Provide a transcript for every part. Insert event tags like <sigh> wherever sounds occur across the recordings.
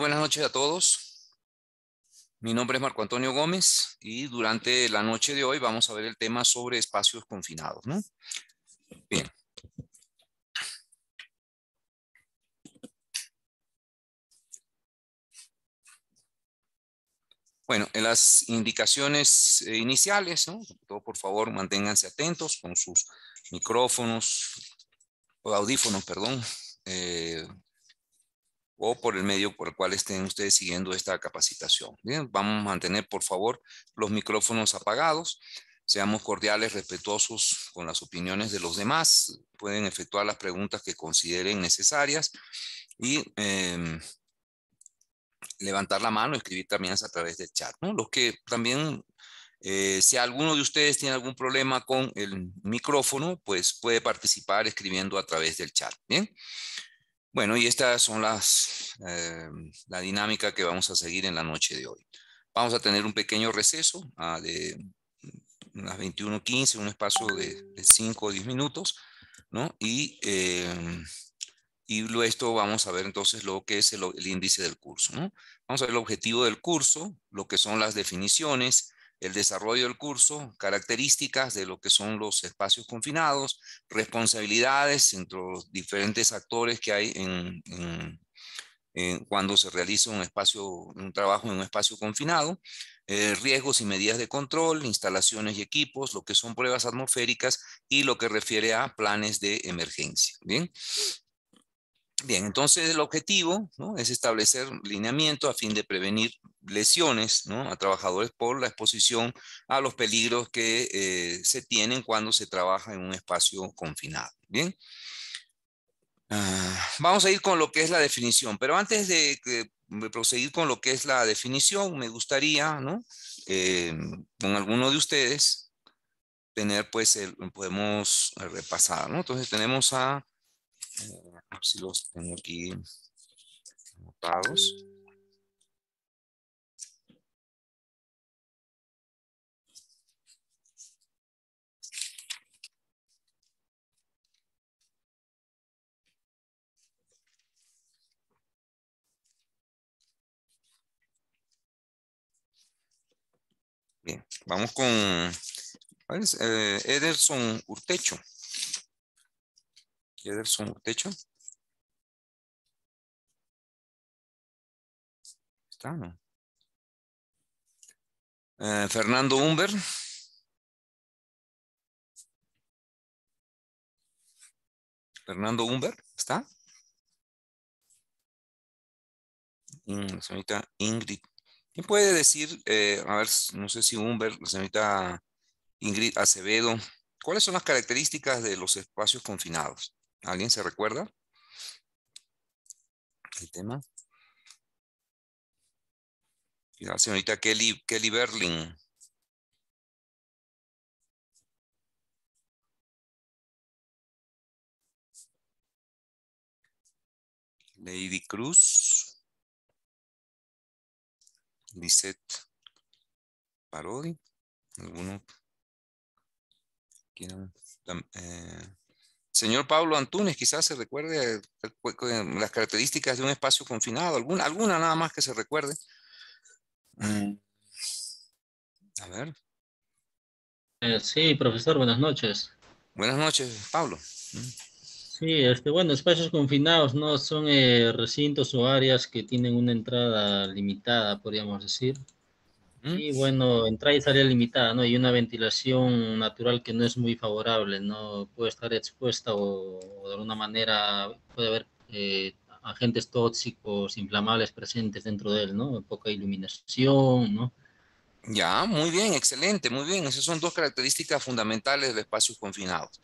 buenas noches a todos. Mi nombre es Marco Antonio Gómez y durante la noche de hoy vamos a ver el tema sobre espacios confinados. ¿no? Bien. Bueno, en las indicaciones eh, iniciales, ¿no? Todo, por favor, manténganse atentos con sus micrófonos o audífonos, perdón, eh, o por el medio por el cual estén ustedes siguiendo esta capacitación. Bien, vamos a mantener, por favor, los micrófonos apagados. Seamos cordiales, respetuosos con las opiniones de los demás. Pueden efectuar las preguntas que consideren necesarias y em, levantar la mano, escribir también a través del chat. ¿no? Los que también, eh, si alguno de ustedes tiene algún problema con el micrófono, pues puede participar escribiendo a través del chat. Bien. Bueno, y estas son las, eh, la dinámica que vamos a seguir en la noche de hoy. Vamos a tener un pequeño receso ah, de unas 21.15, un espacio de, 5 o 10 minutos, ¿no? Y, eh, y luego esto vamos a ver entonces lo que es el, el, índice del curso, ¿no? Vamos a ver el objetivo del curso, lo que son las definiciones, el desarrollo del curso, características de lo que son los espacios confinados, responsabilidades entre los diferentes actores que hay en, cuando se realiza un espacio, un trabajo en un espacio confinado, eh, riesgos y medidas de control, instalaciones y equipos, lo que son pruebas atmosféricas y lo que refiere a planes de emergencia. Bien, Bien, entonces el objetivo ¿no? es establecer lineamiento a fin de prevenir lesiones ¿no? a trabajadores por la exposición a los peligros que eh, se tienen cuando se trabaja en un espacio confinado. Bien, ah, vamos a ir con lo que es la definición, pero antes de, proseguir con lo que es la definición, me gustaría, ¿no? Eh, con alguno de ustedes, tener pues, el, podemos repasar, ¿no? Entonces tenemos a los tengo aquí anotados. Bien, vamos con eh, Ederson Urtecho. Ederson Urtecho. Eh, Fernando Humber. Fernando Humber, ¿está? la señorita Ingrid. ¿Quién puede decir, eh, a ver, no sé si Humber, la señorita Ingrid Acevedo, cuáles son las características de los espacios confinados? ¿Alguien se recuerda? El tema. la señorita Kelly, Kelly Berlin. Lady Cruz. Lisette Parodi. ¿Alguno? ¿Quieren? Eh, Señor Pablo Antunes, quizás se recuerde las características de un espacio confinado, alguna, alguna nada más que se recuerde. Mm. A ver. Eh, sí, profesor, buenas noches. Buenas noches, Pablo. Mm. Sí, este, bueno, espacios confinados no son eh, recintos o áreas que tienen una entrada limitada, podríamos decir. Y bueno, entrada y salida limitada, ¿no? Y una ventilación natural que no es muy favorable, ¿no? Puede estar expuesta o, de alguna manera puede haber eh, agentes tóxicos, inflamables presentes dentro de él, ¿no? Poca iluminación, ¿no? Ya, muy bien, excelente, muy bien. Esas son dos características fundamentales de espacios confinados.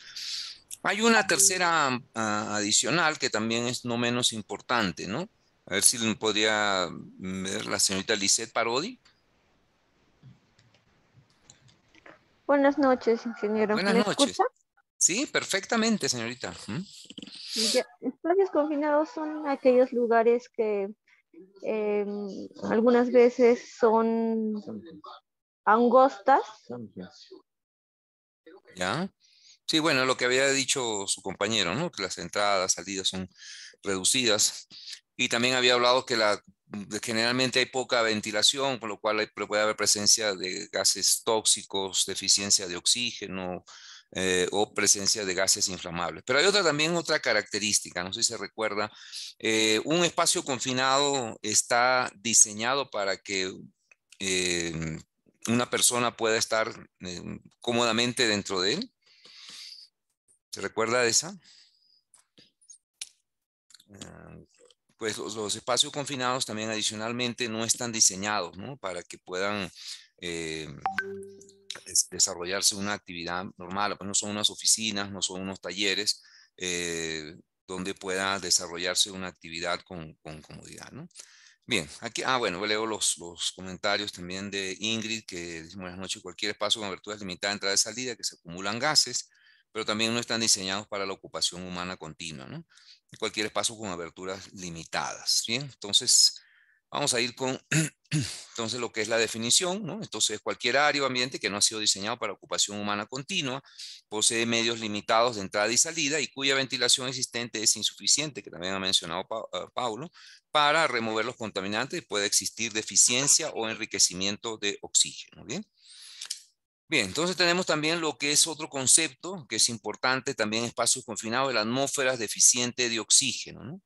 Hay una tercera ah, adicional que también es no menos importante, ¿no? A ver si podría ver la señorita Lisette Parodi. Buenas noches, ingeniero. Buenas noches. Sí, perfectamente, señorita. espacios confinados son aquellos lugares que em, algunas veces son angostas. ¿Ya? Sí, bueno, lo que había dicho su compañero, ¿no? Que las entradas, salidas son reducidas. Y también había hablado que la generalmente hay poca ventilación, con lo cual puede haber presencia de gases tóxicos, deficiencia de oxígeno eh, o presencia de gases inflamables. Pero hay otra también otra característica, no sé si se recuerda, eh, un espacio confinado está diseñado para que eh, una persona pueda estar cómodamente dentro de él. ¿Se recuerda de esa? Pues los, espacios confinados también adicionalmente no están diseñados ¿no? para que puedan eh, desarrollarse una actividad normal, pues no son unas oficinas, no son unos talleres eh, donde pueda desarrollarse una actividad con, con comodidad. ¿no? Bien, aquí, ah, bueno, leo los, los comentarios también de Ingrid, que dice buenas noches, cualquier espacio con aberturas limitadas entrada y salida, que se acumulan gases, pero también no están diseñados para la ocupación humana continua, ¿no? Cualquier espacio con aberturas limitadas, ¿bien? Entonces, vamos a ir con <clears throat> entonces lo que es la definición, ¿no? Entonces, cualquier área o ambiente que no ha sido diseñado para ocupación humana continua, posee medios limitados de entrada y salida y cuya ventilación existente es insuficiente, que también ha mencionado eh, Paulo, para remover los contaminantes puede existir deficiencia o enriquecimiento de oxígeno, ¿bien? Bien, entonces tenemos también lo que es otro concepto que es importante, también espacio confinado, de la atmósfera deficiente de oxígeno.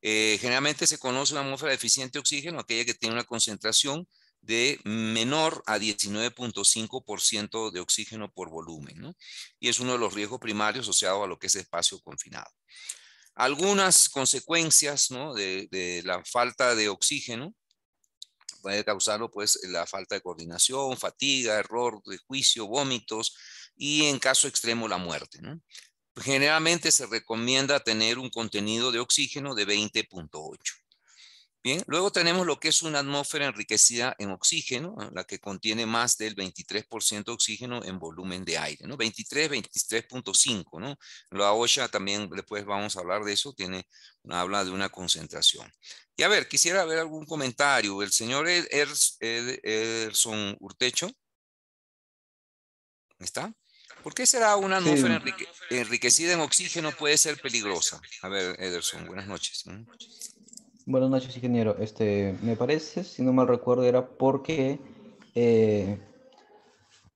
Eh, generalmente se conoce una atmósfera deficiente de oxígeno, aquella que tiene una concentración de menor a 19.5% de oxígeno por volumen, y es uno de los riesgos primarios asociados a lo que es espacio confinado. Algunas consecuencias de, de la falta de oxígeno puede causarlo pues la falta de coordinación, fatiga, error de juicio, vómitos y en caso extremo la muerte. Generalmente se recomienda tener un contenido de oxígeno de 20.8. Bien, luego tenemos lo que es una atmósfera enriquecida en oxígeno, la que contiene más del 23% de oxígeno en volumen de aire, ¿no? 23, 23.5, ¿no? La OSHA también, después vamos a hablar de eso, tiene, habla de una concentración. Y a ver, quisiera ver algún comentario. El señor Erson Urtecho. ¿Está? ¿Por qué será una atmósfera enriquecida en oxígeno puede ser peligrosa? A ver, Ederson, buenas noches. Buenas noches, ingeniero. Este, me parece, si no mal recuerdo, era porque eh,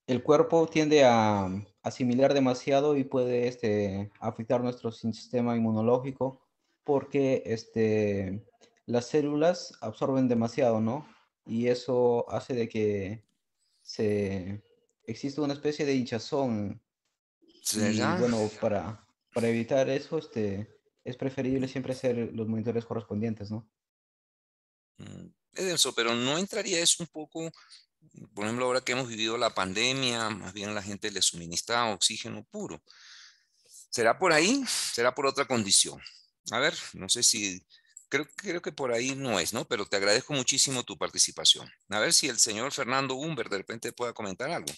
el cuerpo tiende a asimilar demasiado y puede este, afectar nuestro sistema inmunológico porque este, las células absorben demasiado, ¿no? Y eso hace de que se existe una especie de hinchazón. Y bueno, para, para evitar eso, este, es preferible siempre hacer los monitores correspondientes, ¿no? Mm, eso, pero no entraría eso un poco, por ejemplo, ahora que hemos vivido la pandemia, más bien la gente le suministra oxígeno puro. ¿Será por ahí? ¿Será por otra condición? A ver, no sé si, creo, creo que por ahí no es, ¿no? Pero te agradezco muchísimo tu participación. A ver si el señor Fernando Humber de repente pueda comentar algo.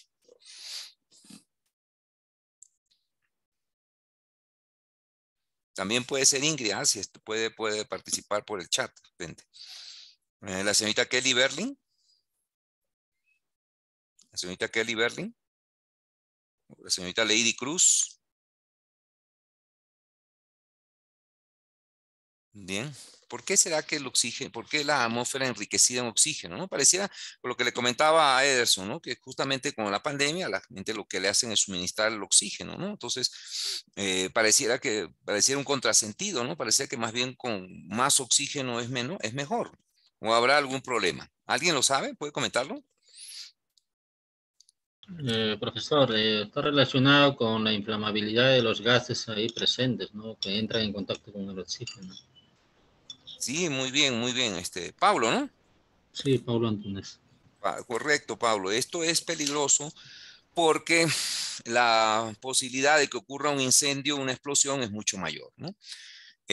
También puede ser Ingrid, ¿ah? si puede, puede participar por el chat. Eh, la señorita Kelly Berlin. La señorita Kelly Berlin. La señorita Lady Cruz. Bien. ¿Por qué será que el oxígeno, por qué la atmósfera enriquecida en oxígeno? ¿no? Parecía, lo que le comentaba a Ederson, ¿no? que justamente con la pandemia la gente lo que le hacen es suministrar el oxígeno, ¿no? Entonces, eh, pareciera que pareciera un contrasentido, ¿no? Parecía que más bien con más oxígeno es, menos, es mejor. ¿O habrá algún problema? ¿Alguien lo sabe? ¿Puede comentarlo? Eh, profesor, eh, está relacionado con la inflamabilidad de los gases ahí presentes, ¿no? Que entran en contacto con el oxígeno. Sí, muy bien, muy bien. Este, Pablo, ¿no? Sí, Pablo Antunes. Correcto, Pablo. Esto es peligroso porque la posibilidad de que ocurra un incendio, una explosión es mucho mayor, ¿no?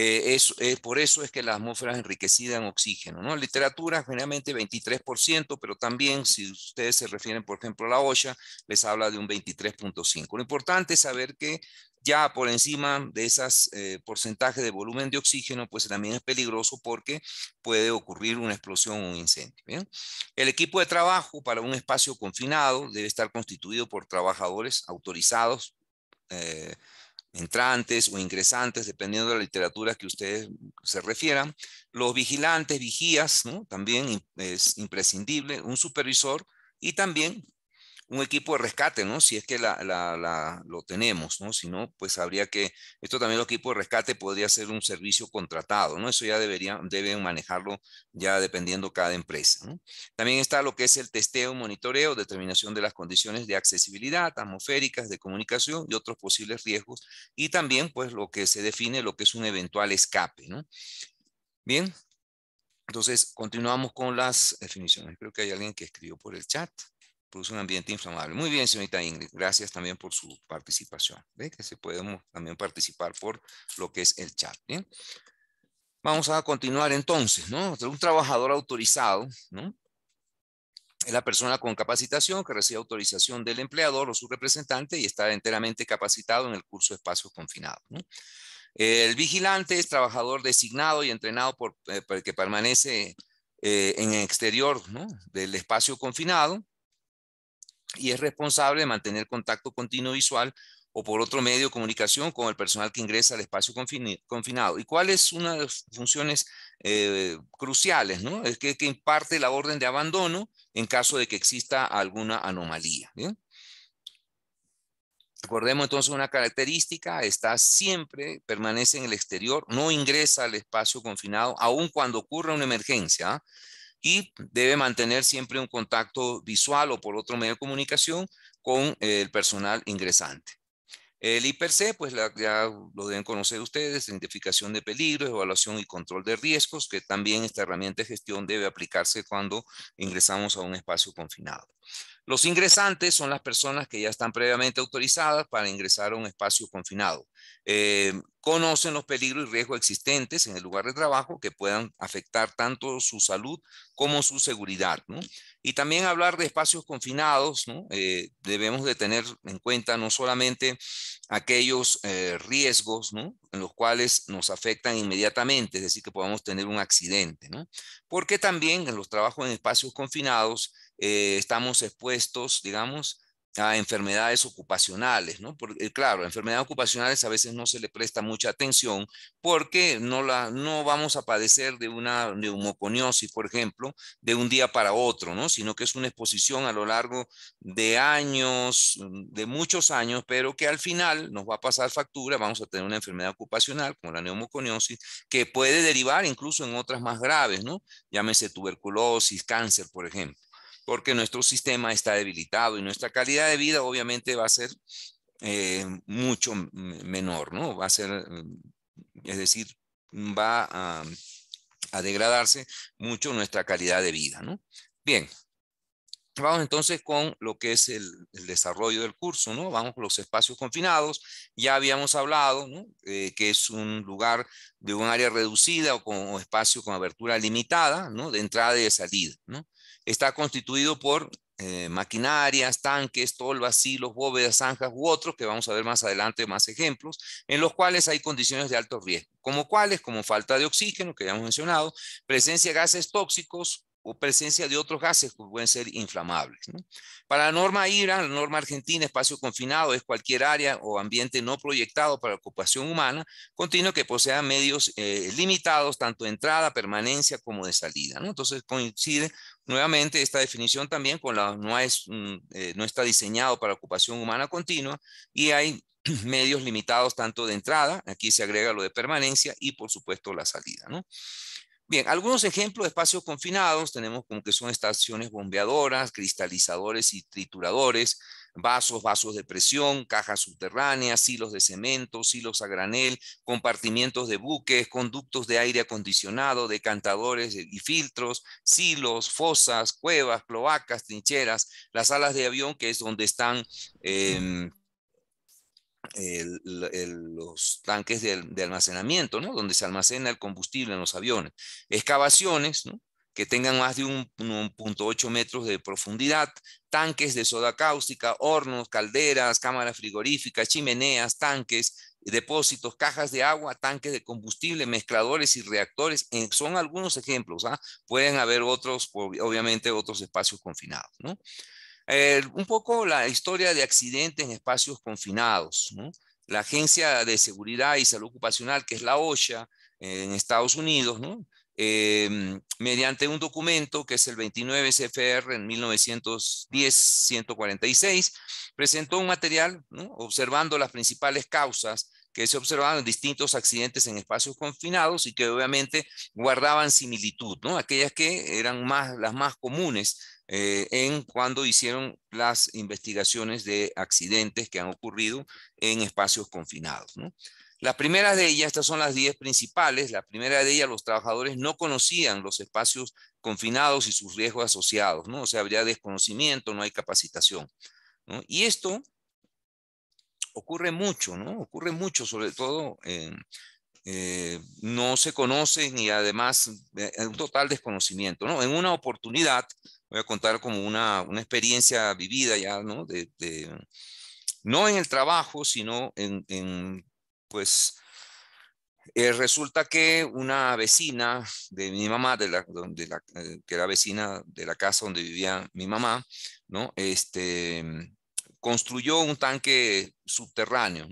Eh, es, eh, por eso es que la atmósfera es enriquecida en oxígeno. ¿no? literatura generalmente 23%, pero también si ustedes se refieren, por ejemplo, a la OSHA, les habla de un 23.5%. Lo importante es saber que ya por encima de esos eh, porcentajes de volumen de oxígeno, pues también es peligroso porque puede ocurrir una explosión o un incendio. El equipo de trabajo para un espacio confinado debe estar constituido por trabajadores autorizados entrantes o ingresantes, dependiendo de la literatura que ustedes se refieran. Los vigilantes, vigías, también es imprescindible, un supervisor y también un equipo de rescate, ¿no? Si es que la, lo tenemos, ¿no? Si no, pues habría que, esto también los equipos de rescate podría ser un servicio contratado, ¿no? Eso ya deberían, deben manejarlo ya dependiendo cada empresa. También está lo que es el testeo, monitoreo, determinación de las condiciones de accesibilidad, atmosféricas, de comunicación y otros posibles riesgos. Y también, pues, lo que se define, lo que es un eventual escape, ¿no? Bien. Entonces, continuamos con las definiciones. Creo que hay alguien que escribió por el chat produce un ambiente inflamable. Muy bien, señorita Ingrid. Gracias también por su participación. Que se podemos también participar por lo que es el chat. Vamos a continuar entonces, ¿no? Un trabajador autorizado, ¿no? Es la persona con capacitación que recibe autorización del empleador o su representante y está enteramente capacitado en el curso de espacio confinado. ¿no? El vigilante es trabajador designado y entrenado por, eh, que permanece eh, en el exterior del espacio confinado y es responsable de mantener contacto continuo visual o por otro medio de comunicación con el personal que ingresa al espacio confinado. ¿Y cuál es una de las funciones eh, cruciales? ¿no? Es que, que, imparte la orden de abandono en caso de que exista alguna anomalía. Recordemos entonces una característica, está siempre, permanece en el exterior, no ingresa al espacio confinado, aun cuando ocurra una emergencia. ¿ah? Y debe mantener siempre un contacto visual o por otro medio de comunicación con el personal ingresante. El IPRC, pues ya lo deben conocer ustedes, identificación de peligros, evaluación y control de riesgos, que también esta herramienta de gestión debe aplicarse cuando ingresamos a un espacio confinado. Los ingresantes son las personas que ya están previamente autorizadas para ingresar a un espacio confinado. Eh, conocen los peligros y riesgos existentes en el lugar de trabajo que puedan afectar tanto su salud como su seguridad. Y también hablar de espacios confinados, eh, debemos de tener en cuenta no solamente aquellos eh, riesgos en los cuales nos afectan inmediatamente, es decir, que podamos tener un accidente, porque también en los trabajos en espacios confinados estamos expuestos, digamos, a enfermedades ocupacionales, ¿no? Porque, claro, enfermedades ocupacionales a veces no se le presta mucha atención porque no, la, no vamos a padecer de una neumoconiosis, por ejemplo, de un día para otro, ¿no? Sino que es una exposición a lo largo de años, de muchos años, pero que al final nos va a pasar factura, vamos a tener una enfermedad ocupacional como la neumoconiosis, que puede derivar incluso en otras más graves, ¿no? Llámese tuberculosis, cáncer, por ejemplo porque nuestro sistema está debilitado y nuestra calidad de vida obviamente va a ser eh, mucho menor, ¿no? Va a ser, es decir, va a, degradarse mucho nuestra calidad de vida, ¿no? Bien, Vamos entonces con lo que es el, desarrollo del curso, ¿no? Vamos con los espacios confinados. Ya habíamos hablado, ¿no? Eh, que es un lugar de un área reducida o con espacio con abertura limitada, ¿no? De entrada y de salida, ¿no? Está constituido por eh, maquinarias, tanques, tolvas, silos, bóvedas, zanjas u otros, que vamos a ver más adelante más ejemplos, en los cuales hay condiciones de alto riesgo, como cuáles, como falta de oxígeno, que ya hemos mencionado, presencia de gases tóxicos, o presencia de otros gases que pueden ser inflamables. Para la norma IRA, la norma argentina, espacio confinado, es cualquier área o ambiente no proyectado para ocupación humana, continua que posea medios eh, limitados, tanto de entrada, permanencia como de salida. Entonces coincide nuevamente esta definición también con la no, es, mm, eh, no está diseñado para ocupación humana continua y hay <clears throat> medios limitados tanto de entrada, aquí se agrega lo de permanencia y por supuesto la salida. ¿no? Bien, algunos ejemplos de espacios confinados tenemos como que son estaciones bombeadoras, cristalizadores y trituradores, vasos, vasos de presión, cajas subterráneas, silos de cemento, silos a granel, compartimientos de buques, conductos de aire acondicionado, decantadores y filtros, silos, fosas, cuevas, cloacas, trincheras, las salas de avión, que es donde están em, los tanques de, almacenamiento. Donde se almacena el combustible en los aviones. Excavaciones. Que tengan más de 1.8 metros de profundidad, tanques de soda cáustica, hornos, calderas, cámaras frigoríficas, chimeneas, tanques, depósitos, cajas de agua, tanques de combustible, mezcladores y reactores. son algunos ejemplos. ¿ah? Pueden haber otros, obviamente, otros espacios confinados. ¿no? Un poco la historia de accidentes en espacios confinados. la Agencia de Seguridad y Salud Ocupacional, que es la OSHA en Estados Unidos. Em, mediante un documento que es el 29 CFR en 1910-146, presentó un material observando las principales causas que se observaban en distintos accidentes en espacios confinados y que obviamente guardaban similitud, ¿no? aquellas que eran más, las más comunes eh, en cuando hicieron las investigaciones de accidentes que han ocurrido en espacios confinados. ¿no? Las primeras de ellas, estas son las 10 principales, la primera de ellas, los trabajadores no conocían los espacios confinados y sus riesgos asociados, ¿no? O sea, habría desconocimiento, no hay capacitación. Y esto ocurre mucho, ¿no? Ocurre mucho, sobre todo, eh, no se conocen y además eh, un total desconocimiento, ¿no? En una oportunidad, voy a contar como una, una experiencia vivida ya, ¿no? De, no en el trabajo, sino en, pues eh, resulta que una vecina de mi mamá, de la, la, eh, que era vecina de la casa donde vivía mi mamá, ¿no? Este, construyó un tanque subterráneo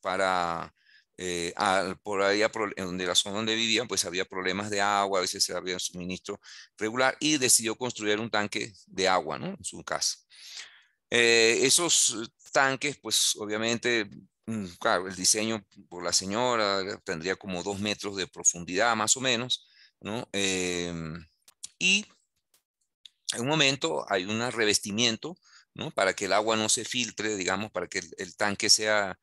para, eh, por ahí, en donde la zona donde vivían, pues había problemas de agua, a veces había suministro regular y decidió construir un tanque de agua, ¿no? En su casa. esos tanques, pues obviamente Mm, claro, el diseño por la señora tendría como dos metros de profundidad más o menos, ¿no? Em, y en un momento hay un revestimiento, ¿no? Para que el agua no se filtre, digamos, para que el, tanque sea, eh,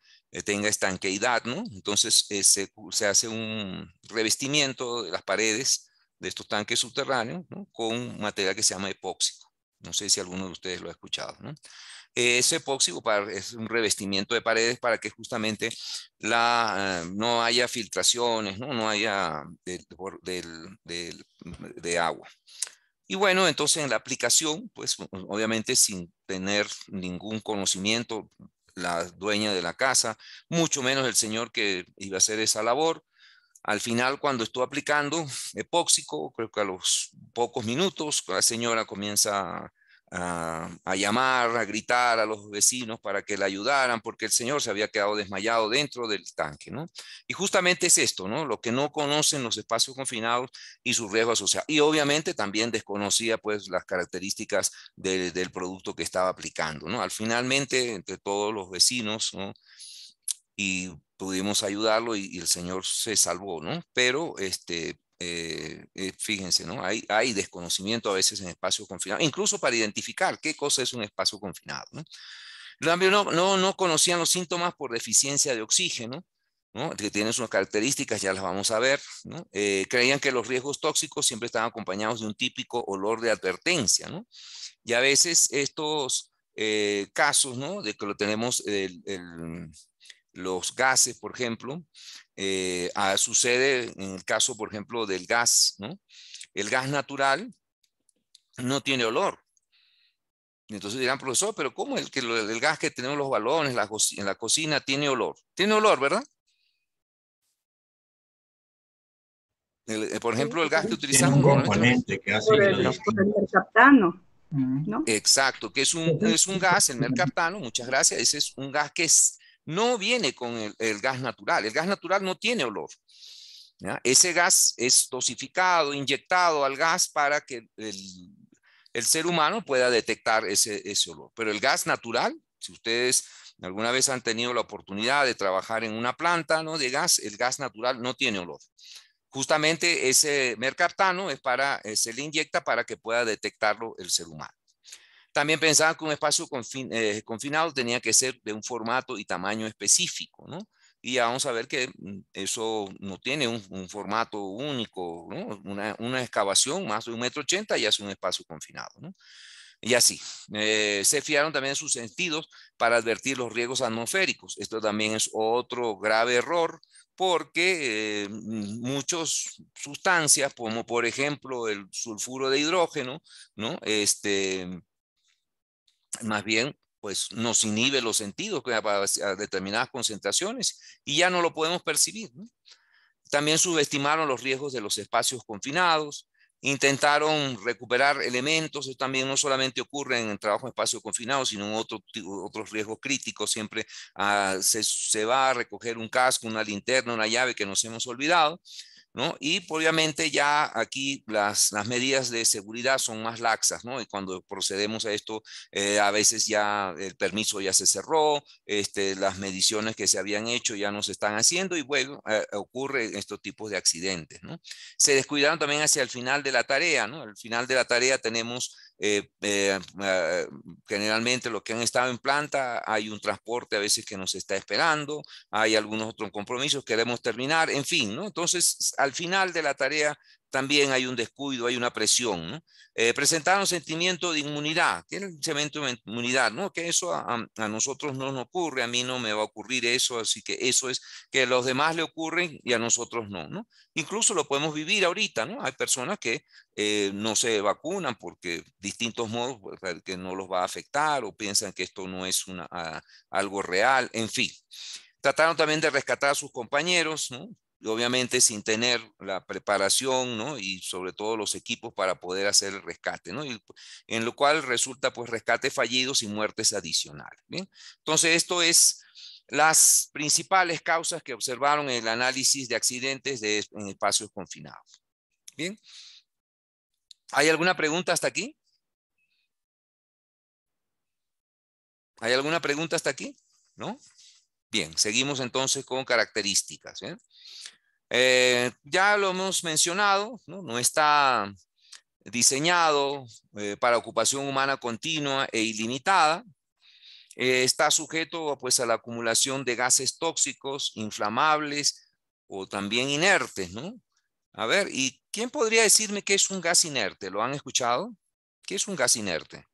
tenga estanqueidad, ¿no? Entonces eh, se, hace un revestimiento de las paredes de estos tanques subterráneos. Con un material que se llama epóxico. No sé si alguno de ustedes lo ha escuchado, ¿no? ese epóxico es un revestimiento de paredes para que justamente la, eh, no haya filtraciones, no, no haya de, de agua. Y bueno, entonces en la aplicación, pues obviamente sin tener ningún conocimiento, la dueña de la casa, mucho menos el señor que iba a hacer esa labor, al final, cuando estuvo aplicando epóxico, creo que a los pocos minutos, la señora comienza a, llamar, a gritar a los vecinos para que le ayudaran, porque el señor se había quedado desmayado dentro del tanque, ¿no? Y justamente es esto, ¿no? Lo que no conocen los espacios confinados y sus riesgos asociados. Y obviamente también desconocía, pues, las características del producto que estaba aplicando, ¿no? Al finalmente, entre todos los vecinos, ¿no? Y pudimos ayudarlo y, y el señor se salvó, ¿no? Pero, este, eh, eh, fíjense, ¿no? Hay, hay desconocimiento a veces en espacios confinados, incluso para identificar qué cosa es un espacio confinado, ¿no? No, no, no conocían los síntomas por deficiencia de oxígeno, ¿no? que tienen sus características, ya las vamos a ver. ¿no? Eh, creían que los riesgos tóxicos siempre estaban acompañados de un típico olor de advertencia. ¿no? Y a veces estos casos ¿no? de que lo tenemos el, los gases, por ejemplo, eh, ah, sucede en el caso, por ejemplo, del gas, ¿no? El gas natural no tiene olor. Entonces dirán, profesor, pero ¿cómo el, que el gas que tenemos los balones en la cocina tiene olor? Tiene olor, ¿verdad? Eh, por ejemplo, el gas que utilizamos. un componente que hace. el, mercaptano. ¿no? Exacto, que es un, es un gas, el mercaptano, muchas gracias. Ese es un gas que es no viene con el, gas natural. El gas natural no tiene olor. Ese gas es dosificado, inyectado al gas para que el, ser humano pueda detectar ese, olor. Pero el gas natural, si ustedes alguna vez han tenido la oportunidad de trabajar en una planta ¿no? de gas, el gas natural no tiene olor. Justamente ese mercaptano es para, eh, se le inyecta para que pueda detectarlo el ser humano. También pensaban que un espacio eh, confinado tenía que ser de un formato y tamaño específico, ¿no? Y ya vamos a ver que mm, eso no tiene un, formato único, ¿no? Una, excavación más de un metro ochenta ya es un espacio confinado, ¿no? Y así, eh, se fiaron también en sus sentidos para advertir los riesgos atmosféricos. Esto también es otro grave error porque eh, muchas sustancias, como por ejemplo el sulfuro de hidrógeno, ¿no? Este, más bien pues nos inhibe los sentidos a determinadas concentraciones y ya no lo podemos percibir. También subestimaron los riesgos de los espacios confinados, intentaron recuperar elementos, eso también no solamente ocurre en el trabajo en espacio confinado, sino en otro, otros riesgos críticos, siempre ah, se, se va a recoger un casco, una linterna, una llave que nos hemos olvidado, ¿no? Y obviamente ya aquí las, las, medidas de seguridad son más laxas, ¿no? Y cuando procedemos a esto, eh, a veces ya el permiso ya se cerró, este, las mediciones que se habían hecho ya no se están haciendo y bueno, eh, ocurre estos tipos de accidentes, ¿no? Se descuidaron también hacia el final de la tarea, ¿no? Al final de la tarea tenemos eh, eh, eh, generalmente los que han estado en planta, hay un transporte a veces que nos está esperando, hay algunos otros compromisos, queremos terminar, en fin, ¿no? Entonces, al final de la tarea también hay un descuido, hay una presión. ¿no? Eh, presentaron sentimiento de inmunidad, tienen sentimiento de inmunidad, ¿no? Que eso a, nosotros no nos ocurre, a mí no me va a ocurrir eso, así que eso es que a los demás le ocurren y a nosotros no, ¿no? Incluso lo podemos vivir ahorita, ¿no? Hay personas que eh, no se vacunan porque distintos modos que no los va a afectar o piensan que esto no es una, algo real, en fin. Trataron también de rescatar a sus compañeros, ¿no? Obviamente sin tener la preparación, ¿no? Y sobre todo los equipos para poder hacer el rescate, ¿no? En lo cual resulta pues rescate fallidos y muertes adicionales, ¿bien? Entonces esto es las principales causas que observaron en el análisis de accidentes de, en espacios confinados. Bien. ¿Hay alguna pregunta hasta aquí? ¿Hay alguna pregunta hasta aquí? ¿No? Bien, seguimos entonces con características. ¿eh? Ya lo hemos mencionado, no, está diseñado eh, para ocupación humana continua e ilimitada. Eh, está sujeto pues, a la acumulación de gases tóxicos, inflamables o también inertes. ¿no? A ver, ¿y quién podría decirme qué es un gas inerte? ¿Lo han escuchado? ¿Qué es un gas inerte?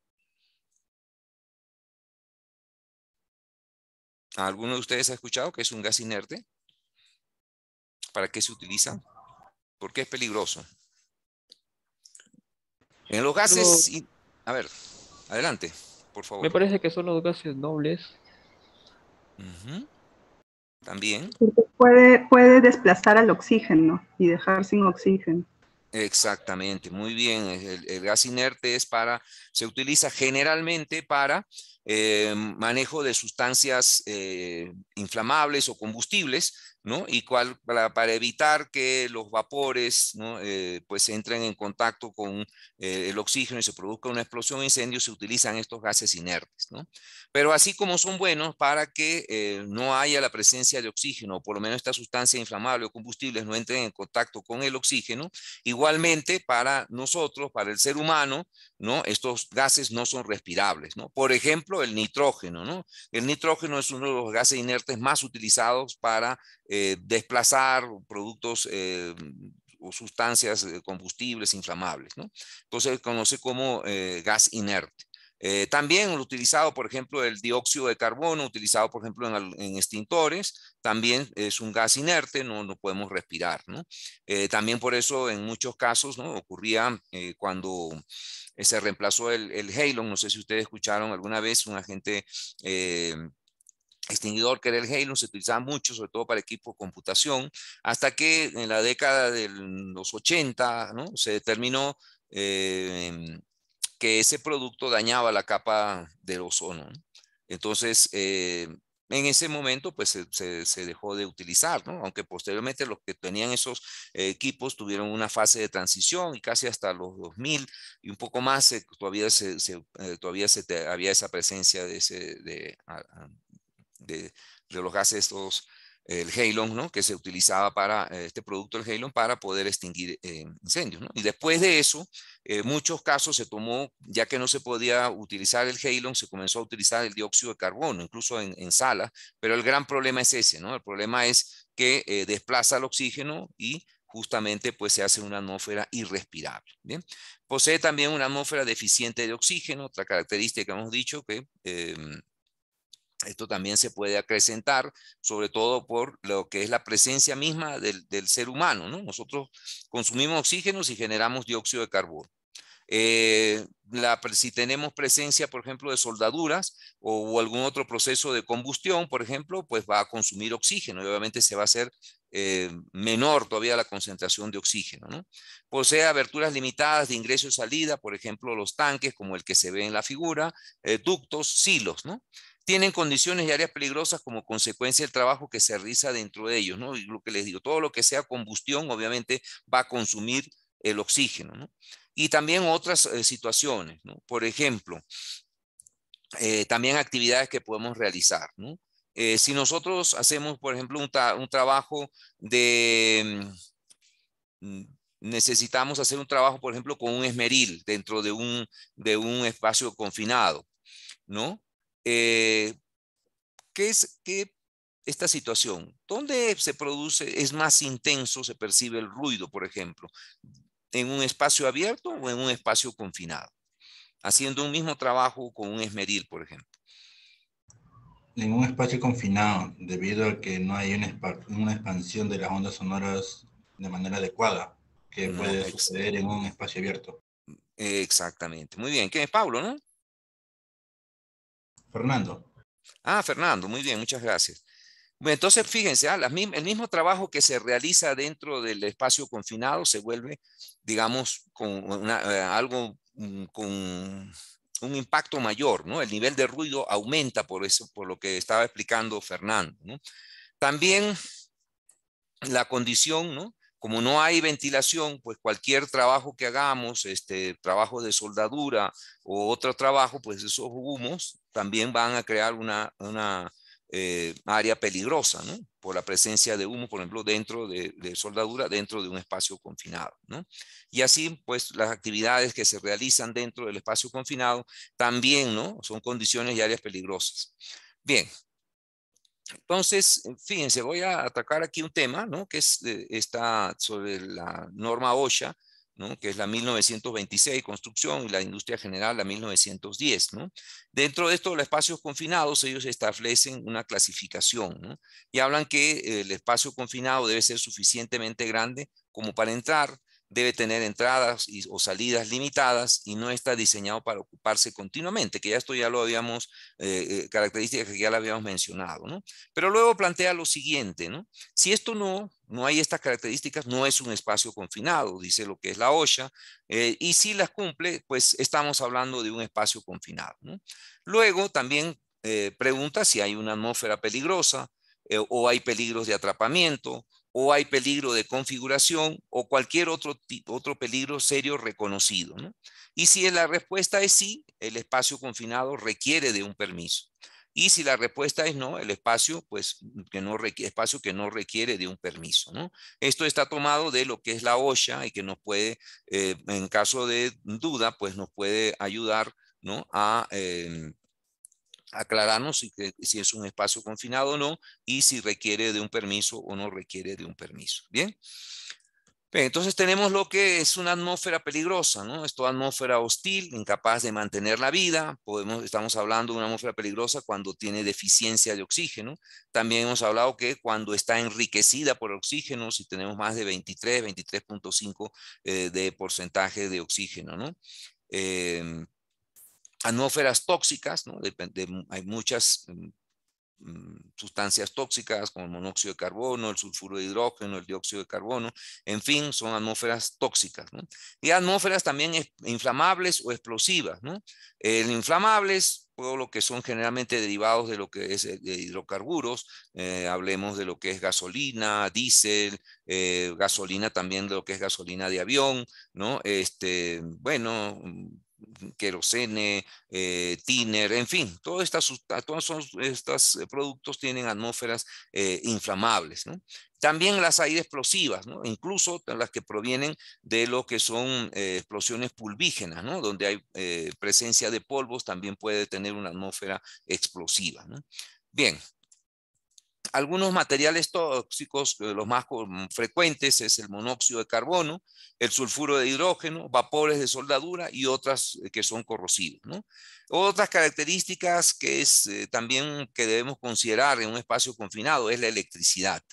¿Alguno de ustedes ha escuchado qué es un gas inerte? ¿Para qué se utiliza? ¿Por qué es peligroso? En los gases... A ver, adelante, por favor. Me parece que son los gases nobles. También. puede, puede desplazar al oxígeno y dejar sin oxígeno. Exactamente, muy bien. El, gas inerte es para, se utiliza generalmente para eh, manejo de sustancias eh, inflamables o combustibles y cuál, para, evitar que los vapores, ¿no? Eh, pues entren en contacto con el oxígeno y se produzca una explosión incendio, se utilizan estos gases inertes, ¿no? Pero así como son buenos para que no haya la presencia de oxígeno, o por lo menos esta sustancia inflamable o combustibles no entren en contacto con el oxígeno, igualmente para nosotros, para el ser humano, ¿no? Estos gases no son respirables. Por ejemplo, el nitrógeno, ¿no? El nitrógeno es uno de los gases inertes más utilizados para eh, desplazar productos eh, o sustancias eh, combustibles inflamables. ¿no? Entonces conoce como gas inerte. También utilizado, por ejemplo, el dióxido de carbono, utilizado, por ejemplo, en, extintores, también es un gas inerte, no, no podemos respirar. ¿no? también por eso, en muchos casos, ¿no? ocurría cuando se reemplazó el, el halon, no sé si ustedes escucharon alguna vez un agente extinguidor que era el Halo, se utilizaba mucho, sobre todo para equipo de computación, hasta que en la década de los 80 ¿no? se determinó eh, que ese producto dañaba la capa del ozono. Entonces, eh, en ese momento, pues se, dejó de utilizar, ¿no? Aunque posteriormente los que tenían esos equipos tuvieron una fase de transición y casi hasta los 2000 y un poco más todavía, se, eh, todavía se había esa presencia de, ese, de, de, los gases estos, el halon, ¿no? que se utilizaba para eh, este producto, el halon, para poder extinguir eh, incendios. ¿no? Y después de eso, en eh, muchos casos se tomó, ya que no se podía utilizar el halon, se comenzó a utilizar el dióxido de carbono, incluso en, en sala, pero el gran problema es ese, ¿no? El problema es que desplaza el oxígeno y justamente pues se hace una atmósfera irrespirable. ¿bien? Posee también una atmósfera deficiente de oxígeno, otra característica que hemos dicho que em, esto también se puede acrecentar, sobre todo por lo que es la presencia misma del, ser humano. ¿no? Nosotros consumimos oxígeno y generamos dióxido de carbono. Eh, si tenemos presencia, por ejemplo, de soldaduras o, algún otro proceso de combustión, por ejemplo, pues va a consumir oxígeno y obviamente se va a hacer eh, menor todavía la concentración de oxígeno. ¿no? Posee aberturas limitadas de ingreso y salida, por ejemplo, los tanques, como el que se ve en la figura, eh, ductos, silos. ¿no? Tienen condiciones y áreas peligrosas como consecuencia del trabajo que se realiza dentro de ellos. ¿no? Y lo que les digo, todo lo que sea combustión, obviamente, va a consumir el oxígeno. ¿no? y también otras eh, situaciones, ¿no? Por ejemplo, eh, también actividades que podemos realizar, ¿no? Eh, si nosotros hacemos, por ejemplo, un, trabajo de... Mm, necesitamos hacer un trabajo, por ejemplo, con un esmeril dentro de un, de un espacio confinado, ¿no? ¿Qué es qué, esta situación? ¿Dónde se produce, es más intenso, se percibe el ruido, por ejemplo? en un espacio abierto o en un espacio confinado, haciendo un mismo trabajo con un esmeril, por ejemplo. En un espacio confinado, debido a que no hay una, una expansión de las ondas sonoras de manera adecuada, que puede suceder en un espacio abierto. Exactamente. Muy bien. ¿Quién es Pablo, no? Fernando. Ah, Fernando. Muy bien. Muchas gracias. Bueno, entonces fíjense, ah, el mismo trabajo que se realiza dentro del espacio confinado se vuelve, digamos, con eh, algo mm, con un impacto mayor, ¿no? El nivel de ruido aumenta por eso, por lo que estaba explicando Fernando, ¿no? También la condición, ¿no? Como no hay ventilación, pues cualquier trabajo que hagamos, este trabajo de soldadura o otro trabajo, pues esos humos también van a crear una, una eh, área peligrosa, ¿no? Por la presencia de humo, por ejemplo, dentro de, soldadura, dentro de un espacio confinado, ¿no? Y así, pues, las actividades que se realizan dentro del espacio confinado también, ¿no? Son condiciones y áreas peligrosas. Bien. Entonces, fíjense, voy a atacar aquí un tema, ¿no? Que es, eh, está sobre la norma OSHA, que es la 1926, construcción, y la industria general, la 1910. ¿no? Dentro de estos espacios confinados, ellos establecen una clasificación y hablan que el espacio confinado debe ser suficientemente grande como para entrar, debe tener entradas o salidas limitadas y no está diseñado para ocuparse continuamente, que ya esto ya lo habíamos, eh, eh, características que ya lo habíamos mencionado, ¿no? Pero luego plantea lo siguiente, ¿no? Si esto no, no hay estas características, no es un espacio confinado, dice lo que es la OSHA, eh, y si las cumple, pues estamos hablando de un espacio confinado. Luego también pregunta si hay una atmósfera peligrosa o hay peligros de atrapamiento o hay peligro de configuración o cualquier otro, otro peligro serio reconocido. Y si la respuesta es sí, el espacio confinado requiere de un permiso. Y si la respuesta es no, el espacio, pues, que no requiere, espacio que no requiere de un permiso. ¿no? Esto está tomado de lo que es la OSHA y que nos puede, eh, en caso de duda, pues nos puede ayudar ¿no? a em, aclararnos si, si es un espacio confinado o no y si requiere de un permiso o no requiere de un permiso. Bien. entonces tenemos lo que es una atmósfera peligrosa, ¿no? Es toda atmósfera hostil, incapaz de mantener la vida. Podemos, estamos hablando de una atmósfera peligrosa cuando tiene deficiencia de oxígeno. También hemos hablado que cuando está enriquecida por oxígeno, si tenemos más de 23, 23.5 eh, de porcentaje de oxígeno, ¿no? Eh, atmósferas tóxicas, ¿no? hay muchas mm, mm, sustancias tóxicas como el monóxido de carbono, el sulfuro de hidrógeno, el dióxido de carbono, en fin, son atmósferas tóxicas. ¿no? Y atmósferas también inflamables o explosivas. ¿no? El inflamables, todo lo que son generalmente derivados de lo que es eh, de hidrocarburos, eh, hablemos de lo que es gasolina, diésel, eh, gasolina también de lo que es gasolina de avión, ¿no? Este, bueno, querosene, eh, tiner, en fin, todas estas, todos estos eh, productos tienen atmósferas eh, inflamables. También las hay explosivas, incluso las que provienen de lo que son explosiones pulvígenas, donde hay presencia de polvos, también puede tener una atmósfera explosiva. Bien, algunos materiales tóxicos, eh, los más frecuentes es el monóxido de carbono, el sulfuro de hidrógeno, vapores de soldadura y otras eh, que son corrosivos. Otras características que es eh, también que debemos considerar en un espacio confinado es la electricidad.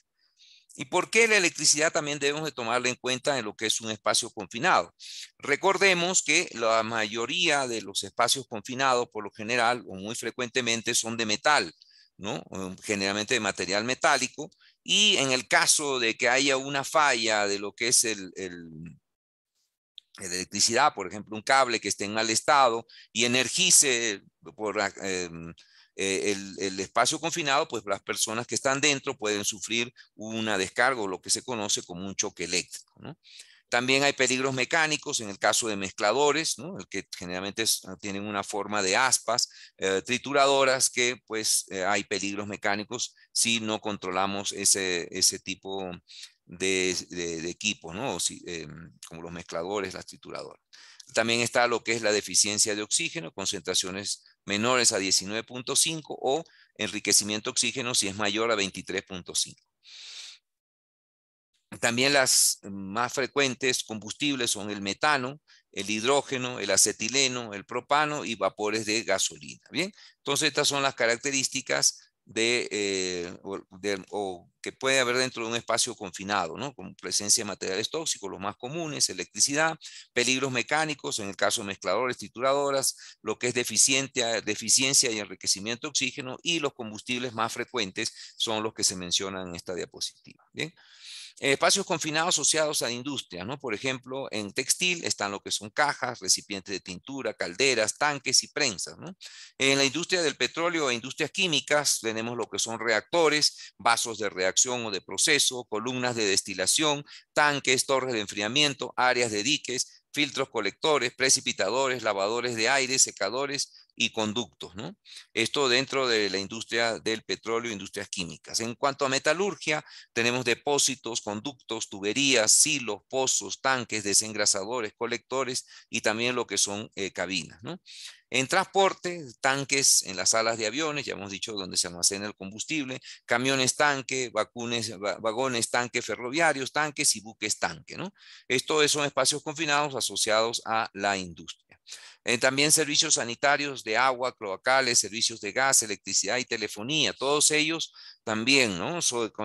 ¿Y por qué la electricidad también debemos de tomarla en cuenta en lo que es un espacio confinado? Recordemos que la mayoría de los espacios confinados, por lo general o muy frecuentemente, son de metal, ¿no? Generalmente de material metálico. Y en el caso de que haya una falla de lo que es el, la electricidad, por ejemplo, un cable que esté en mal estado y energice por em, eh, el, espacio confinado, pues las personas que están dentro pueden sufrir una descarga o lo que se conoce como un choque eléctrico. También hay peligros mecánicos en el caso de mezcladores, que generalmente ah, tienen una forma de aspas, eh, trituradoras, que pues eh, hay peligros mecánicos si no controlamos ese, ese tipo de, de, equipos, ¿no? Em, como los mezcladores, las trituradoras. También está lo que es la deficiencia de oxígeno, concentraciones menores a 19.5 o enriquecimiento de oxígeno si es mayor a 23.5. También las más frecuentes combustibles son el metano, el hidrógeno, el acetileno, el propano y vapores de gasolina. Bien, entonces estas son las características eh, de, o, que puede haber dentro de un espacio confinado, ¿no? Con presencia de materiales tóxicos, los más comunes, electricidad, peligros mecánicos, en el caso de mezcladores, trituradoras, lo que es deficiencia, deficiencia y enriquecimiento de oxígeno, y los combustibles más frecuentes son los que se mencionan en esta diapositiva. Bien. Espacios confinados asociados a la industria, ¿no? Por ejemplo, en textil están lo que son cajas, recipientes de tintura, calderas, tanques y prensas. En la industria del petróleo e industrias químicas tenemos lo que son reactores, vasos de reacción o de proceso, columnas de destilación, tanques, torres de enfriamiento, áreas de diques, filtros colectores, precipitadores, lavadores de aire, secadores y conductos. ¿no? Esto dentro de la industria del petróleo, industrias químicas. En cuanto a metalurgia, tenemos depósitos, conductos, tuberías, silos, pozos, tanques, desengrasadores, colectores y también lo que son eh, cabinas. ¿no? En transporte, tanques en las salas de aviones, ya hemos dicho donde se almacena el combustible, camiones tanque, vacunes, vagones tanque ferroviarios, tanques y buques tanque. ¿no? Esto son espacios confinados asociados a la industria. Eh, también servicios sanitarios de agua, cloacales, servicios de gas, electricidad y telefonía. Todos ellos también ¿no?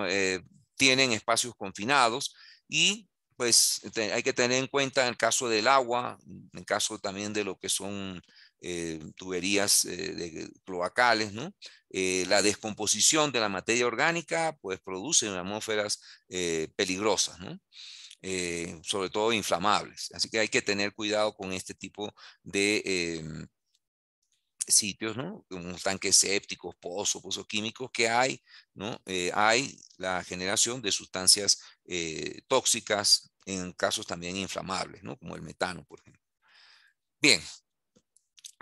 Eh, tienen espacios confinados y pues hay que tener en cuenta en el caso del agua, en el caso también de lo que son eh, tuberías de cloacales, ¿no? la descomposición de la materia orgánica pues produce atmósferas peligrosas. Eh, sobre todo inflamables. Así que hay que tener cuidado con este tipo de em, sitios, ¿no? Como tanques sépticos, pozos, pozos químicos, que hay, ¿no? Eh, hay la generación de sustancias eh, tóxicas en casos también inflamables, ¿no? Como el metano, por ejemplo. Bien,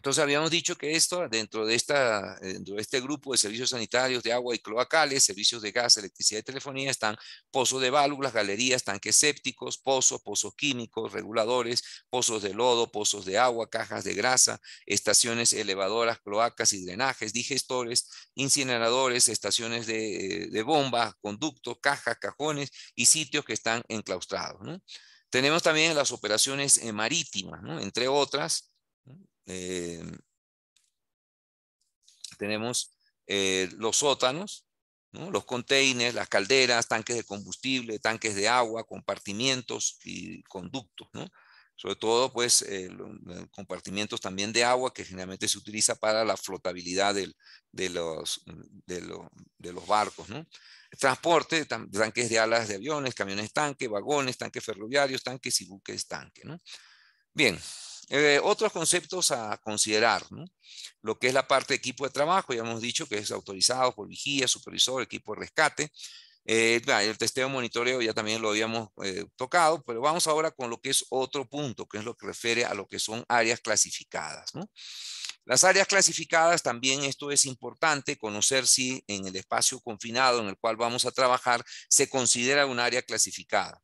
entonces habíamos dicho que esto, dentro de, esta, dentro de este grupo de servicios sanitarios de agua y cloacales, servicios de gas, electricidad y telefonía, están pozos de válvulas, galerías, tanques sépticos, pozos, pozos químicos, reguladores, pozos de lodo, pozos de agua, cajas de grasa, estaciones elevadoras, cloacas y drenajes, digestores, incineradores, estaciones de, de bomba, conductos, cajas, cajones y sitios que están enclaustrados. Tenemos también las operaciones eh, marítimas, entre otras, eh, tenemos eh, los sótanos, los containers, las calderas, tanques de combustible, tanques de agua, compartimientos y conductos. Sobre todo, pues, eh, compartimientos también de agua que generalmente se utiliza para la flotabilidad de, los, de, los barcos. Transporte, tanques de alas de aviones, camiones tanque, vagones, tanques ferroviarios, tanques y buques tanque. Bien, eh, otros conceptos a considerar, lo que es la parte de equipo de trabajo, ya hemos dicho que es autorizado por vigía, supervisor, equipo de rescate. Eh, el testeo monitoreo ya también lo habíamos eh, tocado, pero vamos ahora con lo que es otro punto, que es lo que refiere a lo que son áreas clasificadas. ¿no? Las áreas clasificadas, también esto es importante, conocer si en el espacio confinado en el cual vamos a trabajar se considera un área clasificada.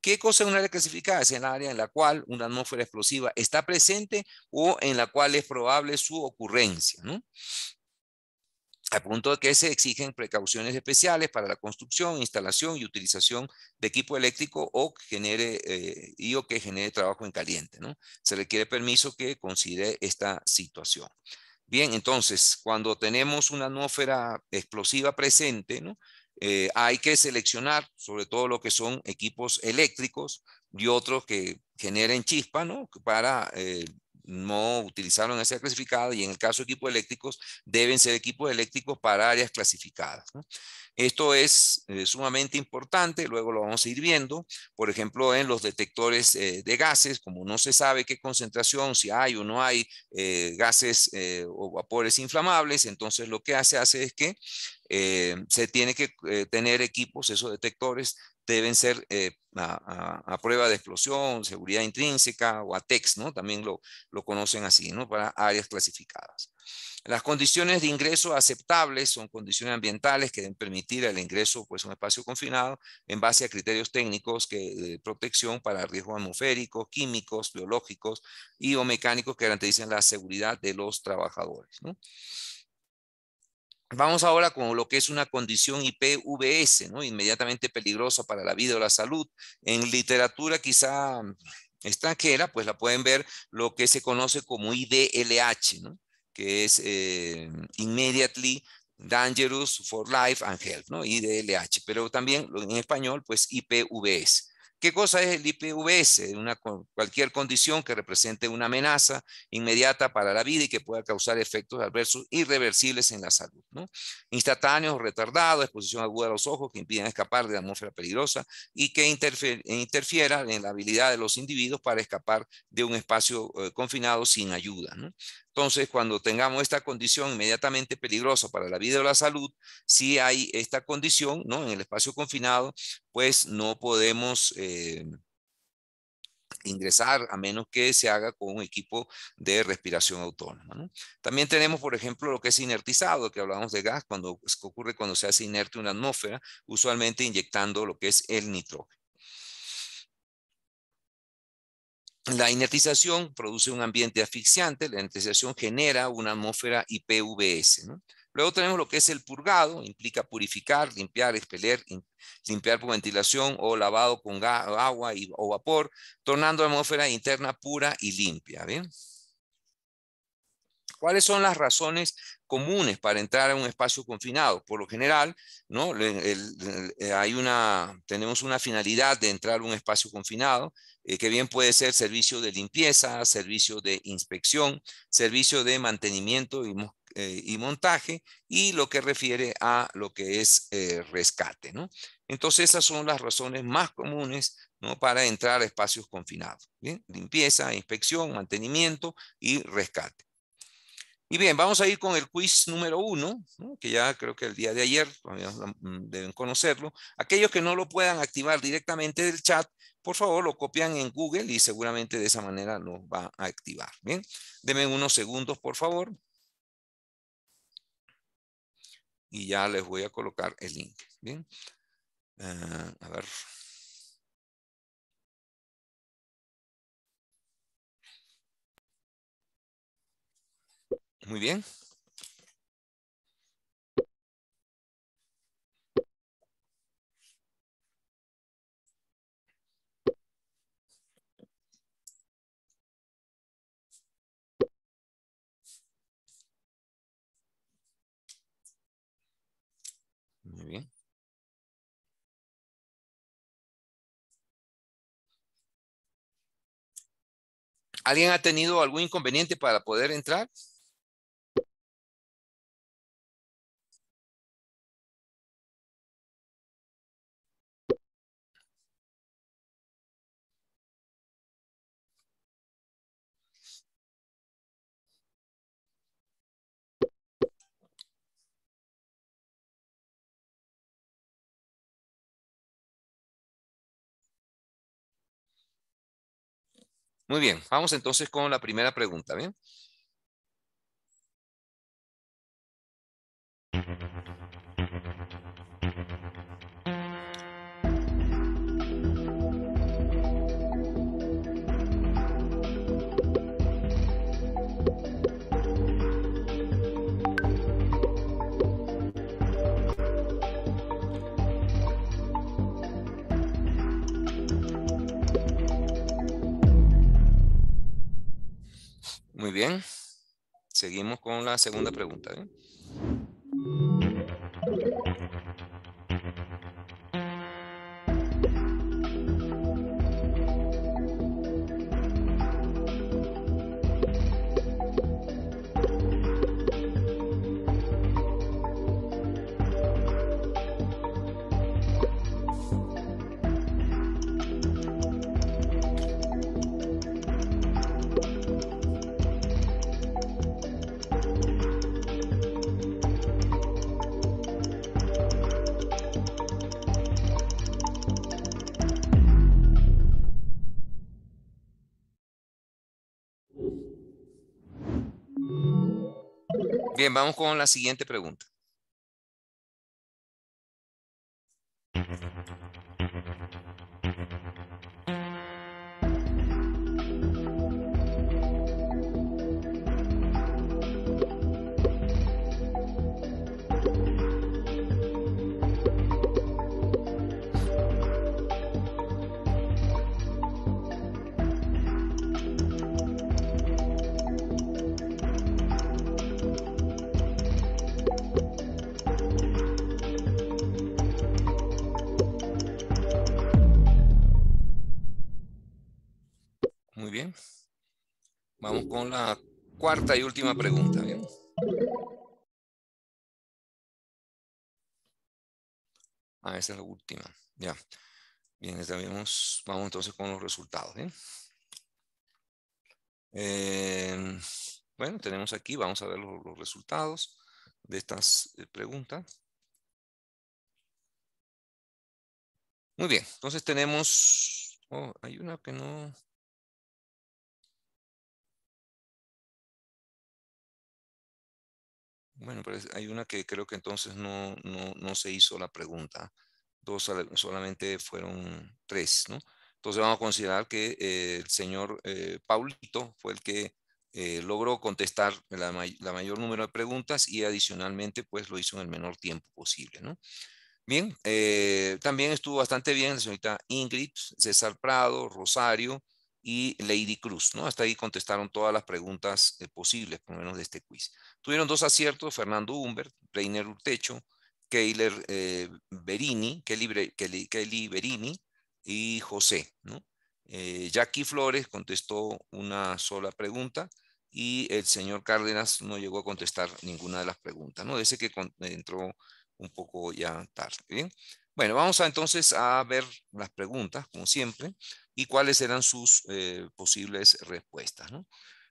¿Qué cosa es un área clasificada? Es el área en la cual una atmósfera explosiva está presente o en la cual es probable su ocurrencia. A punto de que se exigen precauciones especiales para la construcción, instalación y utilización de equipo eléctrico o que genere eh, o que genere trabajo en caliente. ¿no? Se requiere permiso que considere esta situación. Bien, entonces, cuando tenemos una atmósfera explosiva presente, eh, hay que seleccionar sobre todo lo que son equipos eléctricos y otros que generen chispa, ¿no? Para eh, no utilizarlo en esa clasificada y en el caso de equipos eléctricos deben ser equipos eléctricos para áreas clasificadas. Esto es eh, sumamente importante, luego lo vamos a ir viendo, por ejemplo, en los detectores eh, de gases, como no se sabe qué concentración, si hay o no hay eh, gases o vapores inflamables, entonces lo que hace, hace es que se tiene que tener equipos, esos detectores deben ser a, prueba de explosión, seguridad intrínseca o ATEX, ¿no? También lo, lo conocen así, ¿no? Para áreas clasificadas. Las condiciones de ingreso aceptables son condiciones ambientales que deben permitir el ingreso pues, a un espacio confinado en base a criterios técnicos que, de protección para riesgos atmosféricos, químicos, biológicos y o mecánicos que garanticen la seguridad de los trabajadores. Vamos ahora con lo que es una condición IPVS, ¿no? inmediatamente peligrosa para la vida o la salud. En literatura quizá extranjera, pues la pueden ver lo que se conoce como IDLH, ¿no? que es eh, Immediately Dangerous for Life and Health, ¿no? IDLH, pero también en español, pues IPVS. ¿Qué cosa es el IPVS? Una, cualquier condición que represente una amenaza inmediata para la vida y que pueda causar efectos adversos irreversibles en la salud. ¿no? Instantáneos retardados, exposición aguda a los ojos que impiden escapar de la atmósfera peligrosa y que interfiera en la habilidad de los individuos para escapar de un espacio eh, confinado sin ayuda. ¿no? Entonces, cuando tengamos esta condición inmediatamente peligrosa para la vida o la salud, si hay esta condición ¿no? en el espacio confinado, pues no podemos eh, ingresar a menos que se haga con un equipo de respiración autónoma. También tenemos, por ejemplo, lo que es inertizado, que hablamos de gas, cuando ocurre cuando se hace inerte una atmósfera, usualmente inyectando lo que es el nitrógeno. La inertización produce un ambiente asfixiante, la inertización genera una atmósfera IPVS. Luego tenemos lo que es el purgado, implica purificar, limpiar, expeler, limpiar por ventilación o lavado con agua o vapor, tornando la atmósfera interna pura y limpia. ¿bien? ¿Cuáles son las razones comunes para entrar a un espacio confinado? Por lo general, ¿no? hay una, tenemos una finalidad de entrar a un espacio confinado, eh, que bien puede ser servicio de limpieza, servicio de inspección, servicio de mantenimiento y, eh, montaje y lo que refiere a lo que es eh, rescate. ¿no? Entonces esas son las razones más comunes ¿no? para entrar a espacios confinados. Limpieza, inspección, mantenimiento y rescate. Y bien, vamos a ir con el quiz número uno, que ya creo que el día de ayer mm, deben conocerlo. Aquellos que no lo puedan activar directamente del chat, por favor lo copian en Google y seguramente de esa manera lo va a activar. Bien, denme unos segundos, por favor. Y ya les voy a colocar el link. Bien, ah, a ver. Muy bien. Muy bien. ¿Alguien ha tenido algún inconveniente para poder entrar? Muy bien, vamos entonces con la primera pregunta. ¿bien? Muy bien. Seguimos con la segunda pregunta. Bien, vamos con la siguiente pregunta. Bien. Vamos con la cuarta y última pregunta. ¿bien? Ah, esa es la última. Ya. Bien, vamos, vamos entonces con los resultados. ¿bien? Eh, bueno, tenemos aquí, vamos a ver los, los resultados de estas eh, preguntas. Muy bien, entonces tenemos, oh, hay una que no, Bueno, pero hay una que creo que entonces no, no, no se hizo la pregunta. Dos solamente fueron tres, ¿no? Entonces vamos a considerar que eh, el señor eh, Paulito fue el que eh, logró contestar la, la, mayor número de preguntas y adicionalmente pues lo hizo en el menor tiempo posible, ¿no? Bien, también estuvo bastante bien la señorita Ingrid, César Prado, Rosario y Lady Cruz, ¿no? Hasta ahí contestaron todas las preguntas posibles, por lo menos de este quiz. Tuvieron dos aciertos, Fernando Humbert, Reiner Urtecho, Keiler eh, Berini, Kelly, Kelly, Kelly, Berini y José. ¿no? Eh, Jackie Flores contestó una sola pregunta y el señor Cárdenas no llegó a contestar ninguna de las preguntas. ¿no? Ese que entró un poco ya tarde. ¿bien? Bueno, vamos a, entonces a ver las preguntas, como siempre, y cuáles eran sus eh, posibles respuestas. ¿no?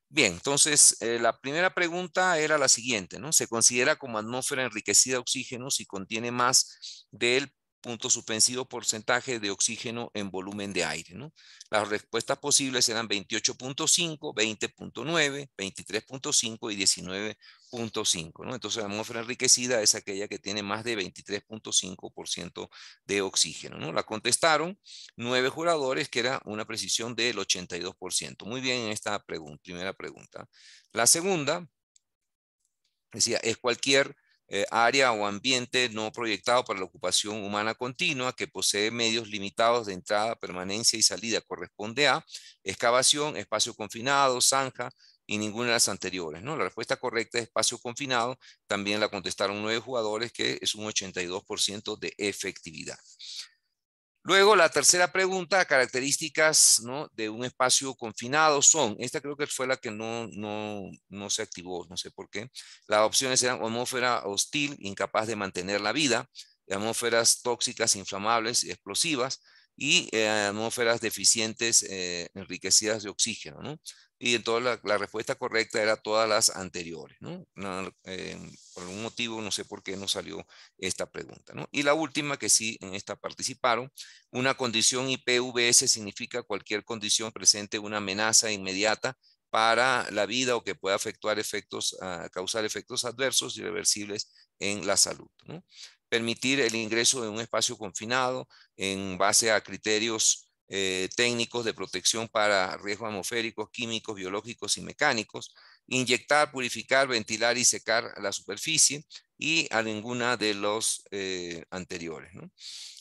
Bien, entonces eh, la primera pregunta era la siguiente, ¿no? ¿Se considera como atmósfera enriquecida de oxígeno si contiene más del punto suspensivo porcentaje de oxígeno en volumen de aire. ¿no? Las respuestas posibles eran 28.5, 20.9, 23.5 y 19.5. ¿no? Entonces la atmósfera enriquecida es aquella que tiene más de 23.5% de oxígeno. ¿no? La contestaron nueve juradores, que era una precisión del 82%. Muy bien en esta primera pregunta. La segunda decía, es cualquier eh, área o ambiente no proyectado para la ocupación humana continua que posee medios limitados de entrada, permanencia y salida. Corresponde a excavación, espacio confinado, zanja y ninguna de las anteriores. ¿no? La respuesta correcta es espacio confinado. También la contestaron nueve jugadores que es un 82% de efectividad. Luego, la tercera pregunta, características ¿no? de un espacio confinado son, esta creo que fue la que no, no, no se activó, no sé por qué. Las opciones eran atmósfera hostil, incapaz de mantener la vida, atmósferas tóxicas, inflamables explosivas, y eh, atmósferas deficientes eh, enriquecidas de oxígeno. ¿no? Y entonces la, respuesta correcta era todas las anteriores. ¿no? Eh, por algún motivo, no sé por qué no salió esta pregunta. ¿no? Y la última, que sí en esta participaron, una condición IPVS significa cualquier condición presente una amenaza inmediata para la vida o que pueda efectuar efectos, uh, causar efectos adversos irreversibles en la salud. Permitir el ingreso de un espacio confinado en base a criterios eh, técnicos de protección para riesgos atmosféricos, químicos, biológicos y mecánicos, inyectar, purificar, ventilar y secar la superficie y a ninguna de los eh, anteriores.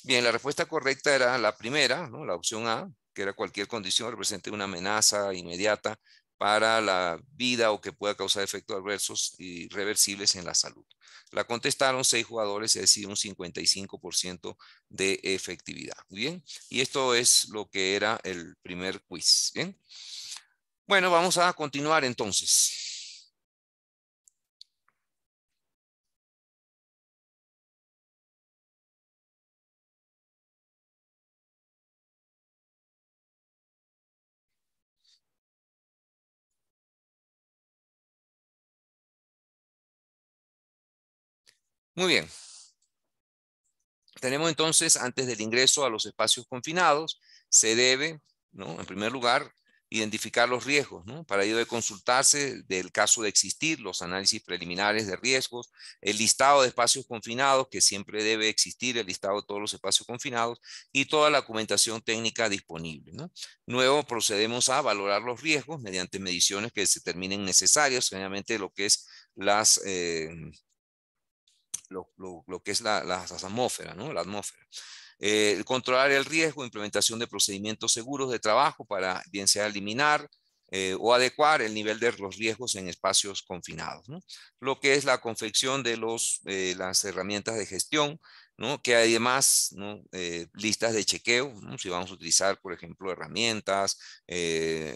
Bien, la respuesta correcta era la primera, la opción A, que era cualquier condición represente una amenaza inmediata para la vida o que pueda causar efectos adversos y reversibles en la salud. La contestaron seis jugadores, es decir, un 55% de efectividad. Bien, y esto es lo que era el primer quiz. Bien, bueno, vamos a continuar entonces. Muy bien. Tenemos entonces, antes del ingreso a los espacios confinados, se debe, ¿no? en primer lugar, identificar los riesgos. ¿no? Para ello debe consultarse del caso de existir los análisis preliminares de riesgos, el listado de espacios confinados, que siempre debe existir el listado de todos los espacios confinados y toda la documentación técnica disponible. ¿no? Luego procedemos a valorar los riesgos mediante mediciones que se determinen necesarias, generalmente lo que es las... Eh, lo, que es la, la, atmósfera, ¿no? La atmósfera. Eh, controlar el riesgo, implementación de procedimientos seguros de trabajo para bien sea eliminar eh, o adecuar el nivel de los riesgos en espacios confinados. Lo que es la confección de los, eh, las herramientas de gestión, ¿no? que además ¿no? listas de chequeo, si vamos a utilizar, por ejemplo, herramientas,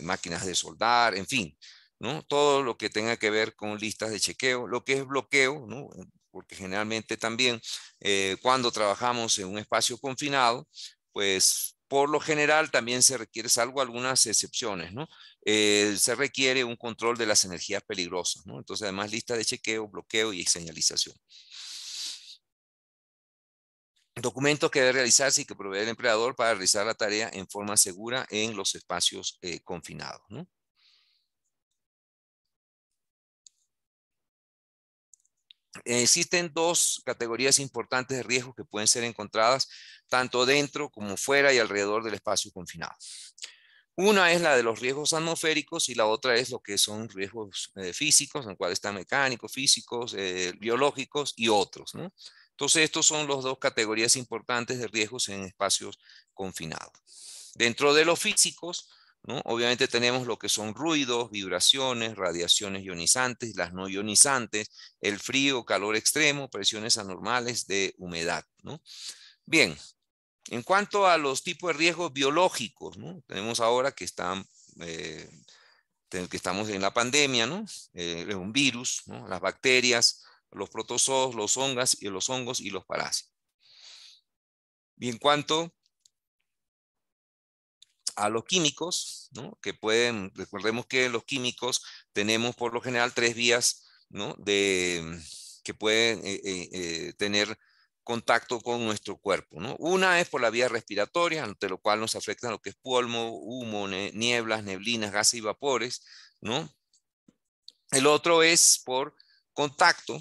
máquinas de soldar, en fin, ¿no? todo lo que tenga que ver con listas de chequeo, lo que es bloqueo, ¿no? Porque generalmente también eh, cuando trabajamos en un espacio confinado, pues por lo general también se requiere, salvo algunas excepciones, ¿no? Eh, se requiere un control de las energías peligrosas, ¿no? Entonces, además, lista de chequeo, bloqueo y señalización. Documentos que debe realizarse y que provee el empleador para realizar la tarea en forma segura en los espacios eh, confinados, ¿no? Existen dos categorías importantes de riesgos que pueden ser encontradas tanto dentro como fuera y alrededor del espacio confinado. Una es la de los riesgos atmosféricos y la otra es lo que son riesgos eh, físicos, en el cual están mecánicos, físicos, eh, biológicos y otros. Entonces, estos son las dos categorías importantes de riesgos en espacios confinados. Dentro de los físicos, Obviamente tenemos lo que son ruidos, vibraciones, radiaciones ionizantes, las no ionizantes, el frío, calor extremo, presiones anormales de humedad. Bien, en cuanto a los tipos de riesgos biológicos, tenemos ahora eh, que estamos en la pandemia, ¿no? Eh, un virus, las bacterias, los protozoos, los hongos y los hongos y los parásitos. Y en cuanto a los químicos, ¿no? que pueden, recordemos que los químicos tenemos por lo general tres vías ¿no? de, que pueden eh, eh, eh, tener contacto con nuestro cuerpo. Una es por la vía respiratoria, ante lo cual nos afectan lo que es polvo, humo, nieblas, neblinas, gases y vapores. ¿no? El otro es por contacto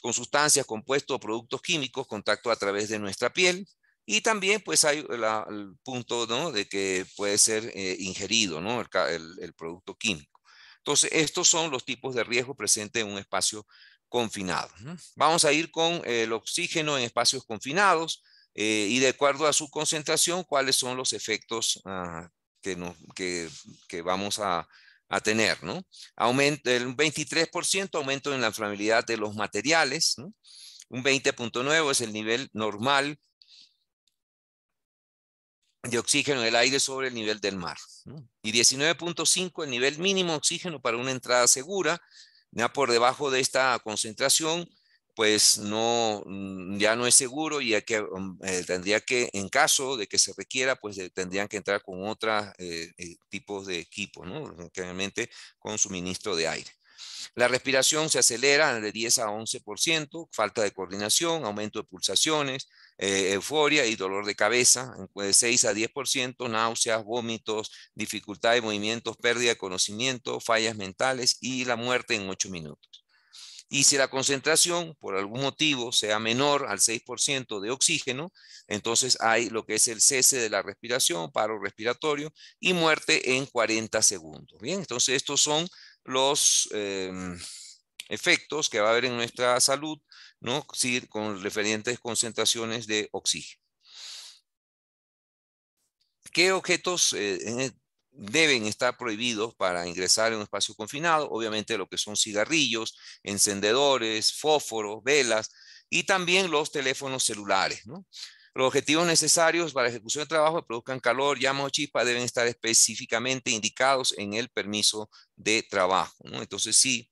con sustancias, compuestos o productos químicos, contacto a través de nuestra piel, y también pues hay el punto ¿no? de que puede ser eh, ingerido ¿no? el, producto químico. Entonces, estos son los tipos de riesgo presentes en un espacio confinado. Vamos a ir con el oxígeno en espacios confinados eh, y de acuerdo a su concentración, cuáles son los efectos ah, que, que, que, vamos a, a tener. ¿no? Aumento, el 23% aumento en la inflamabilidad de los materiales. Un 20.9 es el nivel normal de oxígeno en el aire sobre el nivel del mar. Y 19.5 el nivel mínimo de oxígeno para una entrada segura. Ya por debajo de esta concentración, pues no, mm, ya no es seguro y que, mm, eh, tendría que, en caso de que se requiera, pues tendrían que entrar con otros eh, eh, tipos de equipo, ¿no? Con suministro de aire. La respiración se acelera de 10 a 11%, falta de coordinación, aumento de pulsaciones, eh, euforia y dolor de cabeza, de 6 a 10%, náuseas, vómitos, dificultad de movimientos, pérdida de conocimiento, fallas mentales y la muerte en 8 minutos. Y si la concentración, por algún motivo, sea menor al 6% de oxígeno, entonces hay lo que es el cese de la respiración, paro respiratorio y muerte en 40 segundos. Bien, entonces estos son los em, efectos que va a haber en nuestra salud, ¿no? Sí, con diferentes concentraciones de oxígeno. ¿Qué objetos eh, deben estar prohibidos para ingresar en un espacio confinado? Obviamente lo que son cigarrillos, encendedores, fósforos, velas y también los teléfonos celulares. Los objetivos necesarios para la ejecución de trabajo que produzcan calor, llama o chispa deben estar específicamente indicados en el permiso de trabajo. Entonces, sí,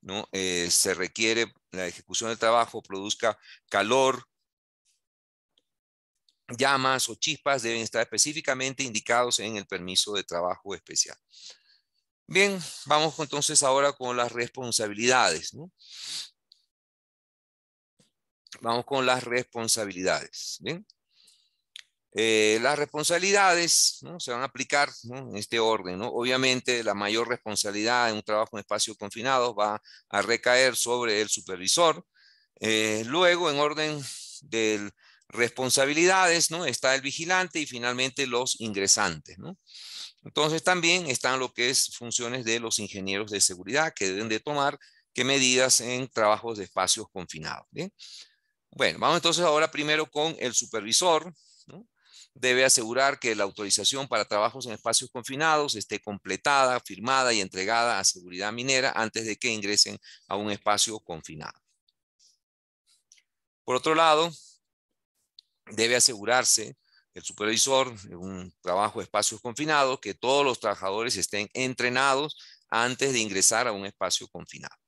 ¿no? Eh, se requiere la ejecución del trabajo produzca calor, llamas o chispas deben estar específicamente indicados en el permiso de trabajo especial. Bien, vamos entonces ahora con las responsabilidades. ¿no? Vamos con las responsabilidades. Eh, las responsabilidades se van a aplicar en este orden. ¿no? Obviamente, la mayor responsabilidad en un trabajo en espacios confinados va a recaer sobre el supervisor. Eh, luego, en orden de responsabilidades, ¿no? está el vigilante y finalmente los ingresantes. Entonces, también están lo que es funciones de los ingenieros de seguridad que deben de tomar qué medidas en trabajos de espacios confinados. Bueno, vamos entonces ahora primero con el supervisor. debe asegurar que la autorización para trabajos en espacios confinados esté completada, firmada y entregada a seguridad minera antes de que ingresen a un espacio confinado. Por otro lado, debe asegurarse el supervisor de un trabajo de espacios confinados que todos los trabajadores estén entrenados antes de ingresar a un espacio confinado.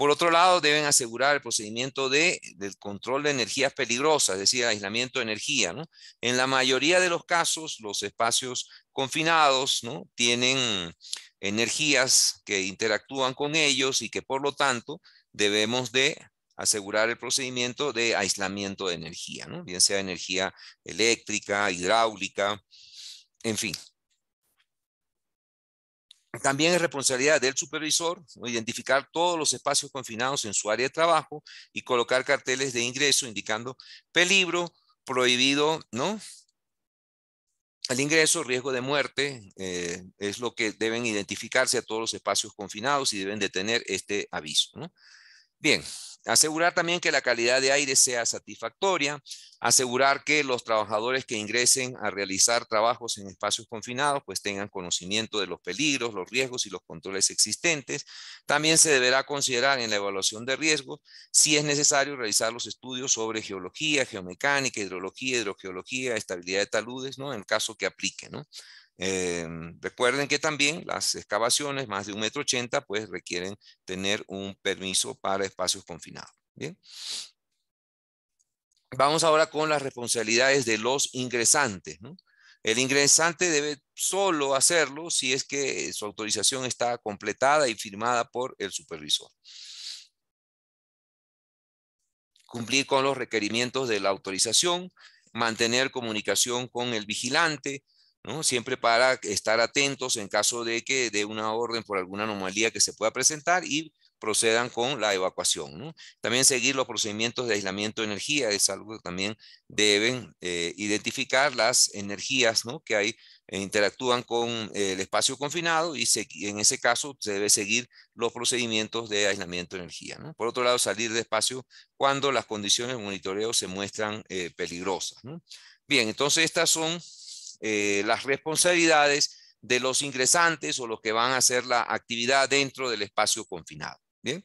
Por otro lado, deben asegurar el procedimiento de, del control de energías peligrosas, es decir, aislamiento de energía. En la mayoría de los casos, los espacios confinados ¿no? tienen energías que interactúan con ellos y que por lo tanto debemos de asegurar el procedimiento de aislamiento de energía, ¿no? bien sea energía eléctrica, hidráulica, en fin. También es responsabilidad del supervisor identificar todos los espacios confinados en su área de trabajo y colocar carteles de ingreso indicando peligro, prohibido, ¿no? El ingreso, riesgo de muerte, eh, es lo que deben identificarse a todos los espacios confinados y deben de tener este aviso, ¿no? Bien, Asegurar también que la calidad de aire sea satisfactoria, asegurar que los trabajadores que ingresen a realizar trabajos en espacios confinados pues tengan conocimiento de los peligros, los riesgos y los controles existentes. También se deberá considerar en la evaluación de riesgos si es necesario realizar los estudios sobre geología, geomecánica, hidrología, hidrogeología, estabilidad de taludes, ¿no? En el caso que aplique, ¿no? Eh, recuerden que también las excavaciones más de un metro ochenta pues requieren tener un permiso para espacios confinados. Bien. Vamos ahora con las responsabilidades de los ingresantes. El ingresante debe solo hacerlo si es que su autorización está completada y firmada por el supervisor. Cumplir con los requerimientos de la autorización, mantener comunicación con el vigilante, Siempre para estar atentos en caso de que dé una orden por alguna anomalía que se pueda presentar y procedan con la evacuación. También seguir los procedimientos de aislamiento de energía es algo que también deben eh, identificar las energías que hay e interactúan con el espacio confinado y en ese caso se debe seguir los procedimientos de aislamiento de energía. Por otro lado, salir de espacio cuando las condiciones de monitoreo se muestran eh, peligrosas. Bien, entonces estas son eh, las responsabilidades de los ingresantes o los que van a hacer la actividad dentro del espacio confinado. Bien.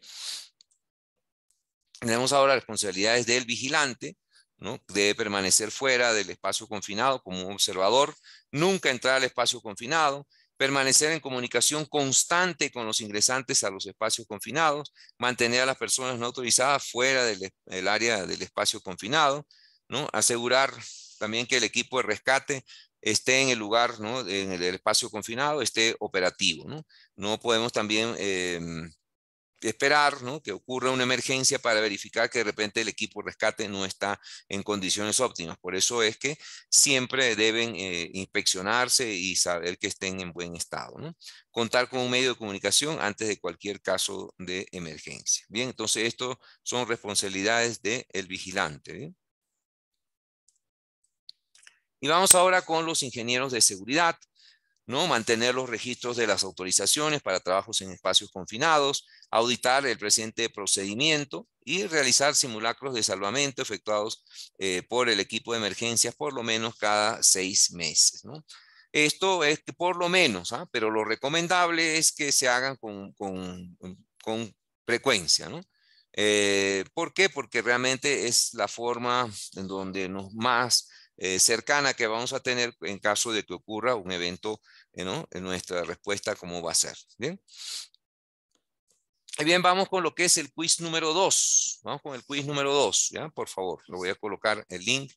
Tenemos ahora responsabilidades del vigilante, ¿no? Debe permanecer fuera del espacio confinado como observador, nunca entrar al espacio confinado, permanecer en comunicación constante con los ingresantes a los espacios confinados, mantener a las personas no autorizadas fuera del, del área del espacio confinado, ¿no? Asegurar también que el equipo de rescate esté en el lugar, ¿no? en el espacio confinado, esté operativo. No, no podemos también em, esperar ¿no? que ocurra una emergencia para verificar que de repente el equipo de rescate no está en condiciones óptimas. Por eso es que siempre deben eh, inspeccionarse y saber que estén en buen estado. Contar con un medio de comunicación antes de cualquier caso de emergencia. Bien, entonces esto son responsabilidades del vigilante. ¿bien? Y vamos ahora con los ingenieros de seguridad, ¿no? Mantener los registros de las autorizaciones para trabajos en espacios confinados, auditar el presente procedimiento y realizar simulacros de salvamento efectuados eh, por el equipo de emergencias por lo menos cada seis meses, ¿no? Esto es por lo menos, ¿ah? pero lo recomendable es que se hagan con, con, con frecuencia, ¿no? Eh, ¿Por qué? Porque realmente es la forma en donde nos más eh, cercana que vamos a tener en caso de que ocurra un evento eh, en nuestra respuesta, cómo va a ser. Bien. Bien, vamos con lo que es el quiz número 2. Vamos con el quiz número 2, ¿ya? Por favor, lo voy a colocar el link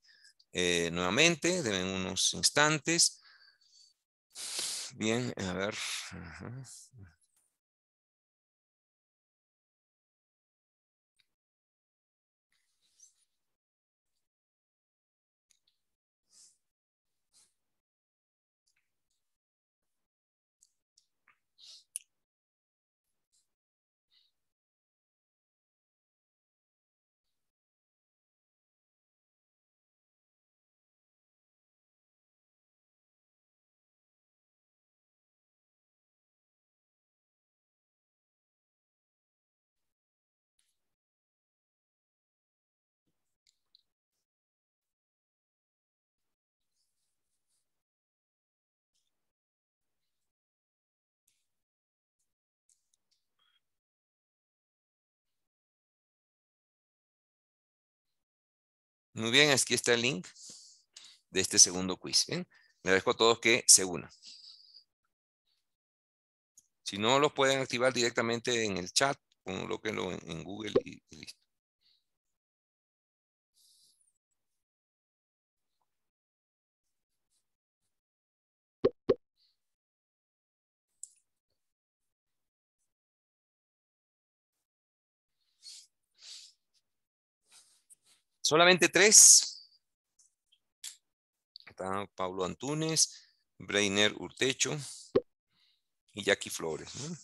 eh, nuevamente, deben unos instantes. Bien, a ver. Muy bien, aquí está el link de este segundo quiz. ¿bien? Dejo a todos que se unan. Si no, lo pueden activar directamente en el chat, colóquenlo en, en Google y, y listo. Solamente tres. Está Pablo Antunes, Breiner Urtecho y Jackie Flores. ¿no?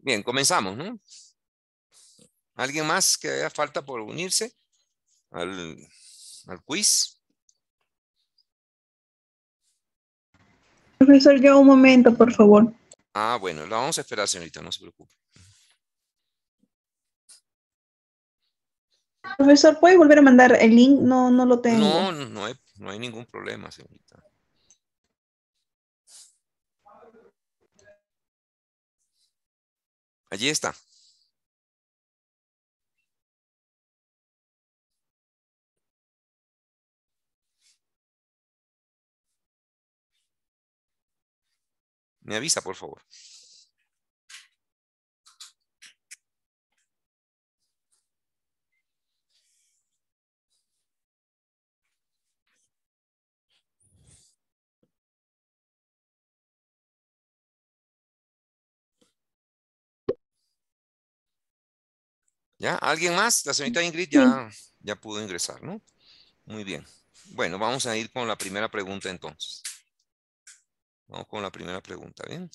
Bien, comenzamos, ¿no? ¿Alguien más que haya falta por unirse al, al quiz? Profesor, ya un momento, por favor. Ah, bueno, la vamos a esperar, señorita, no se preocupe. Profesor, ¿puede volver a mandar el link? No, no lo tengo. No, no, no hay, no hay ningún problema, señorita. Allí está. Me avisa, por favor. ¿Ya? ¿Alguien más? La señorita Ingrid ya, ya pudo ingresar, ¿no? Muy bien. Bueno, vamos a ir con la primera pregunta entonces. Vamos con la primera pregunta, ¿bien?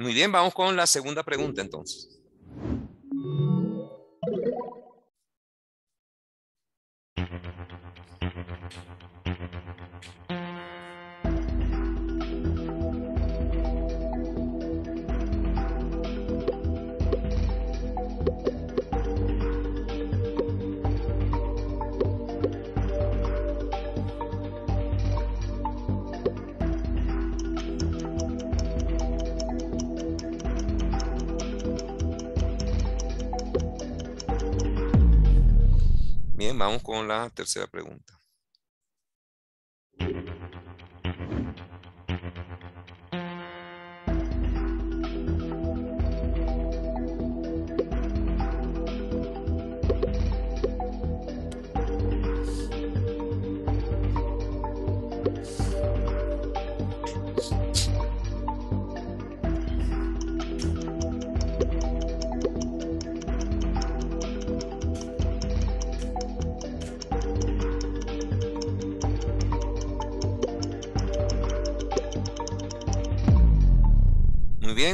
Muy bien, vamos con la segunda pregunta entonces. Vamos con la tercera pregunta.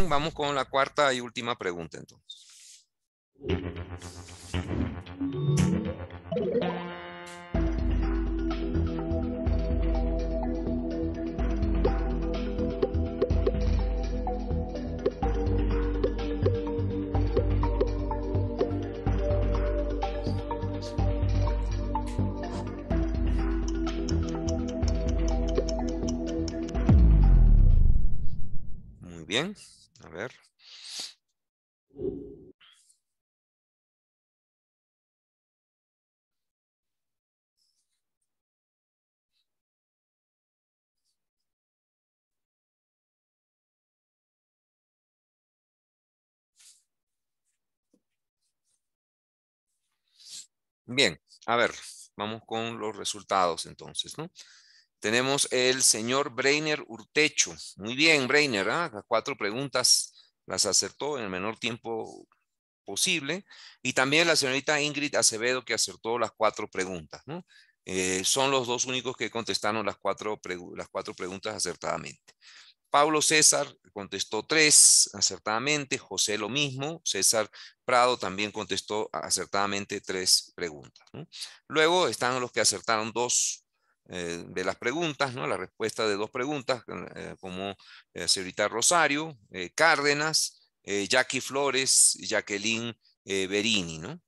Vamos con la cuarta y última pregunta entonces. Muy bien, Bien, a ver, Vamos con los resultados entonces, ¿no? Tenemos el señor Breiner Urtecho. Muy bien, Breiner, ¿ah? las cuatro preguntas las acertó en el menor tiempo posible. Y también la señorita Ingrid Acevedo que acertó las cuatro preguntas. Eh, son los dos únicos que contestaron las cuatro, las cuatro preguntas acertadamente. Pablo César contestó tres acertadamente, José lo mismo, César Prado también contestó acertadamente tres preguntas. Luego están los que acertaron dos eh, de las preguntas, ¿no? la respuesta de dos preguntas, eh, como eh, señorita Rosario, Cárdenas, Jackie Flores, Jacqueline Berini. ¿no?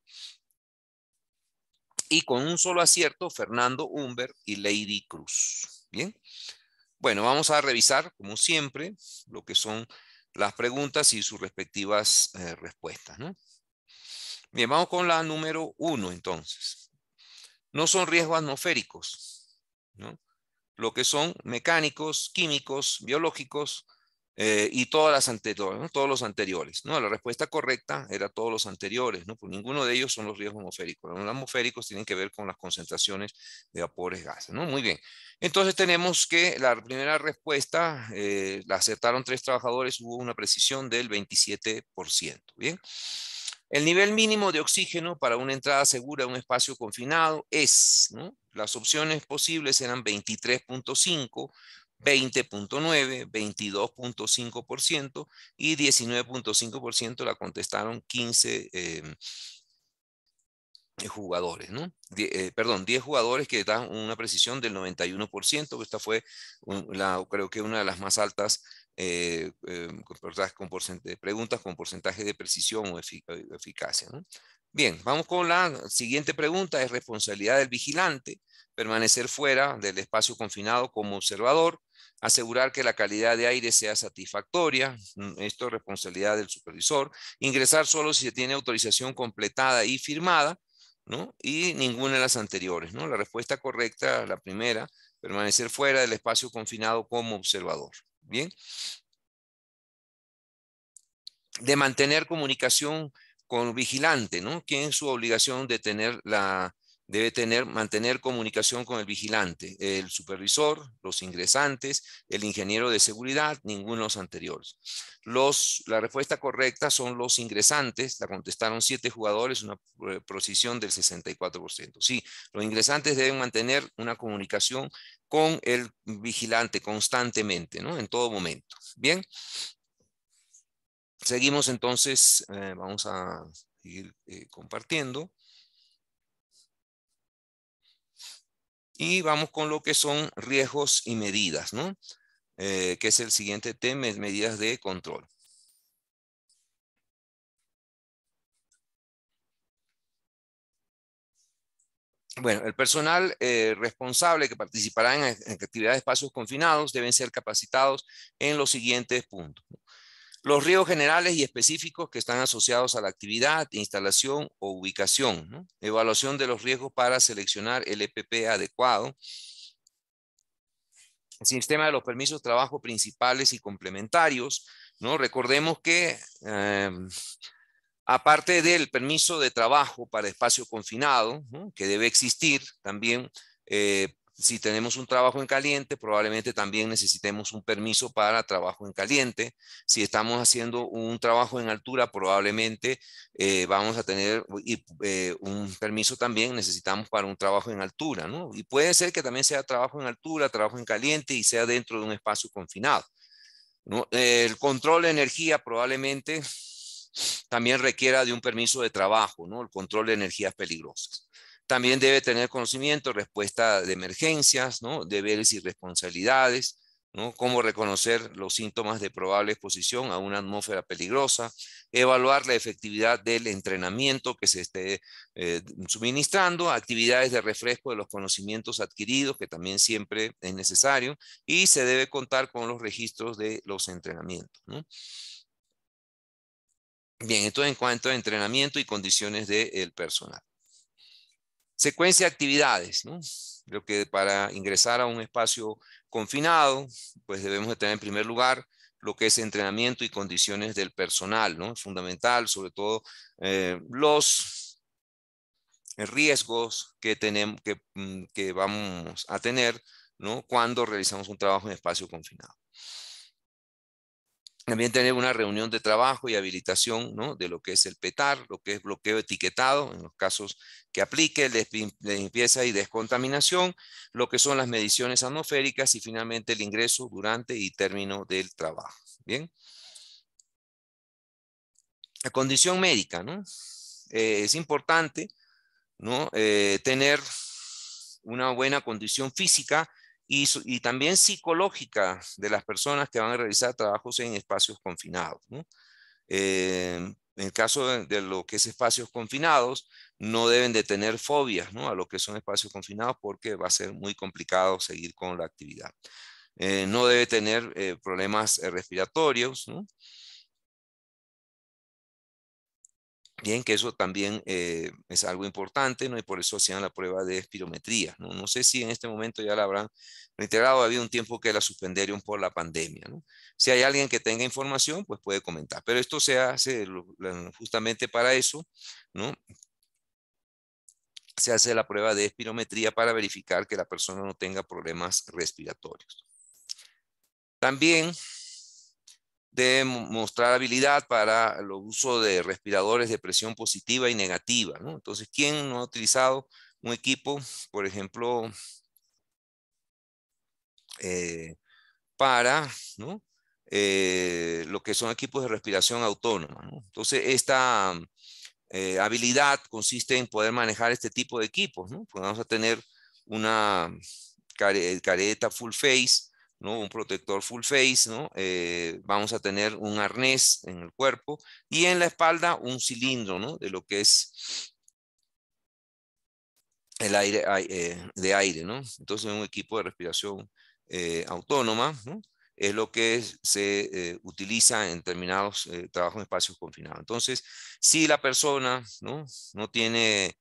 Y con un solo acierto, Fernando Humber y Lady Cruz. Bien. Bueno, vamos a revisar, como siempre, lo que son las preguntas y sus respectivas eh, respuestas. ¿no? Bien, vamos con la número uno, entonces. No son riesgos atmosféricos, ¿no? Lo que son mecánicos, químicos, biológicos, eh, y todas las anteriores, todos los anteriores. ¿no? La respuesta correcta era todos los anteriores, ¿no? Pues ninguno de ellos son los riesgos atmosféricos. Los atmosféricos tienen que ver con las concentraciones de vapores gases. ¿no? Muy bien. Entonces tenemos que la primera respuesta, eh, la acertaron tres trabajadores, hubo una precisión del 27%. Bien. El nivel mínimo de oxígeno para una entrada segura a un espacio confinado es, ¿no? las opciones posibles eran 23.5, 20.9, 22.5% y 19.5% la contestaron 15 em, jugadores, ¿no? Eh, perdón, 10 jugadores que dan una precisión del 91%, esta fue la, creo que una de las más altas eh, em, con preguntas con porcentaje de precisión o eficacia. ¿no? Bien, vamos con la siguiente pregunta, es responsabilidad del vigilante permanecer fuera del espacio confinado como observador, asegurar que la calidad de aire sea satisfactoria, mm, esto es responsabilidad del supervisor, ingresar solo si se tiene autorización completada y firmada. Y ninguna de las anteriores, ¿no? La respuesta correcta, la primera, permanecer fuera del espacio confinado como observador. Bien. De mantener comunicación con vigilante, ¿no? ¿Quién es su obligación de tener la debe tener, mantener comunicación con el vigilante, el supervisor, los ingresantes, el ingeniero de seguridad, ninguno de los anteriores. Los, la respuesta correcta son los ingresantes, la contestaron siete jugadores, una precisión del 64%. Sí, los ingresantes deben mantener una comunicación con el vigilante constantemente, ¿no? En todo momento. Bien. Seguimos entonces, eh, vamos a seguir eh, compartiendo. Y vamos con lo que son riesgos y medidas, ¿no? Eh, que es el siguiente tema, medidas de control. Bueno, el personal eh, responsable que participará en, en, actividades de espacios confinados deben ser capacitados en los siguientes puntos. Los riesgos generales y específicos que están asociados a la actividad, instalación o ubicación. Evaluación de los riesgos para seleccionar el EPP adecuado. Sistema de los permisos de trabajo principales y complementarios. ¿no? Recordemos que em, aparte del permiso de trabajo para espacio confinado, que debe existir también eh, si tenemos un trabajo en caliente, probablemente también necesitemos un permiso para trabajo en caliente. Si estamos haciendo un trabajo en altura, probablemente eh, vamos a tener eh, un permiso también, necesitamos para un trabajo en altura, ¿no? Y puede ser que también sea trabajo en altura, trabajo en caliente y sea dentro de un espacio confinado. El control de energía probablemente también requiera de un permiso de trabajo, ¿no? El control de energías peligrosas. También debe tener conocimiento, respuesta de emergencias, ¿no? deberes y responsabilidades, cómo reconocer los síntomas de probable exposición a una atmósfera peligrosa, evaluar la efectividad del entrenamiento que se esté eh, suministrando, actividades de refresco de los conocimientos adquiridos, que también siempre es necesario, y se debe contar con los registros de los entrenamientos. Bien, entonces en cuanto a entrenamiento y condiciones del personal. Secuencia de actividades, ¿no? Lo que para ingresar a un espacio confinado, pues debemos de tener en primer lugar lo que es entrenamiento y condiciones del personal, ¿no? Fundamental, sobre todo eh, los riesgos que, tenemos, que, mm, que vamos a tener ¿no? cuando realizamos un trabajo en espacio confinado. También tener una reunión de trabajo y habilitación de lo que es el PETAR, lo que es bloqueo etiquetado, en los casos que aplique, limpieza y descontaminación, lo que son las mediciones atmosféricas y finalmente el ingreso durante y término del trabajo. Bien. La condición médica, ¿no? Eh, es importante. Eh, tener una buena condición física y, también psicológica de las personas que van a realizar trabajos en espacios confinados. Eh, en el caso de, lo que es espacios confinados, no deben de tener fobias a lo que son espacios confinados porque va a ser muy complicado seguir con la actividad. Eh, no debe tener eh, problemas respiratorios, ¿no? Bien, que eso también eh, es algo importante, ¿no? Y por eso hacían la prueba de espirometría, ¿no? No sé si en este momento ya la habrán reiterado, había un tiempo que la suspendieron por la pandemia, ¿no? Si hay alguien que tenga información, pues puede comentar, pero esto se hace justamente para eso, ¿no? Se hace la prueba de espirometría para verificar que la persona no tenga problemas respiratorios. También de mostrar habilidad para el uso de respiradores de presión positiva y negativa. Entonces, ¿quién no ha utilizado un equipo, por ejemplo, eh, para. Eh, lo que son equipos de respiración autónoma? ¿no? Entonces, esta eh, habilidad consiste en poder manejar este tipo de equipos. Pues vamos a tener una careta full face ¿no? un protector full face, ¿no? Eh, vamos a tener un arnés en el cuerpo y en la espalda un cilindro ¿no? de lo que es el aire eh, de aire. ¿no? Entonces un equipo de respiración eh, autónoma ¿no? es lo que se utiliza en determinados trabajos en espacios confinados. Entonces, si la persona no, no tiene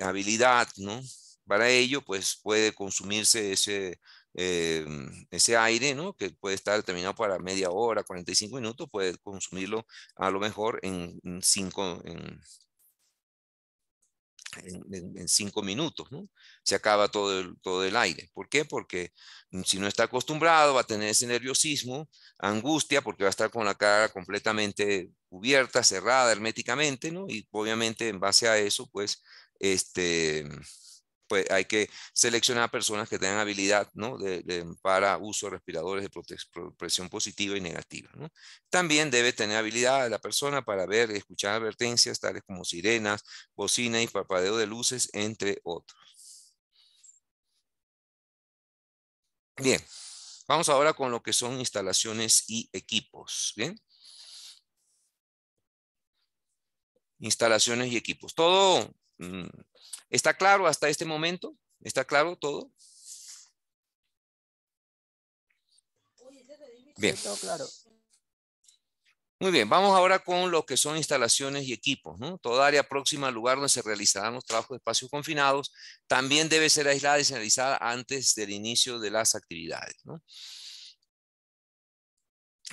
habilidad ¿no? para ello, pues puede consumirse ese eh, ese aire, ¿no? Que puede estar determinado para media hora, 45 minutos, puede consumirlo a lo mejor en, cinco, en, cinco minutos, ¿no? Se acaba todo el, todo el aire. ¿Por qué? Porque si no está acostumbrado va a tener ese nerviosismo, angustia, porque va a estar con la cara completamente cubierta, cerrada herméticamente, ¿no? Y obviamente en base a eso, pues, este, pues hay que seleccionar personas que tengan habilidad ¿no? para uso de respiradores de presión positiva y negativa. También debe tener habilidad la persona para ver y escuchar advertencias tales como sirenas, bocina y parpadeo de luces, entre otros. Bien, vamos ahora con lo que son instalaciones y equipos. Bien. Instalaciones y equipos. Todo ¿Está claro hasta este momento? ¿Está claro todo? Bien. Muy bien, vamos ahora con lo que son instalaciones y equipos. ¿no? Toda área próxima al lugar donde se realizarán los trabajos de espacios confinados también debe ser aislada y señalizada antes del inicio de las actividades. ¿no?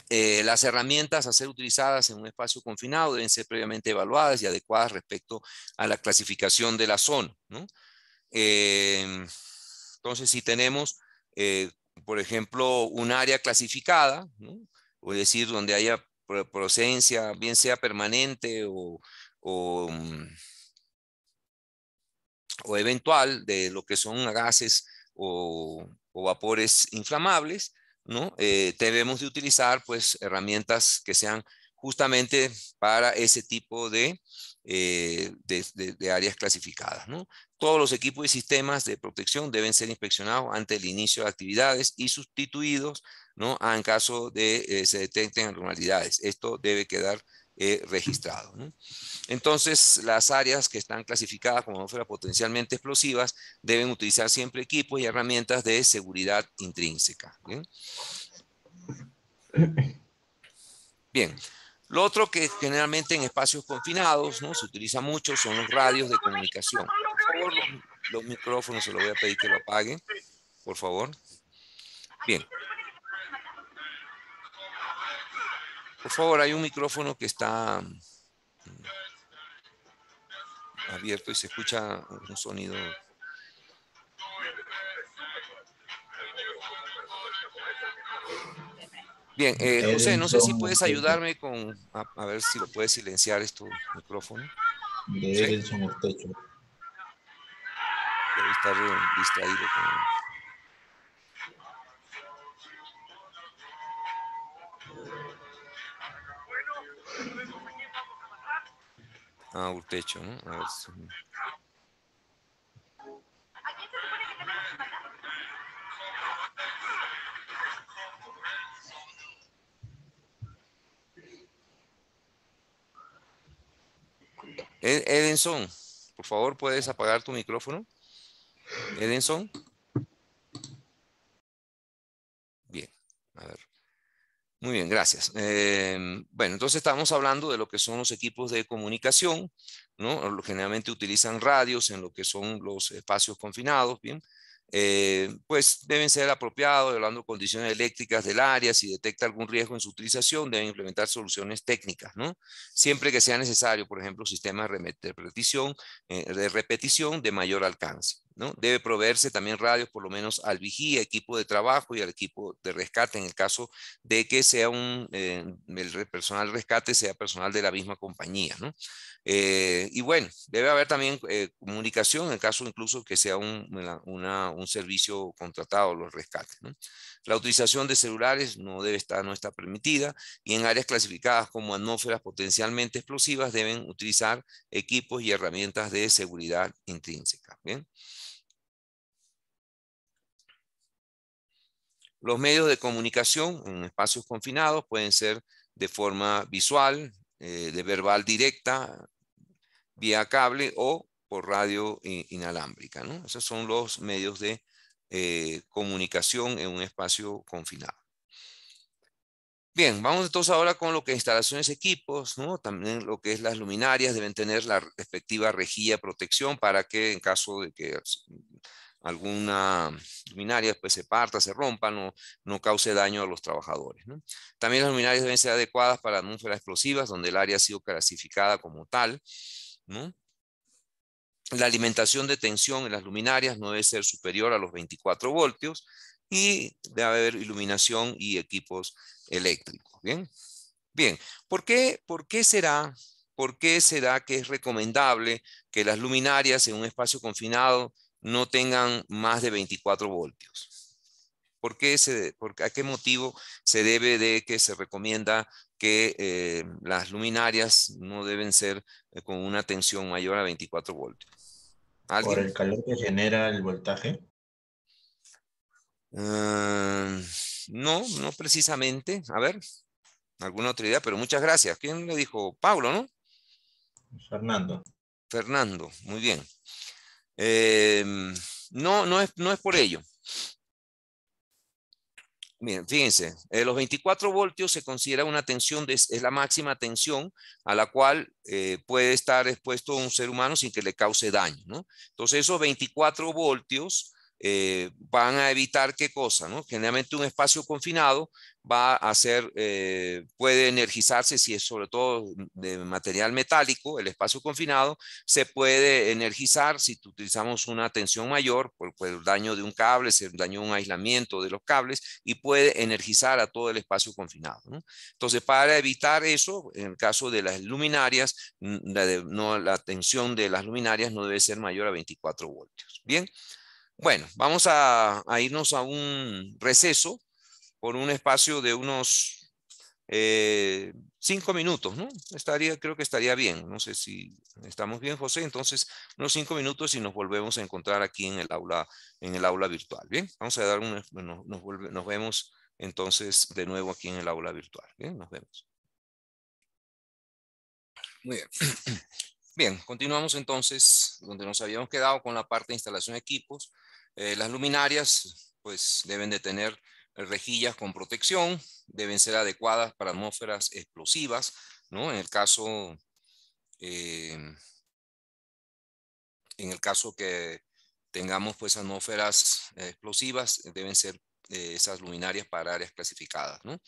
Eh, las herramientas a ser utilizadas en un espacio confinado deben ser previamente evaluadas y adecuadas respecto a la clasificación de la zona. Em, entonces, si tenemos, eh, por ejemplo, un área clasificada, o es decir, donde haya procedencia, bien sea permanente o, o, mm, eventual de lo que son gases o vapores inflamables, ¿no? Eh, debemos de utilizar pues herramientas que sean justamente para ese tipo de, eh, de, áreas clasificadas. Todos los equipos y sistemas de protección deben ser inspeccionados ante el inicio de actividades y sustituidos ¿no? en caso de eh, se detecten anormalidades. Esto debe quedar registrado. Entonces, las áreas que están clasificadas como fuera potencialmente explosivas deben utilizar siempre equipos y herramientas de seguridad intrínseca. Bien. Lo otro que generalmente en espacios confinados ¿no? se utiliza mucho son los radios de comunicación. Por favor, los, los micrófonos se los voy a pedir que lo apaguen, por favor. Bien. Por favor, hay un micrófono que está abierto y se escucha un sonido. Bien, eh, José, no sé si puedes ayudarme con, a, ver si lo puedes silenciar esto micrófono. De Edelson Urtecho. Debe estar distraído con... Ah, Urtecho, ¿no? A ver si... Edenson, por favor, ¿puedes apagar tu micrófono? Edenson. Bien, a ver. Muy bien, gracias. Em, bueno, entonces estamos hablando de lo que son los equipos de comunicación, ¿no? Generalmente utilizan radios en lo que son los espacios confinados, ¿bien? Eh, pues deben ser apropiados, hablando de condiciones eléctricas del área, si detecta algún riesgo en su utilización, deben implementar soluciones técnicas, ¿no? Siempre que sea necesario, por ejemplo, sistemas de repetición, eh, de repetición de mayor alcance. ¿No? Debe proveerse también radios por lo menos al vigía, equipo de trabajo y al equipo de rescate en el caso de que sea un, eh, el personal rescate sea personal de la misma compañía. Eh, y bueno, debe haber también eh, comunicación en el caso incluso que sea un, servicio contratado, los rescates. La utilización de celulares no debe estar, no está permitida y en áreas clasificadas como atmósferas potencialmente explosivas deben utilizar equipos y herramientas de seguridad intrínseca. ¿bien? Los medios de comunicación en espacios confinados pueden ser de forma visual, eh, de verbal directa, vía cable o por radio inalámbrica. ¿no? Esos son los medios de eh, comunicación en un espacio confinado. Bien, vamos entonces ahora con lo que instalaciones, equipos, ¿no? También lo que es las luminarias deben tener la respectiva rejilla protección para que en caso de que alguna luminaria después se parta, se rompa, no, no cause daño a los trabajadores. También las luminarias deben ser adecuadas para atmósferas explosivas, donde el área ha sido clasificada como tal. La alimentación de tensión en las luminarias no debe ser superior a los 24 voltios y debe haber iluminación y equipos eléctricos. Bien, bien. ¿Por qué, por qué será? ¿Por qué será que es recomendable que las luminarias en un espacio confinado no tengan más de 24 voltios. ¿Por qué se, ¿A qué motivo se debe de que se recomienda que eh, las luminarias no deben ser eh, con una tensión mayor a 24 voltios? ¿Por el calor que genera el voltaje? Ah, no, no precisamente. A ver, alguna otra idea, pero muchas gracias. ¿Quién le dijo? Pablo, ¿no? Fernando. Fernando, muy bien. Em, no, no es, no es por ello. Miren, fíjense, eh, los 24 voltios se considera una tensión, de, es la máxima tensión a la cual eh, puede estar expuesto un ser humano sin que le cause daño, ¿no? Entonces esos 24 voltios eh, van a evitar qué cosa, ¿no? Generalmente un espacio confinado va a ser, eh, puede energizarse si es sobre todo de material metálico, el espacio confinado, se puede energizar si utilizamos una tensión mayor por, el daño de un cable, se dañó un aislamiento de los cables y puede energizar a todo el espacio confinado. Entonces, para evitar eso, en el caso de las luminarias, no, la tensión de las luminarias no debe ser mayor a 24 voltios. Bien. Bueno, vamos a, irnos a un receso por un espacio de unos eh, cinco minutos, ¿no? Estaría, creo que estaría bien. No sé si estamos bien, José. Entonces, unos cinco minutos y nos volvemos a encontrar aquí en el aula, en el aula virtual. Bien, vamos a dar un, nos, nos vemos entonces de nuevo aquí en el aula virtual. Bien, nos vemos. Muy bien. <clears throat> Bien, continuamos entonces donde nos habíamos quedado con la parte de instalación de equipos. Eh, las luminarias pues deben de tener rejillas con protección, deben ser adecuadas para atmósferas explosivas, ¿no? En el caso, eh, en el caso que tengamos pues atmósferas explosivas, deben ser eh, esas luminarias para áreas clasificadas, ¿no?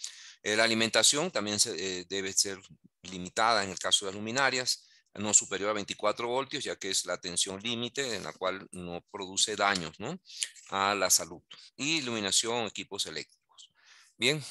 la alimentación también se, debe ser limitada en el caso de las luminarias, no superior a 24 voltios, ya que es la tensión límite en la cual no produce daños ¿no? a la salud. Y iluminación, equipos eléctricos. Bien.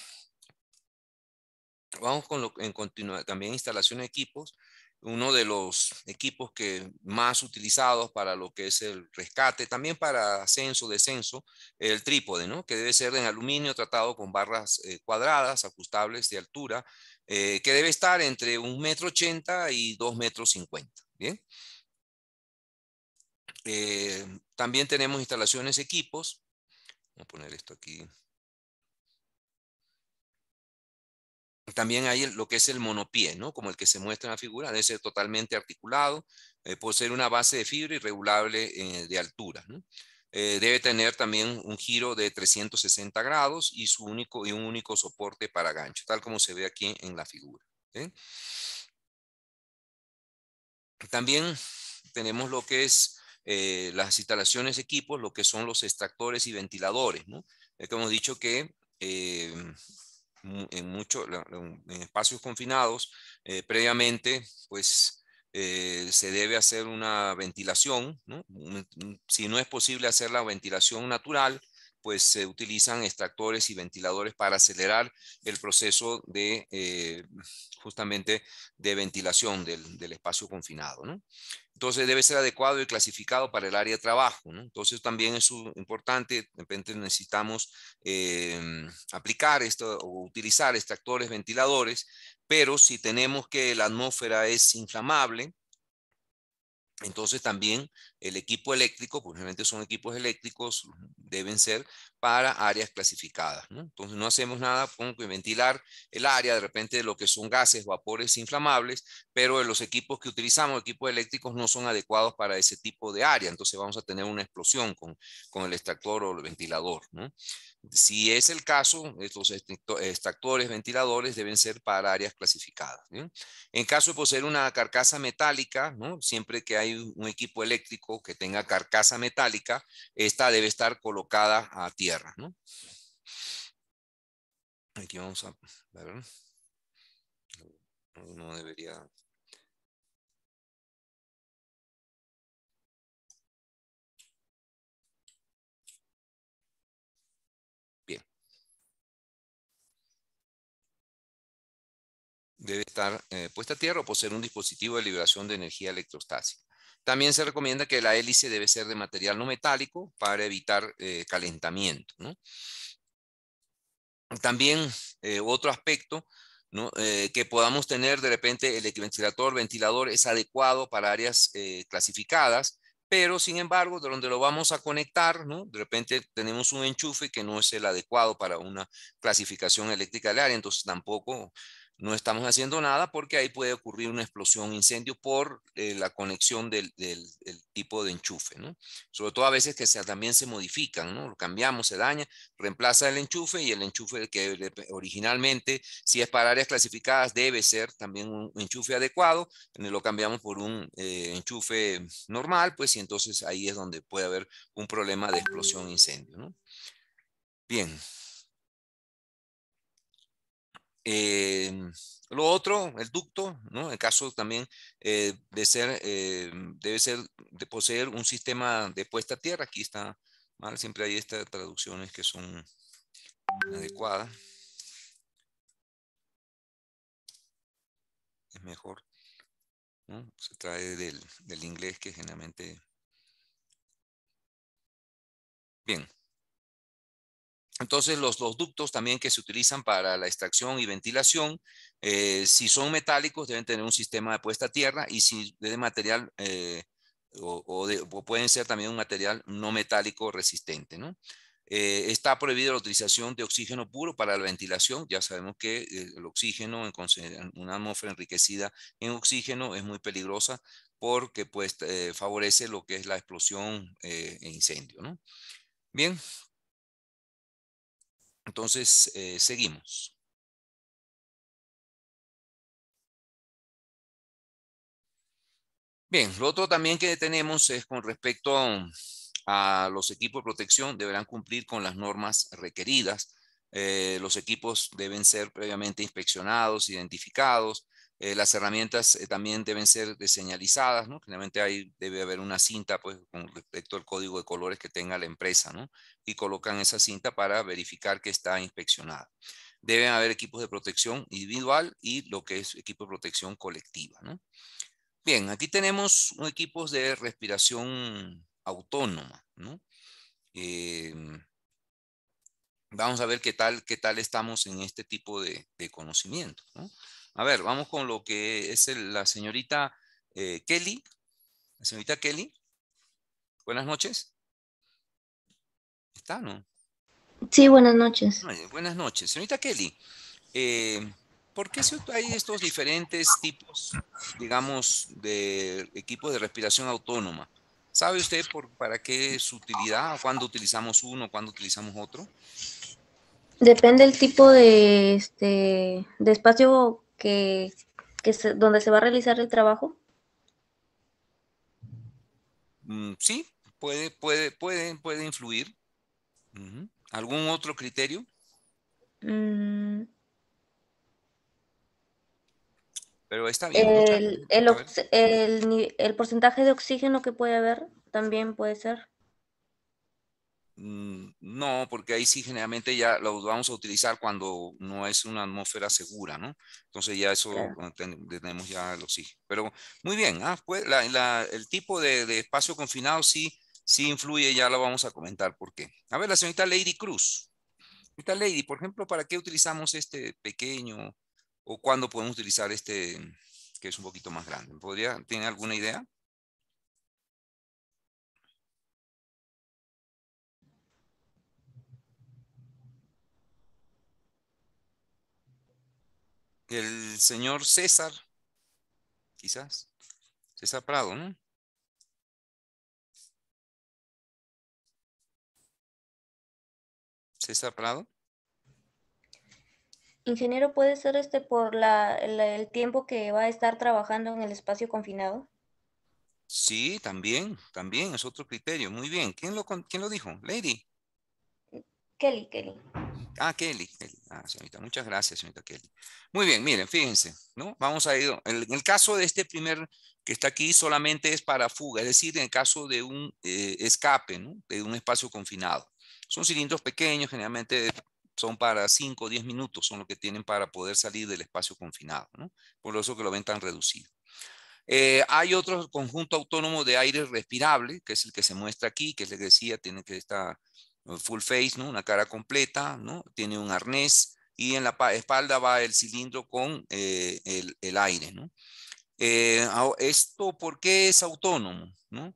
Vamos con lo en continua, también instalación de equipos uno de los equipos que más utilizados para lo que es el rescate, también para ascenso, descenso, el trípode, ¿no? Que debe ser en aluminio tratado con barras eh, cuadradas, ajustables de altura, eh, que debe estar entre un metro ochenta y dos metros cincuenta, ¿bien? Eh, también tenemos instalaciones equipos. Voy a poner esto aquí. También hay lo que es el monopié, ¿no? Como el que se muestra en la figura, debe ser totalmente articulado, eh, ser una base de fibra y regulable eh, de altura, ¿no? Eh, debe tener también un giro de 360 grados y, su único, y un único soporte para gancho, tal como se ve aquí en la figura. También tenemos lo que es eh, las instalaciones equipos, lo que son los extractores y ventiladores. ¿no? hemos dicho que en, mucho, en espacios confinados, eh, previamente, pues eh, se debe hacer una ventilación, ¿no? Si no es posible hacer la ventilación natural, pues se utilizan extractores y ventiladores para acelerar el proceso de eh, justamente de ventilación del, del espacio confinado. ¿no? Entonces debe ser adecuado y clasificado para el área de trabajo. ¿no? Entonces también es importante, de repente necesitamos em, aplicar esto o utilizar extractores, ventiladores, pero si tenemos que la atmósfera es inflamable, entonces también el equipo eléctrico, realmente son equipos eléctricos, deben ser para áreas clasificadas. ¿no? Entonces no hacemos nada con que ventilar el área, de repente de lo que son gases, vapores inflamables, pero los equipos que utilizamos, equipos eléctricos, no son adecuados para ese tipo de área. Entonces vamos a tener una explosión con, con el extractor o el ventilador. Si es el caso, estos extractores, ventiladores deben ser para áreas clasificadas. En caso de poseer una carcasa metálica, siempre que hay un equipo eléctrico que tenga carcasa metálica, esta debe estar colocada a tierra. Aquí vamos a ver. No debería debe estar eh, puesta a tierra o poseer un dispositivo de liberación de energía electrostática. También se recomienda que la hélice debe ser de material no metálico para evitar eh, calentamiento. También eh, otro aspecto que podamos tener de repente el ventilador, ventilador es adecuado para áreas clasificadas, pero sin embargo, de donde lo vamos a conectar, ¿no? De repente tenemos un enchufe que no es el adecuado para una clasificación eléctrica del área, entonces tampoco no estamos haciendo nada porque ahí puede ocurrir una explosión, incendio por eh, la conexión del, tipo de enchufe, ¿no? Sobre todo a veces que también se modifican, ¿no? Lo cambiamos, se daña, reemplaza el enchufe y el enchufe que originalmente, si es para áreas clasificadas, debe ser también un enchufe adecuado, lo cambiamos por un eh, enchufe normal, pues y entonces ahí es donde puede haber un problema de explosión, incendio, ¿no? Bien, Em, lo otro, el ducto, ¿no? En caso también eh, de ser, eh, debe ser de poseer un sistema de puesta a tierra. Aquí está mal, siempre hay estas traducciones que son adecuadas. Es mejor. Se trae del, del inglés que generalmente... Bien. Entonces, los, dos ductos también que se utilizan para la extracción y ventilación, eh, si son metálicos, deben tener un sistema de puesta a tierra y si de material eh, o, pueden ser también un material no metálico resistente. ¿no? Eh, está prohibida la utilización de oxígeno puro para la ventilación. Ya sabemos que el oxígeno, en una atmósfera enriquecida en oxígeno, es muy peligrosa porque pues, favorece lo que es la explosión e incendio. ¿no? Bien, entonces, eh, seguimos. Bien, lo otro también que tenemos es con respecto a los equipos de protección, deberán cumplir con las normas requeridas. Eh, los equipos deben ser previamente inspeccionados, identificados, Eh, las herramientas eh, también deben ser señalizadas, ¿no? Generalmente hay, debe haber una cinta, pues, con respecto al código de colores que tenga la empresa, ¿no? Y colocan esa cinta para verificar que está inspeccionada. Deben haber equipos de protección individual y lo que es equipo de protección colectiva, ¿no? Bien, aquí tenemos equipos de respiración autónoma, ¿no? Em, vamos a ver qué tal, qué tal estamos en este tipo de, conocimiento. A ver, vamos con lo que es la señorita eh, Kelly. La señorita Kelly. Buenas noches. ¿Está, no? Sí, buenas noches. buenas noches. Señorita Kelly, eh, ¿por qué hay estos diferentes tipos, digamos, de equipos de respiración autónoma? ¿Sabe usted por, para qué es su utilidad? ¿Cuándo utilizamos uno? ¿Cuándo utilizamos otro? Depende del tipo de, este, de espacio que, donde se va a realizar el trabajo. Mm, sí, puede, puede, puede, puede influir. ¿Algún otro criterio? Mm. Pero está bien. El, el, el, porcentaje de oxígeno que puede haber también puede ser. Mm, no, porque ahí sí generalmente ya lo vamos a utilizar cuando no es una atmósfera segura, ¿no? Entonces ya eso tenemos ya el oxígeno. Pero muy bien, ah, pues el tipo de, de, espacio confinado sí, sí influye, ya lo vamos a comentar por qué. A ver, la señorita Lady Cruz. Señorita Lady, por ejemplo, ¿para qué utilizamos este pequeño ¿O cuándo podemos utilizar este que es un poquito más grande? ¿Podría, ¿Tiene alguna idea? El señor César, quizás. César Prado, ¿no? César Prado. Ingeniero, ¿puede ser este por la, el, tiempo que va a estar trabajando en el espacio confinado? Sí, también, también es otro criterio. Muy bien. ¿Quién lo, quién lo dijo? Lady. Kelly, Kelly. Ah, Kelly. Ah, muchas gracias, señorita Kelly. Muy bien, miren, fíjense, ¿no? Vamos a ir, en el caso de este primer que está aquí, solamente es para fuga, es decir, en el caso de un eh, escape. De un espacio confinado. Son cilindros pequeños, generalmente son para 5 o 10 minutos, son lo que tienen para poder salir del espacio confinado. Por eso que lo ven tan reducido. Eh, hay otro conjunto autónomo de aire respirable, que es el que se muestra aquí, que les decía, tiene que estar full face, ¿no? Una cara completa, ¿no? Tiene un arnés y en la espalda va el cilindro con eh, el, aire, ¿no? Eh, esto, ¿por qué es autónomo? ¿no?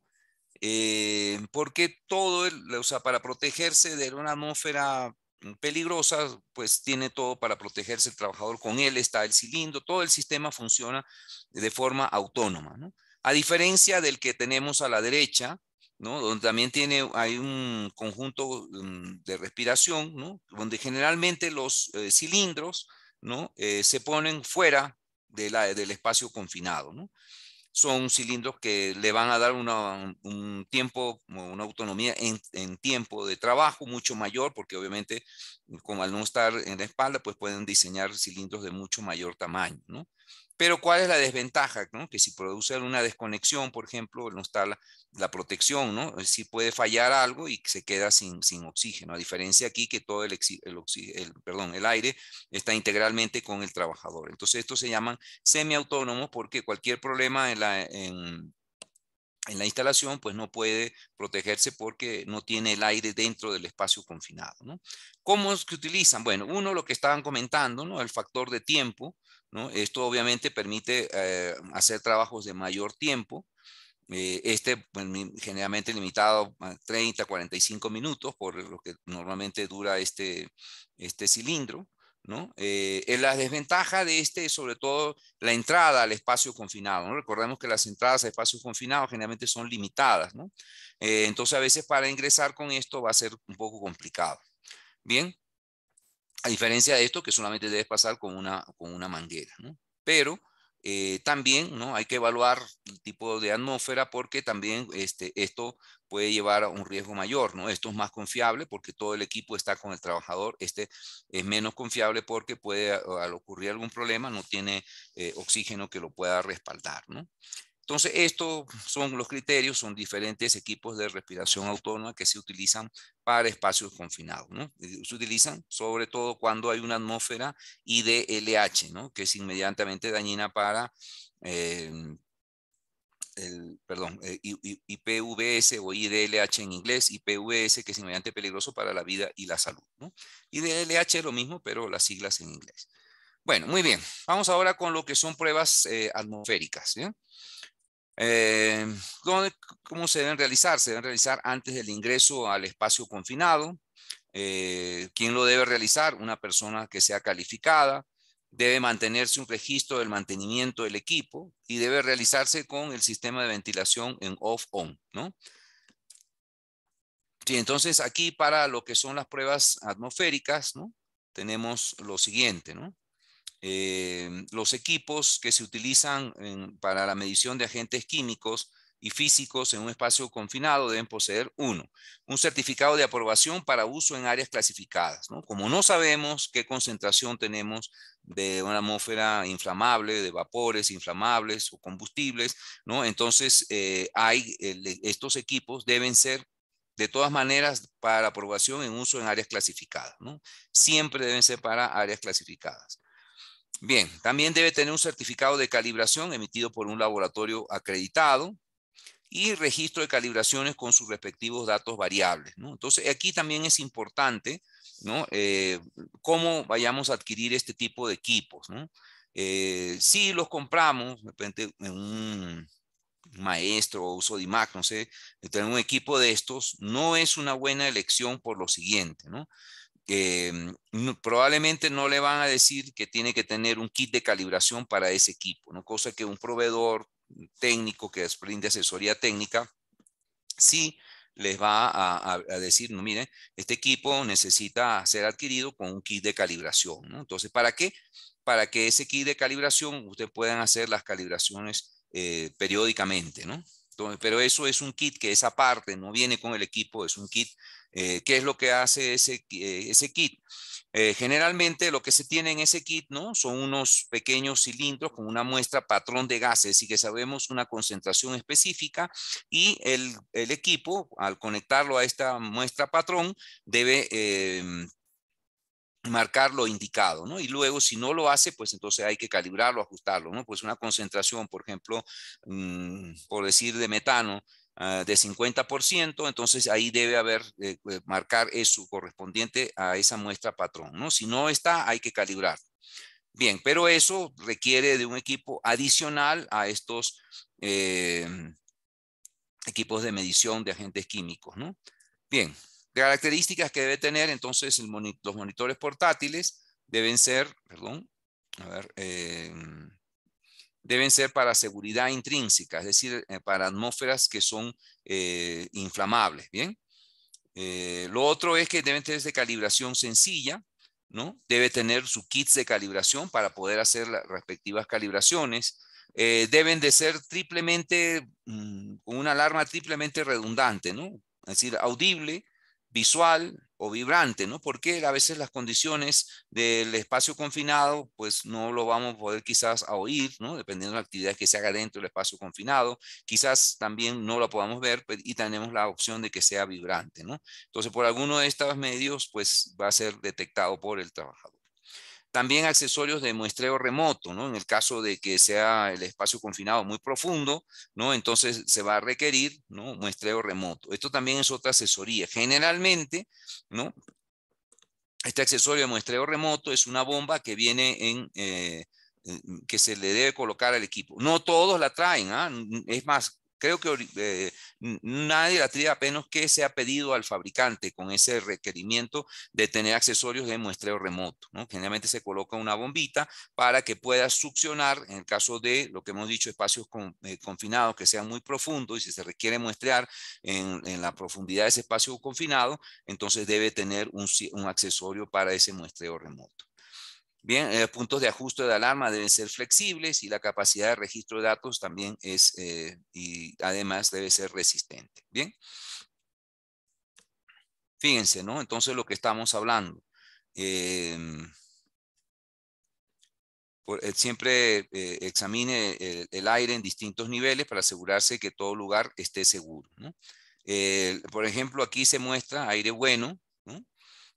porque todo, el, o sea, para protegerse de una atmósfera peligrosas, pues tiene todo para protegerse el trabajador. Con él está el cilindro, todo el sistema funciona de forma autónoma, ¿no? A diferencia del que tenemos a la derecha, ¿no? Donde también tiene, hay un conjunto mm, de respiración, ¿no? Donde generalmente los eh, cilindros, ¿no? Eh, se ponen fuera de la, del espacio confinado, ¿no? son cilindros que le van a dar un tiempo, una autonomía en, tiempo de trabajo mucho mayor, porque obviamente como al no estar en la espalda, pues pueden diseñar cilindros de mucho mayor tamaño, ¿no? Pero ¿cuál es la desventaja? ¿no? Que si produce una desconexión, por ejemplo, no está la, protección, ¿no? Si puede fallar algo y se queda sin, oxígeno. A diferencia aquí que todo el, el, perdón, el aire está integralmente con el trabajador. Entonces, estos se llaman semiautónomos porque cualquier problema en la, en la instalación, pues no puede protegerse porque no tiene el aire dentro del espacio confinado. ¿no? ¿Cómo es que utilizan? Bueno, uno, lo que estaban comentando, ¿no? el factor de tiempo. ¿No? Esto obviamente permite eh, hacer trabajos de mayor tiempo. Eh, este pues, generalmente limitado a 30, 45 minutos, por lo que normalmente dura este, este cilindro. ¿no? Eh, la desventaja de este es sobre todo la entrada al espacio confinado, ¿no? Recordemos que las entradas a espacios confinados generalmente son limitadas, entonces a veces para ingresar con esto va a ser un poco complicado. Bien, a diferencia de esto que solamente debes pasar con una, con una manguera. Pero eh, también ¿no? hay que evaluar el tipo de atmósfera porque también este, esto puede llevar a un riesgo mayor. ¿no? Esto es más confiable porque todo el equipo está con el trabajador. Este es menos confiable porque puede, al ocurrir algún problema, no tiene eh, oxígeno que lo pueda respaldar. ¿no? Entonces, estos son los criterios, son diferentes equipos de respiración autónoma que se utilizan para espacios confinados. ¿no? Se utilizan sobre todo cuando hay una atmósfera IDLH, ¿no? que es inmediatamente dañina para em, el, perdón, eh, IPVS o IDLH en inglés, IPVS, que es inmediatamente peligroso para la vida y la salud. ¿no? IDLH es lo mismo, pero las siglas en inglés. Bueno, muy bien. Vamos ahora con lo que son pruebas eh, atmosféricas. Eh, ¿Cómo se deben realizar? Se deben realizar antes del ingreso al espacio confinado. Eh, ¿Quién lo debe realizar? Una persona que sea calificada. Debe mantenerse un registro del mantenimiento del equipo y debe realizarse con el sistema de ventilación en off-on, ¿no? Sí, entonces aquí para lo que son las pruebas atmosféricas, ¿no? Tenemos lo siguiente, ¿no? Eh, los equipos que se utilizan para la medición de agentes químicos y físicos en un espacio confinado deben poseer uno, un certificado de aprobación para uso en áreas clasificadas. Como no sabemos qué concentración tenemos de una atmósfera inflamable, de vapores inflamables o combustibles, ¿no? entonces eh, hay, estos equipos deben ser de todas maneras para aprobación en uso en áreas clasificadas. ¿no? Siempre deben ser para áreas clasificadas. Bien, también debe tener un certificado de calibración emitido por un laboratorio acreditado y registro de calibraciones con sus respectivos datos variables. ¿no? Entonces, aquí también es importante ¿no? Eh, cómo vayamos a adquirir este tipo de equipos. Eh, si los compramos, de repente, en un maestro o uso de IMAC, no sé, tener un equipo de estos, no es una buena elección por lo siguiente. Mm, probablemente no le van a decir que tiene que tener un kit de calibración para ese equipo, ¿no? cosa que un proveedor técnico que brinde asesoría técnica sí les va a, decir, no, mire, este equipo necesita ser adquirido con un kit de calibración. Entonces, ¿para qué? Para que ese kit de calibración ustedes puedan hacer las calibraciones eh, periódicamente, ¿no? pero eso es un kit que esa parte no viene con el equipo, es un kit eh, ¿Qué es lo que hace ese, eh, kit? Eh, generalmente lo que se tiene en ese kit ¿no? son unos pequeños cilindros con una muestra patrón de gases, y que sabemos una concentración específica y el, el equipo al conectarlo a esta muestra patrón debe em, marcar lo indicado, ¿no? Y luego si no lo hace, pues entonces hay que calibrarlo, ajustarlo, ¿no? Pues una concentración, por ejemplo, mm, por decir de metano, Ah, de 50%, entonces ahí debe haber, eh, eh, marcar eso correspondiente a esa muestra patrón, ¿no? Si no está, hay que calibrar. Bien, pero eso requiere de un equipo adicional a estos em, equipos de medición de agentes químicos, ¿no? Bien, características que debe tener entonces los monitores portátiles deben ser, perdón, a ver, eh, deben ser para seguridad intrínseca, es decir, eh, para atmósferas que son eh, inflamables, ¿bien? Eh, lo otro es que deben tener de calibración sencilla, ¿no? Debe tener su kits de calibración para poder hacer las respectivas calibraciones. deben de ser triplemente, mm, con una alarma triplemente redundante, ¿no? Es decir, audible, visual, o vibrante, ¿no? Porque a veces las condiciones del espacio confinado, pues no lo vamos a poder quizás a oír, ¿no? Dependiendo de la actividad que se haga dentro del espacio confinado, quizás también no lo podamos ver pues, y tenemos la opción de que sea vibrante, ¿no? Entonces, por alguno de estos medios, pues va a ser detectado por el trabajador. También accesorios de muestreo remoto, ¿no? En el caso de que sea el espacio confinado muy profundo, ¿no? Entonces se va a requerir, ¿no? Muestreo remoto. Esto también es otra asesoría. Generalmente, ¿no? Este accesorio de muestreo remoto es una bomba que viene en... Eh, que se le debe colocar al equipo. No todos la traen, ¿ah? es más, Creo que eh, nadie la trae apenas que se ha pedido al fabricante con ese requerimiento de tener accesorios de muestreo remoto. Generalmente se coloca una bombita para que pueda succionar, en el caso de lo que hemos dicho, espacios eh, confinados que sean muy profundos y si se requiere muestrear en, la profundidad de ese espacio confinado, entonces debe tener un accesorio para ese muestreo remoto. Bien, eh, puntos de ajuste de alarma deben ser flexibles y la capacidad de registro de datos también es, eh, y además debe ser resistente. Bien. Fíjense, ¿no? Entonces lo que estamos hablando. Em, eh, siempre examine el, aire en distintos niveles para asegurarse que todo lugar esté seguro. por ejemplo, aquí se muestra aire bueno, ¿no?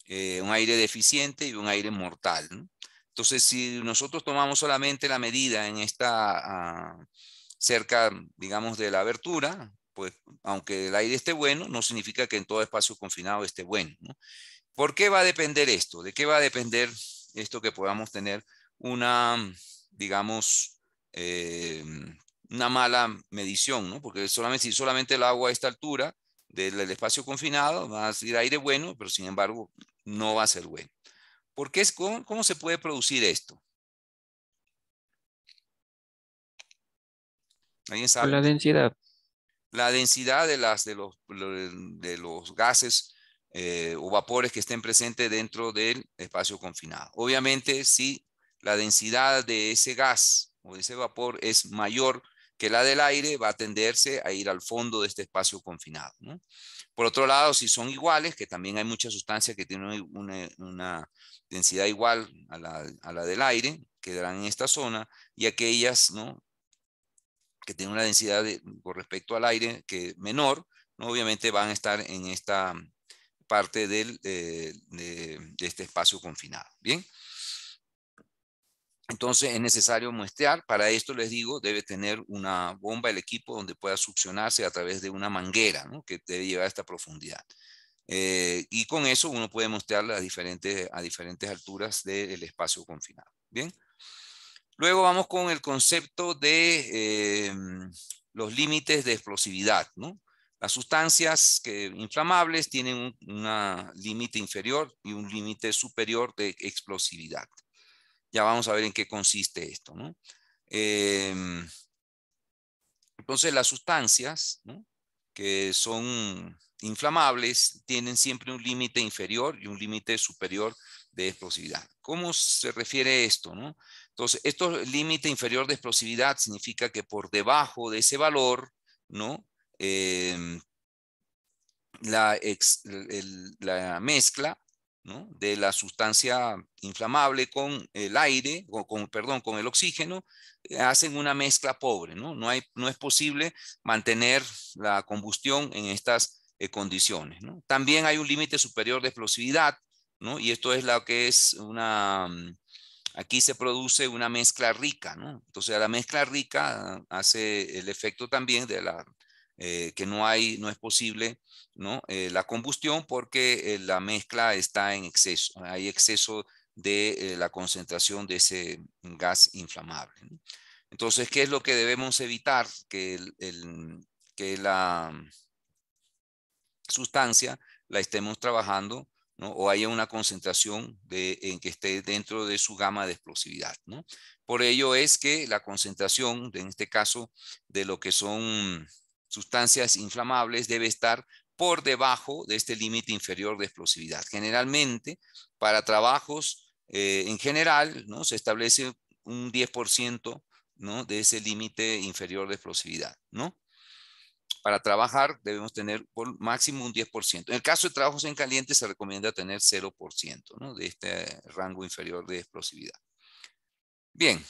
un aire deficiente y un aire mortal. ¿no? Entonces, si nosotros tomamos solamente la medida en esta, ah, cerca, digamos, de la abertura, pues aunque el aire esté bueno, no significa que en todo espacio confinado esté bueno. ¿Por qué va a depender esto? ¿De qué va a depender esto que podamos tener una, digamos, eh, una mala medición? ¿no? Porque solamente, si solamente el agua a esta altura del, del espacio confinado va a ser aire bueno, pero sin embargo no va a ser bueno. ¿Por qué cómo, se puede producir esto? ¿Alguien sabe? La densidad. La densidad de, las, de, los, de los gases eh, o vapores que estén presentes dentro del espacio confinado. Obviamente, si la densidad de ese gas o de ese vapor es mayor que la del aire, va a tenderse a ir al fondo de este espacio confinado. Por otro lado, si son iguales, que también hay muchas sustancias que tienen una, densidad igual a la, del aire, quedarán en esta zona, y aquellas ¿no? que tienen una densidad con respecto al aire que menor, ¿no? obviamente van a estar en esta parte del, de, de este espacio confinado. Bien. Entonces es necesario muestrear. Para esto les digo, debe tener una bomba el equipo donde pueda succionarse a través de una manguera que debe llevar a esta profundidad. Eh, y con eso uno puede muestrear a diferentes, a diferentes alturas del espacio confinado. Bien. Luego vamos con el concepto de em, los límites de explosividad. Las sustancias que, inflamables tienen un límite inferior y un límite superior de explosividad. Ya vamos a ver en qué consiste esto, ¿no? Em, entonces las sustancias que son inflamables tienen siempre un límite inferior y un límite superior de explosividad. ¿Cómo se refiere esto? No? Entonces, esto límite inferior de explosividad significa que por debajo de ese valor, ¿no? Em, la, la mezcla de la sustancia inflamable con el aire, o con, perdón, con el oxígeno, eh, hacen una mezcla pobre, ¿no? No, hay, no es posible mantener la combustión en estas eh, condiciones, ¿no? También hay un límite superior de explosividad, ¿no? Y esto es lo que es una, mm, aquí se produce una mezcla rica, ¿no? Entonces la mezcla rica hace el efecto también de la, eh, que no hay, no es posible ¿no? Eh, la combustión porque eh, la mezcla está en exceso, hay exceso de la concentración de ese gas inflamable. Entonces, ¿qué es lo que debemos evitar? Que, el, que la sustancia la estemos trabajando ¿no? o haya una concentración de, en que esté dentro de su gama de explosividad. ¿no? Por ello es que la concentración, en este caso, de lo que son sustancias inflamables debe estar por debajo de este límite inferior de explosividad. Generalmente, para trabajos eh, en general, ¿no? se establece un 10% ¿no? de ese límite inferior de explosividad. ¿no? Para trabajar debemos tener por máximo un 10%. En el caso de trabajos en caliente se recomienda tener 0% ¿no? de este rango inferior de explosividad. Bien,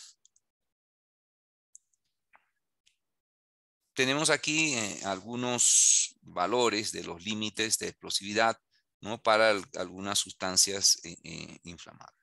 tenemos aquí eh, algunos valores de los límites de explosividad ¿no? para algunas sustancias eh, eh, inflamables.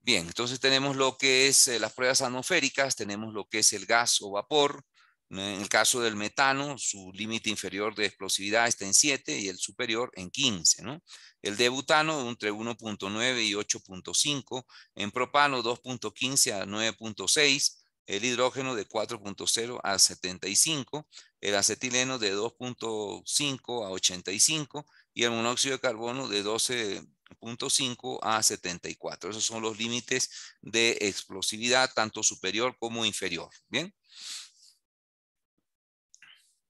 Bien, entonces tenemos lo que es las pruebas atmosféricas, tenemos lo que es el gas o vapor. En el caso del metano, su límite inferior de explosividad está en 7 y el superior en 15. ¿no? El de butano entre 1.9 y 8.5, en propano 2.15 a 9.6, el hidrógeno de 4.0 a 75, el acetileno de 2.5 a 85 y el monóxido de carbono de 12.5 a 74. Esos son los límites de explosividad, tanto superior como inferior. Bien.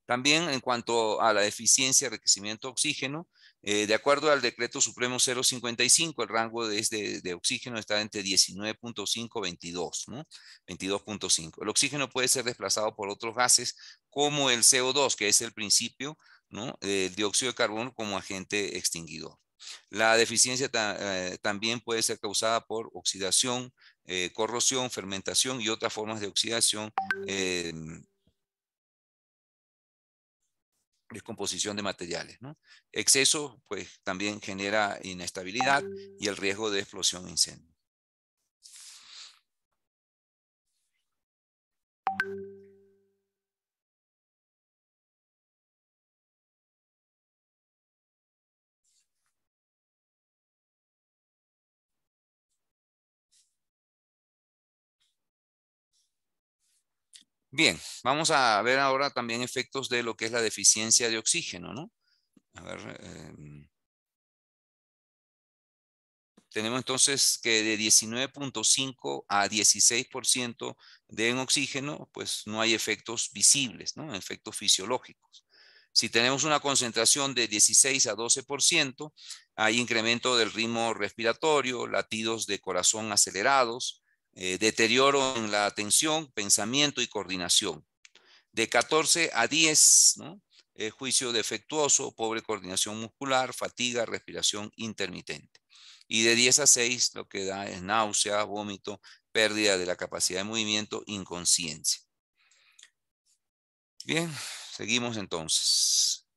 También en cuanto a la eficiencia de enriquecimiento de oxígeno, Eh, de acuerdo al decreto supremo 055, el rango de, de, oxígeno está entre 19.5 y 22, ¿no? 22.5. El oxígeno puede ser desplazado por otros gases como el CO2, que es el principio, ¿no? El dióxido de carbono como agente extinguidor. La deficiencia eh, también puede ser causada por oxidación, eh, corrosión, fermentación y otras formas de oxidación descomposición de materiales. ¿no? Exceso, pues también genera inestabilidad y el riesgo de explosión e incendio. Bien, vamos a ver ahora también efectos de lo que es la deficiencia de oxígeno, ¿no? A ver, em, tenemos entonces que de 19.5 a 16% de en oxígeno, pues no hay efectos visibles, ¿no? Efectos fisiológicos. Si tenemos una concentración de 16 a 12%, hay incremento del ritmo respiratorio, latidos de corazón acelerados, eh, deterioro en la atención, pensamiento y coordinación. De 14 a 10, ¿no? Eh, juicio defectuoso, pobre coordinación muscular, fatiga, respiración intermitente. Y de 10 a 6 lo que da es náusea, vómito, pérdida de la capacidad de movimiento, inconsciencia. Bien, seguimos entonces.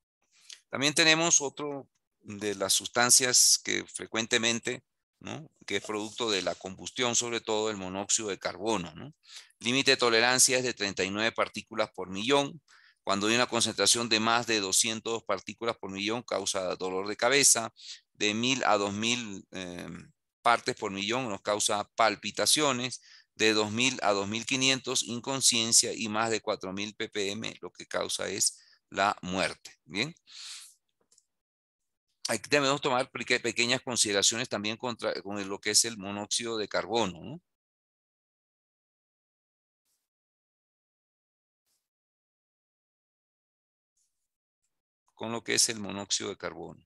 También tenemos otro de las sustancias que frecuentemente que es producto de la combustión, sobre todo el monóxido de carbono. Límite de tolerancia es de 39 partículas por millón. Cuando hay una concentración de más de 200 partículas por millón, causa dolor de cabeza. De 1000 a 2000 em, partes por millón nos causa palpitaciones. De 2000 a 2500, inconsciencia. Y más de 4000 ppm, lo que causa es la muerte. Bien debemos tomar pequeñas consideraciones también contra, con lo que es el monóxido de carbono. Con lo que es el monóxido de carbono.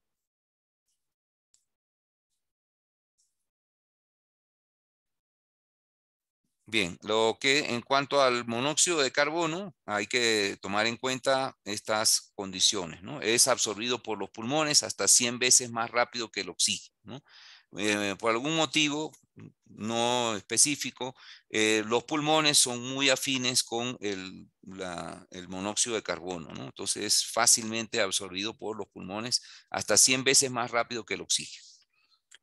Bien, lo que en cuanto al monóxido de carbono, hay que tomar en cuenta estas condiciones, ¿no? Es absorbido por los pulmones hasta 100 veces más rápido que el oxígeno, eh, por algún motivo no específico, eh, los pulmones son muy afines con el, monóxido de carbono, ¿no? Entonces es fácilmente absorbido por los pulmones hasta 100 veces más rápido que el oxígeno.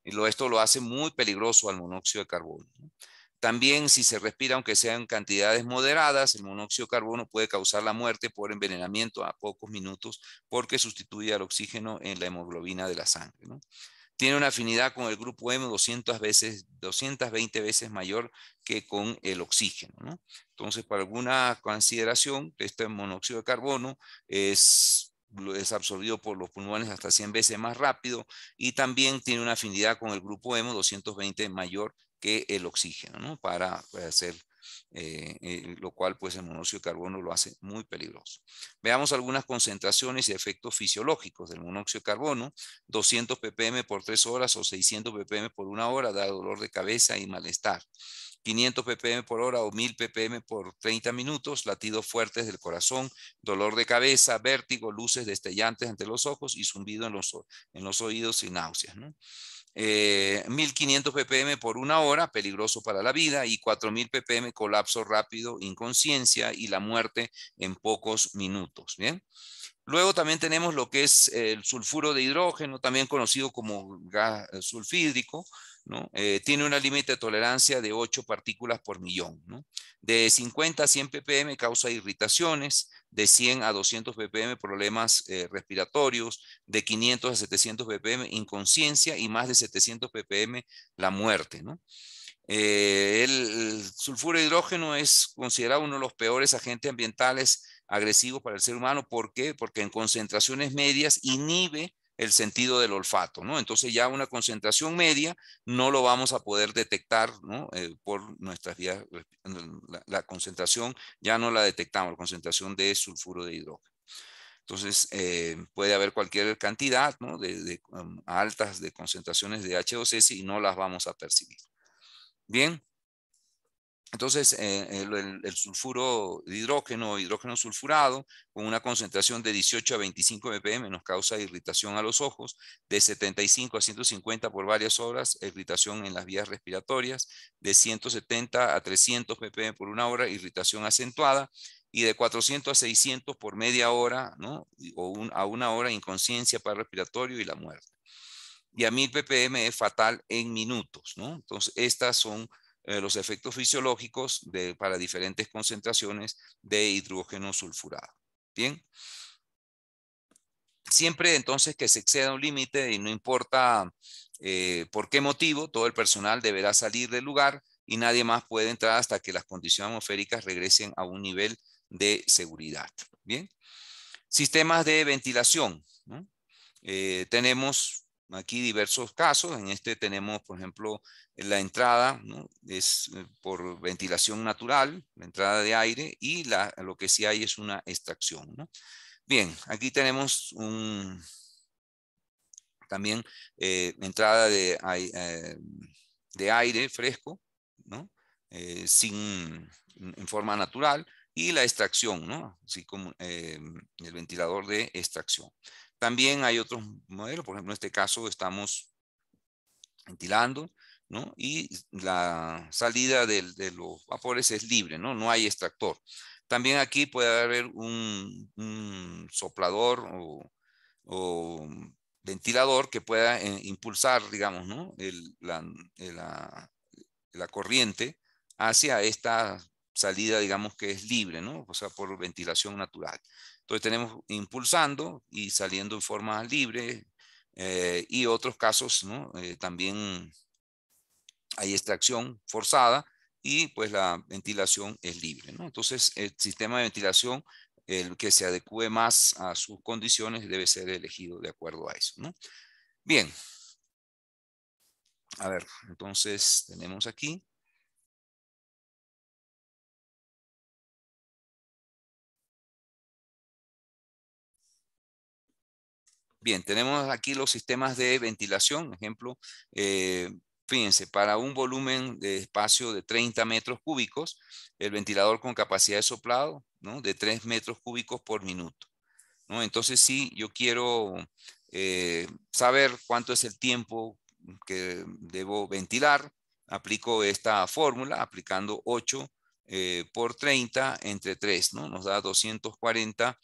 Y esto lo hace muy peligroso al monóxido de carbono. ¿no? También si se respira, aunque sea en cantidades moderadas, el monóxido de carbono puede causar la muerte por envenenamiento a pocos minutos porque sustituye al oxígeno en la hemoglobina de la sangre. Tiene una afinidad con el grupo M 200 veces, 220 veces mayor que con el oxígeno. Entonces, para alguna consideración, este monóxido de carbono es es absorbido por los pulmones hasta 100 veces más rápido y también tiene una afinidad con el grupo M 220 mayor que el oxígeno, ¿no? Para hacer, eh, eh, lo cual pues el monóxido de carbono lo hace muy peligroso. Veamos algunas concentraciones y efectos fisiológicos del monóxido de carbono. 200 ppm por 3 horas o 600 ppm por una hora da dolor de cabeza y malestar. 500 ppm por hora o 1000 ppm por 30 minutos, latidos fuertes del corazón, dolor de cabeza, vértigo, luces destellantes ante los ojos y zumbido en los, oídos y náuseas. ¿no? 1500 eh, ppm por una hora, peligroso para la vida, y 4000 ppm, colapso rápido, inconsciencia y la muerte en pocos minutos. Luego también tenemos lo que es el sulfuro de hidrógeno, también conocido como gas sulfídrico, eh, tiene una límite de tolerancia de 8 partículas por millón. De 50 a 100 ppm causa irritaciones, de 100 a 200 ppm problemas eh, respiratorios, de 500 a 700 ppm inconsciencia y más de 700 ppm la muerte. Eh, el, sulfuro de hidrógeno es considerado uno de los peores agentes ambientales agresivos para el ser humano. ¿Por qué? Porque en concentraciones medias inhibe el sentido del olfato, ¿no? Entonces ya una concentración media no lo vamos a poder detectar, ¿no? Eh, por nuestras vías, la, concentración ya no la detectamos, la concentración de sulfuro de hidrógeno. Entonces, eh, puede haber cualquier cantidad de, um, altas de concentraciones de H2S y no las vamos a percibir. Bien. Entonces, eh, el, sulfuro de hidrógeno, hidrógeno sulfurado, con una concentración de 18 a 25 ppm nos causa irritación a los ojos, de 75 a 150 por varias horas, irritación en las vías respiratorias, de 170 a 300 ppm por una hora, irritación acentuada, y de 400 a 600 por media hora, ¿no? O a una hora, inconsciencia para respiratorio y la muerte. Y a 1000 ppm es fatal en minutos, ¿no? Entonces, estas son eh, los efectos fisiológicos de, para diferentes concentraciones de hidrógeno sulfurado. Bien. Siempre entonces que se exceda un límite y no importa eh, por qué motivo, todo el personal deberá salir del lugar y nadie más puede entrar hasta que las condiciones atmosféricas regresen a un nivel de seguridad. Bien. Sistemas de ventilación. Eh, tenemos aquí diversos casos. En este tenemos, por ejemplo, la entrada, es eh, por ventilación natural, la entrada de aire, y lo que sí hay es una extracción. Bien, aquí tenemos también eh, entrada de, eh, de, aire fresco, ¿no? sin, en forma natural, y la extracción, así como el ventilador de extracción. También hay otros modelos, por ejemplo, en este caso estamos ventilando, ¿no? Y la salida de, los vapores es libre, ¿no? No hay extractor. También aquí puede haber un, soplador o, ventilador que pueda eh, impulsar, digamos, ¿no? la, la, corriente hacia esta salida, digamos, que es libre, ¿no? O sea, por ventilación natural. Entonces tenemos impulsando y saliendo en forma libre eh, y otros casos, ¿no? Eh, también hay extracción forzada y pues la ventilación es libre, ¿no? Entonces el sistema de ventilación, el que se adecue más a sus condiciones debe ser elegido de acuerdo a eso, ¿no? Bien. A ver, entonces tenemos aquí. Bien, tenemos aquí los sistemas de ventilación. Ejemplo, eh, fíjense, para un volumen de espacio de 30 metros cúbicos, el ventilador con capacidad de soplado ¿no? de 3 metros cúbicos por minuto. ¿no? Entonces, si yo quiero eh, saber cuánto es el tiempo que debo ventilar, aplico esta fórmula aplicando 8 eh, por 30 entre 3, ¿no? Nos da 240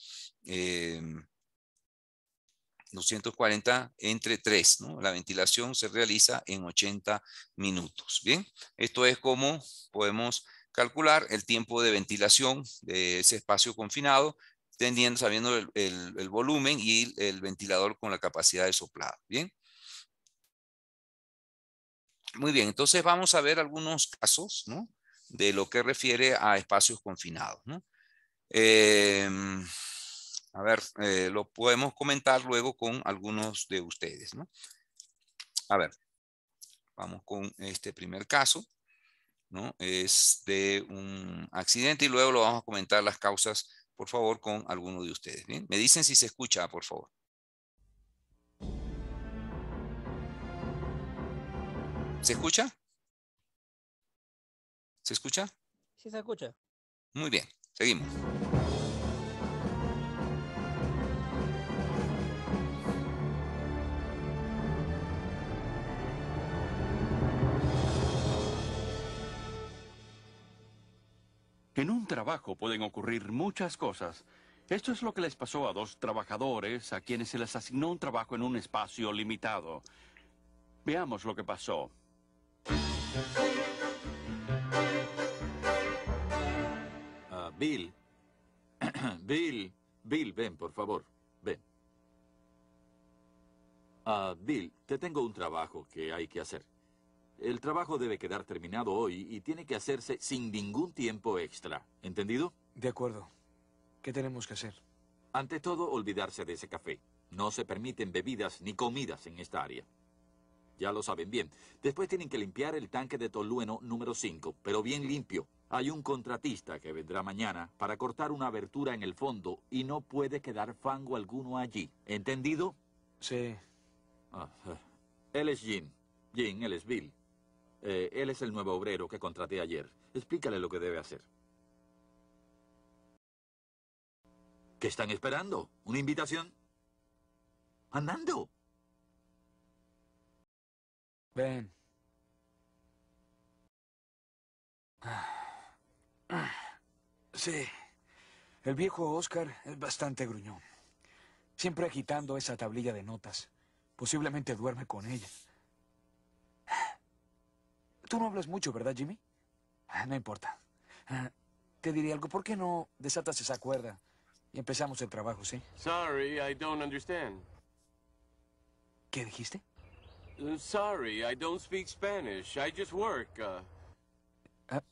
240 entre 3. ¿no? La ventilación se realiza en 80 minutos. Bien, esto es como podemos calcular el tiempo de ventilación de ese espacio confinado, teniendo, sabiendo el, volumen y el, ventilador con la capacidad de soplado. Bien. Muy bien, entonces vamos a ver algunos casos ¿no? de lo que refiere a espacios confinados. ¿no? Em, a ver, eh, lo podemos comentar luego con algunos de ustedes, ¿no? A ver, vamos con este primer caso, ¿no? Es de un accidente y luego lo vamos a comentar las causas, por favor, con alguno de ustedes, ¿bien? Me dicen si se escucha, por favor. ¿Se escucha? ¿Se escucha? Sí, se escucha. Muy bien, seguimos. En un trabajo pueden ocurrir muchas cosas. Esto es lo que les pasó a dos trabajadores a quienes se les asignó un trabajo en un espacio limitado. Veamos lo que pasó. Ah, Bill. <clears throat> Bill. Bill, ven, por favor. Ven. Ah, Bill, te tengo un trabajo que hay que hacer. El trabajo debe quedar terminado hoy y tiene que hacerse sin ningún tiempo extra. ¿Entendido? De acuerdo. ¿Qué tenemos que hacer? Ante todo, olvidarse de ese café. No se permiten bebidas ni comidas en esta área. ya lo saben bien. Después tienen que limpiar el tanque de tolueno número 5, pero bien limpio. Hay un contratista que vendrá mañana para cortar una abertura en el fondo y no puede quedar fango alguno allí. ¿Entendido? Sí. Ah, eh. él es Jim. Jim, él es Bill. Eh, él es el nuevo obrero que contraté ayer. Explícale lo que debe hacer. ¿Qué están esperando? ¿Una invitación? Andando. Ven. Sí. El viejo Oscar es bastante gruñón. Siempre agitando esa tablilla de notas. Posiblemente duerme con ella. Tú no hablas mucho, ¿verdad, Jimmy? Ah, No importa. Ah, Te diré algo. ¿Por qué no desatas esa cuerda y empezamos el trabajo, sí? Sorry, I don't understand. ¿Qué dijiste? Uh, Sorry, I don't speak Spanish. I just work. Uh, Ah,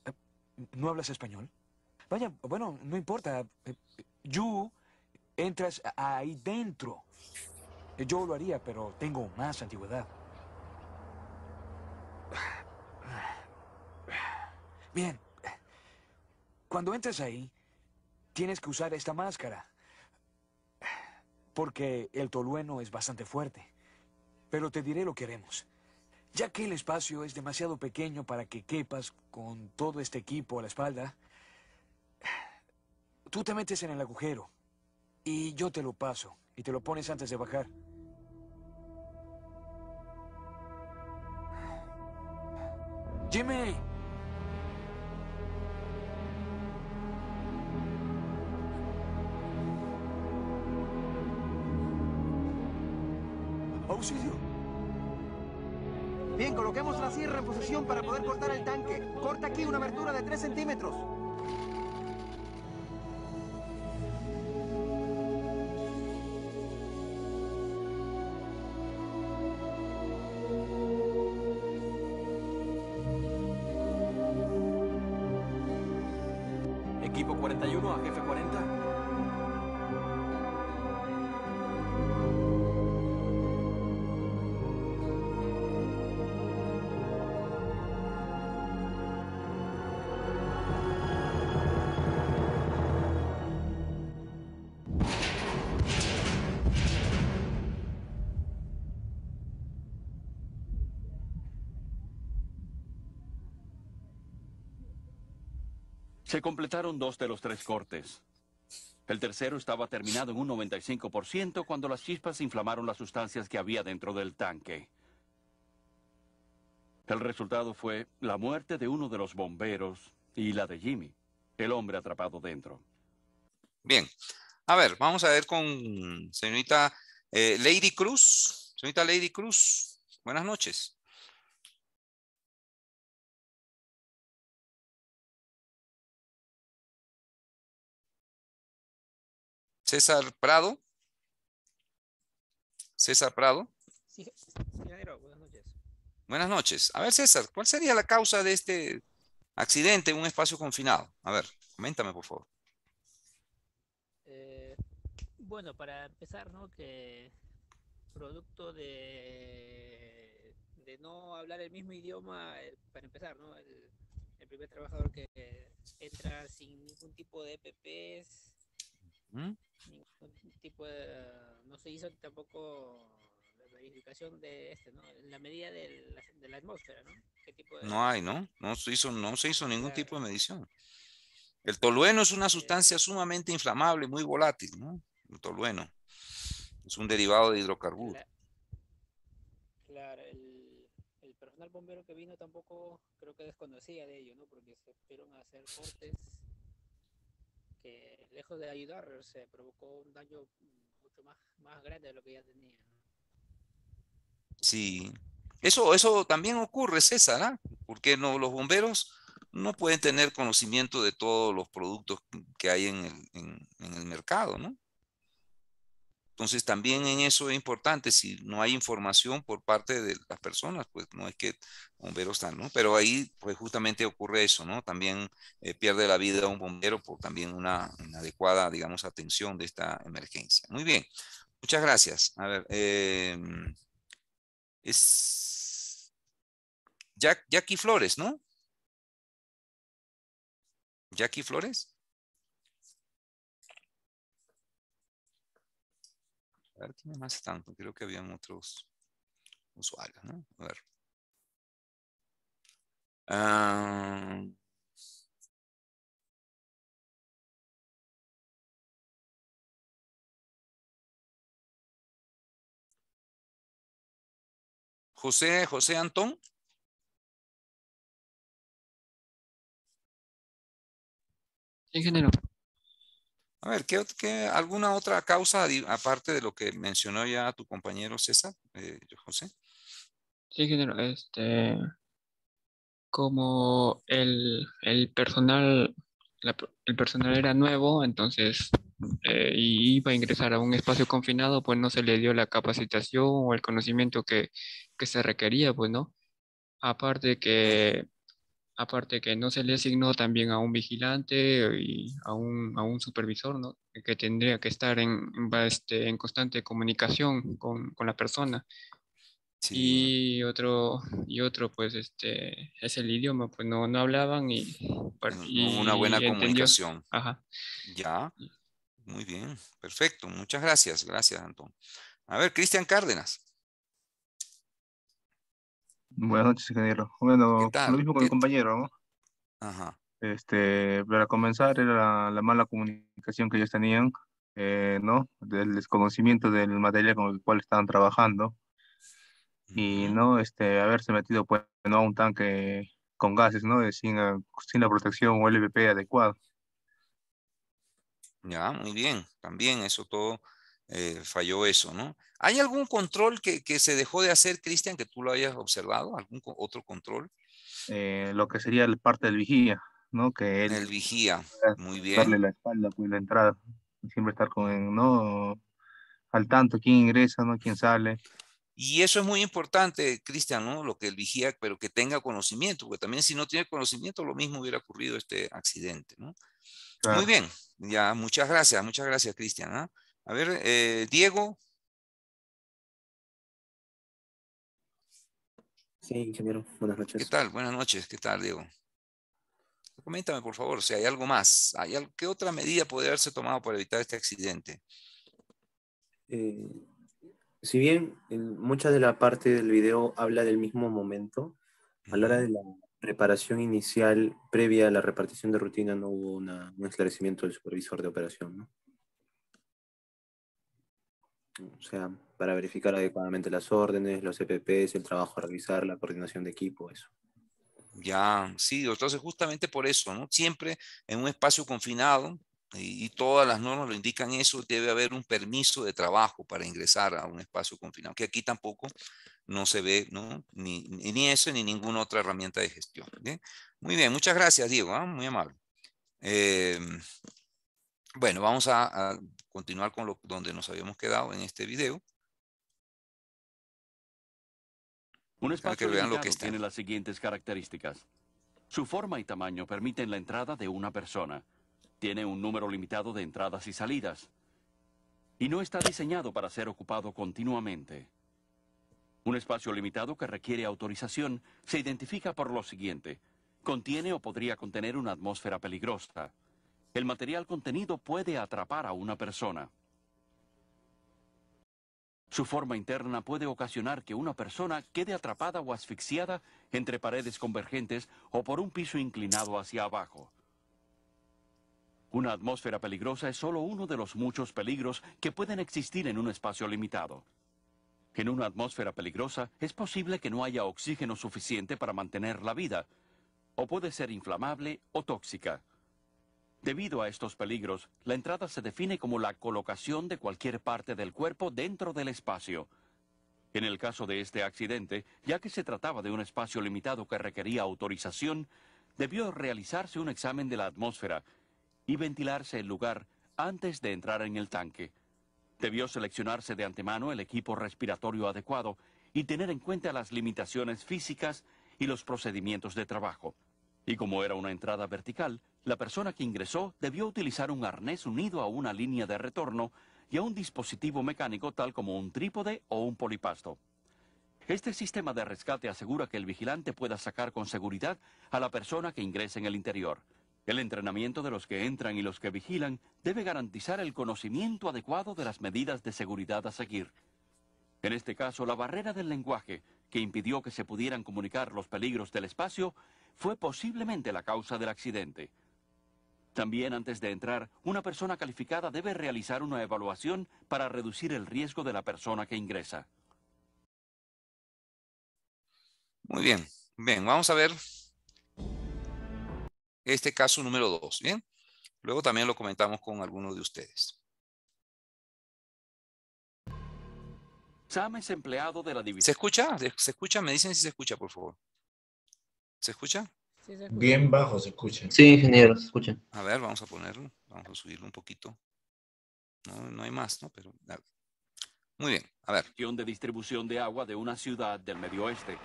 ¿No hablas español? Vaya, bueno, no importa. Eh, You entras ahí dentro. Yo lo haría, pero tengo más antigüedad. Bien. Cuando entres ahí, tienes que usar esta máscara. Porque el tolueno es bastante fuerte. Pero te diré lo que haremos. Ya que el espacio es demasiado pequeño para que quepas con todo este equipo a la espalda, tú te metes en el agujero y yo te lo paso y te lo pones antes de bajar. Jimmy. Auxilio. Bien, coloquemos la sierra en posición para poder cortar el tanque. Corta aquí una abertura de 3 centímetros. Equipo 41 a jefe 40. Se completaron dos de los tres cortes. El tercero estaba terminado en un 95% cuando las chispas inflamaron las sustancias que había dentro del tanque. El resultado fue la muerte de uno de los bomberos y la de Jimmy, el hombre atrapado dentro. Bien. A ver, vamos a ver con señorita eh, Lady Cruz. Señorita Lady Cruz, buenas noches. César Prado. César Prado. Sí, buenas noches. Buenas noches. A ver, César, ¿cuál sería la causa de este accidente en un espacio confinado? A ver, coméntame, por favor. Eh, bueno, para empezar, ¿no? Que producto de, de no hablar el mismo idioma, eh, para empezar, ¿no? El, el primer trabajador que entra sin ningún tipo de EPPs, ¿Mm? ningún tipo de... No se hizo tampoco la verificación de este, ¿no? En la medida de la, de la atmósfera, ¿no? ¿Qué tipo de... No hay, ¿no? No se hizo, no se hizo ningún tipo de medición. El tolueno es una sustancia sumamente inflamable, muy volátil, ¿no? El tolueno. Es un derivado de hidrocarburos. Claro, el, el personal bombero que vino tampoco creo que desconocía de ello, ¿no? Porque se fueron a hacer cortes que lejos de ayudar se provocó un daño mucho más, más grande de lo que ya tenía. Sí. Eso, eso también ocurre, César, ¿ah? Porque no, los bomberos no pueden tener conocimiento de todos los productos que hay en el, en el mercado, ¿no? Entonces también en eso es importante, si no hay información por parte de las personas, pues no es que bomberos están, ¿no? Pero ahí pues justamente ocurre eso, ¿no? También eh, pierde la vida un bombero por también una inadecuada, digamos, atención de esta emergencia. Muy bien, muchas gracias. A ver, em, es Jack, Jackie Flores, ¿no? Jackie Flores. A ver, ¿quiénes más están? Creo que habían otros usuarios, ¿no? A ver. Ah, José, José Antón. Ingeniero. A ver, ¿qué, alguna otra causa aparte de lo que mencionó ya tu compañero César, eh, José? Sí, ingeniero. Este, como el, el personal, el personal era nuevo, entonces eh, iba a ingresar a un espacio confinado, pues no se le dio la capacitación o el conocimiento que, que se requería, pues, ¿no? Aparte que, aparte que no se le asignó también a un vigilante y a un, a un supervisor, ¿no? Que tendría que estar en, este, en constante comunicación con, con la persona. Y otro, y otro, pues, este, es el idioma, pues no, no hablaban y, No, una buena y comunicación. Ajá. Ya, muy bien, perfecto. Muchas gracias, gracias, Antón. A ver, Cristian Cárdenas. Buenas noches, ingeniero. Bueno, lo mismo con el compañero, ¿no? Ajá. Este, para comenzar, era la, la mala comunicación que ellos tenían, eh, ¿no? Del desconocimiento del material con el cual estaban trabajando. Y, ¿no? Este, haberse metido, pues, ¿no? a un tanque con gases, ¿no? Eh, Sin, sin la protección o LVP adecuado. Ya, muy bien. También eso todo eh, falló eso, ¿no? ¿Hay algún control que, que se dejó de hacer, Cristian, que tú lo hayas observado? ¿Algún otro control? Eh, lo que sería la parte del vigía, ¿no? Que él El vigía, muy darle bien. la espalda, pues, la entrada. Siempre estar con, ¿no? Al tanto, quién ingresa, ¿no? Quién sale. Y eso es muy importante, Cristian, ¿no? Lo que el vigía, pero que tenga conocimiento, porque también si no tiene conocimiento, lo mismo hubiera ocurrido este accidente, ¿no? Claro. Muy bien, ya, muchas gracias, muchas gracias, Cristian. ¿ah? A ver, eh, Diego, Sí, ingeniero, buenas ¿qué noches. tal? Buenas noches, ¿qué tal, Diego? Coméntame, por favor, si hay algo más. ¿Hay ¿Qué otra medida podría haberse tomado para evitar este accidente? Eh, si bien en mucha de la parte del video habla del mismo momento, a la hora de la reparación inicial previa a la repartición de rutina no hubo una- un esclarecimiento del supervisor de operación, ¿no? O sea, para verificar adecuadamente las órdenes, los EPPs, el trabajo a realizar, la coordinación de equipo, eso. Ya, sí, entonces justamente por eso, ¿no? Siempre en un espacio confinado, y, y todas las normas lo indican eso, debe haber un permiso de trabajo para ingresar a un espacio confinado, que aquí tampoco no se ve, ¿no? Ni, ni eso ni ninguna otra herramienta de gestión. Muy bien, muchas gracias, Diego, ¿ah? muy amable. Eh, bueno, vamos a continuar con lo donde nos habíamos quedado en este video. Un espacio que vean lo que está. tiene las siguientes características. Su forma y tamaño permiten la entrada de una persona. Tiene un número limitado de entradas y salidas. Y no está diseñado para ser ocupado continuamente. Un espacio limitado que requiere autorización se identifica por lo siguiente. Contiene o podría contener una atmósfera peligrosa. El material contenido puede atrapar a una persona. Su forma interna puede ocasionar que una persona quede atrapada o asfixiada entre paredes convergentes o por un piso inclinado hacia abajo. Una atmósfera peligrosa es solo uno de los muchos peligros que pueden existir en un espacio limitado. En una atmósfera peligrosa es posible que no haya oxígeno suficiente para mantener la vida, o puede ser inflamable o tóxica. Debido a estos peligros, la entrada se define como la colocación de cualquier parte del cuerpo dentro del espacio. En el caso de este accidente, ya que se trataba de un espacio limitado que requería autorización, debió realizarse un examen de la atmósfera y ventilarse el lugar antes de entrar en el tanque. Debió seleccionarse de antemano el equipo respiratorio adecuado y tener en cuenta las limitaciones físicas y los procedimientos de trabajo. Y como era una entrada vertical, la persona que ingresó debió utilizar un arnés unido a una línea de retorno y a un dispositivo mecánico tal como un trípode o un polipasto. Este sistema de rescate asegura que el vigilante pueda sacar con seguridad a la persona que ingrese en el interior. El entrenamiento de los que entran y los que vigilan debe garantizar el conocimiento adecuado de las medidas de seguridad a seguir. En este caso, la barrera del lenguaje, que impidió que se pudieran comunicar los peligros del espacio, fue posiblemente la causa del accidente. También antes de entrar, una persona calificada debe realizar una evaluación para reducir el riesgo de la persona que ingresa. Muy bien. Bien, vamos a ver este caso número dos. Bien. Luego también lo comentamos con algunos de ustedes. Sam es empleado de la división. ¿Se escucha? ¿Se escucha? Me dicen si se escucha, por favor. ¿Se escucha? Bien bajo se escucha. Sí, ingeniero, se escucha. A ver, vamos a ponerlo. Vamos a subirlo un poquito. No, no hay más, ¿no? Pero a ver. muy bien. A ver. de distribución de agua de una ciudad del medio oeste.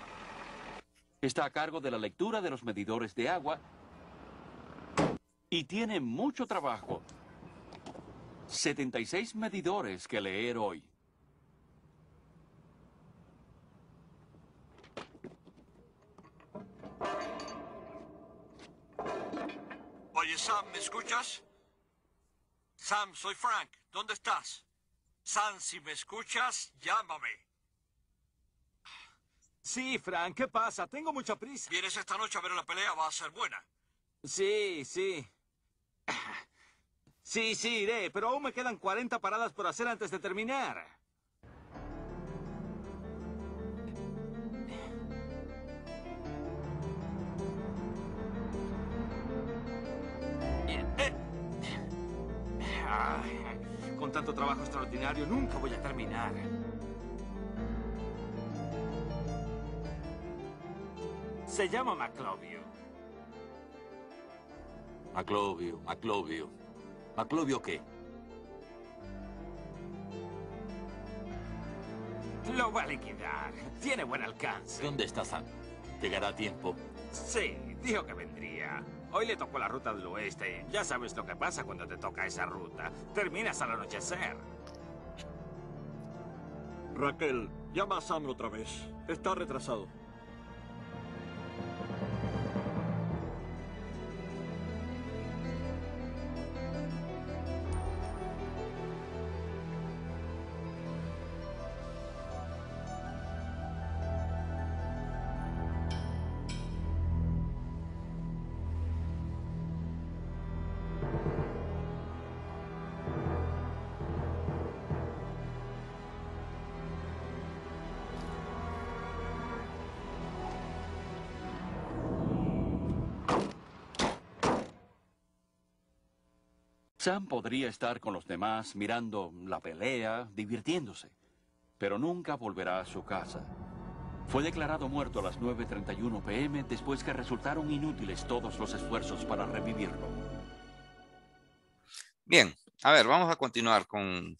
Está a cargo de la lectura de los medidores de agua y tiene mucho trabajo. 76 medidores que leer hoy. Oye, Sam, ¿me escuchas? Sam, soy Frank. ¿Dónde estás? Sam, si me escuchas, llámame. Sí, Frank, ¿qué pasa? Tengo mucha prisa. ¿Vienes esta noche a ver la pelea? Va a ser buena. Sí, sí. Sí, sí, iré, pero aún me quedan 40 paradas por hacer antes de terminar. Con tanto trabajo extraordinario nunca voy a terminar. Se llama Maclovio. Maclovio, Maclovio. ¿Maclovio qué? Lo va a liquidar. Tiene buen alcance. ¿Dónde está Sam? ¿Llegará a tiempo? Sí, dijo que vendría. Hoy le tocó la ruta del oeste. Ya sabes lo que pasa cuando te toca esa ruta. Terminas al anochecer. Raquel, llama a Sam otra vez. Está retrasado. Sam podría estar con los demás mirando la pelea, divirtiéndose, pero nunca volverá a su casa. Fue declarado muerto a las 9.31 pm después que resultaron inútiles todos los esfuerzos para revivirlo. Bien, a ver, vamos a continuar con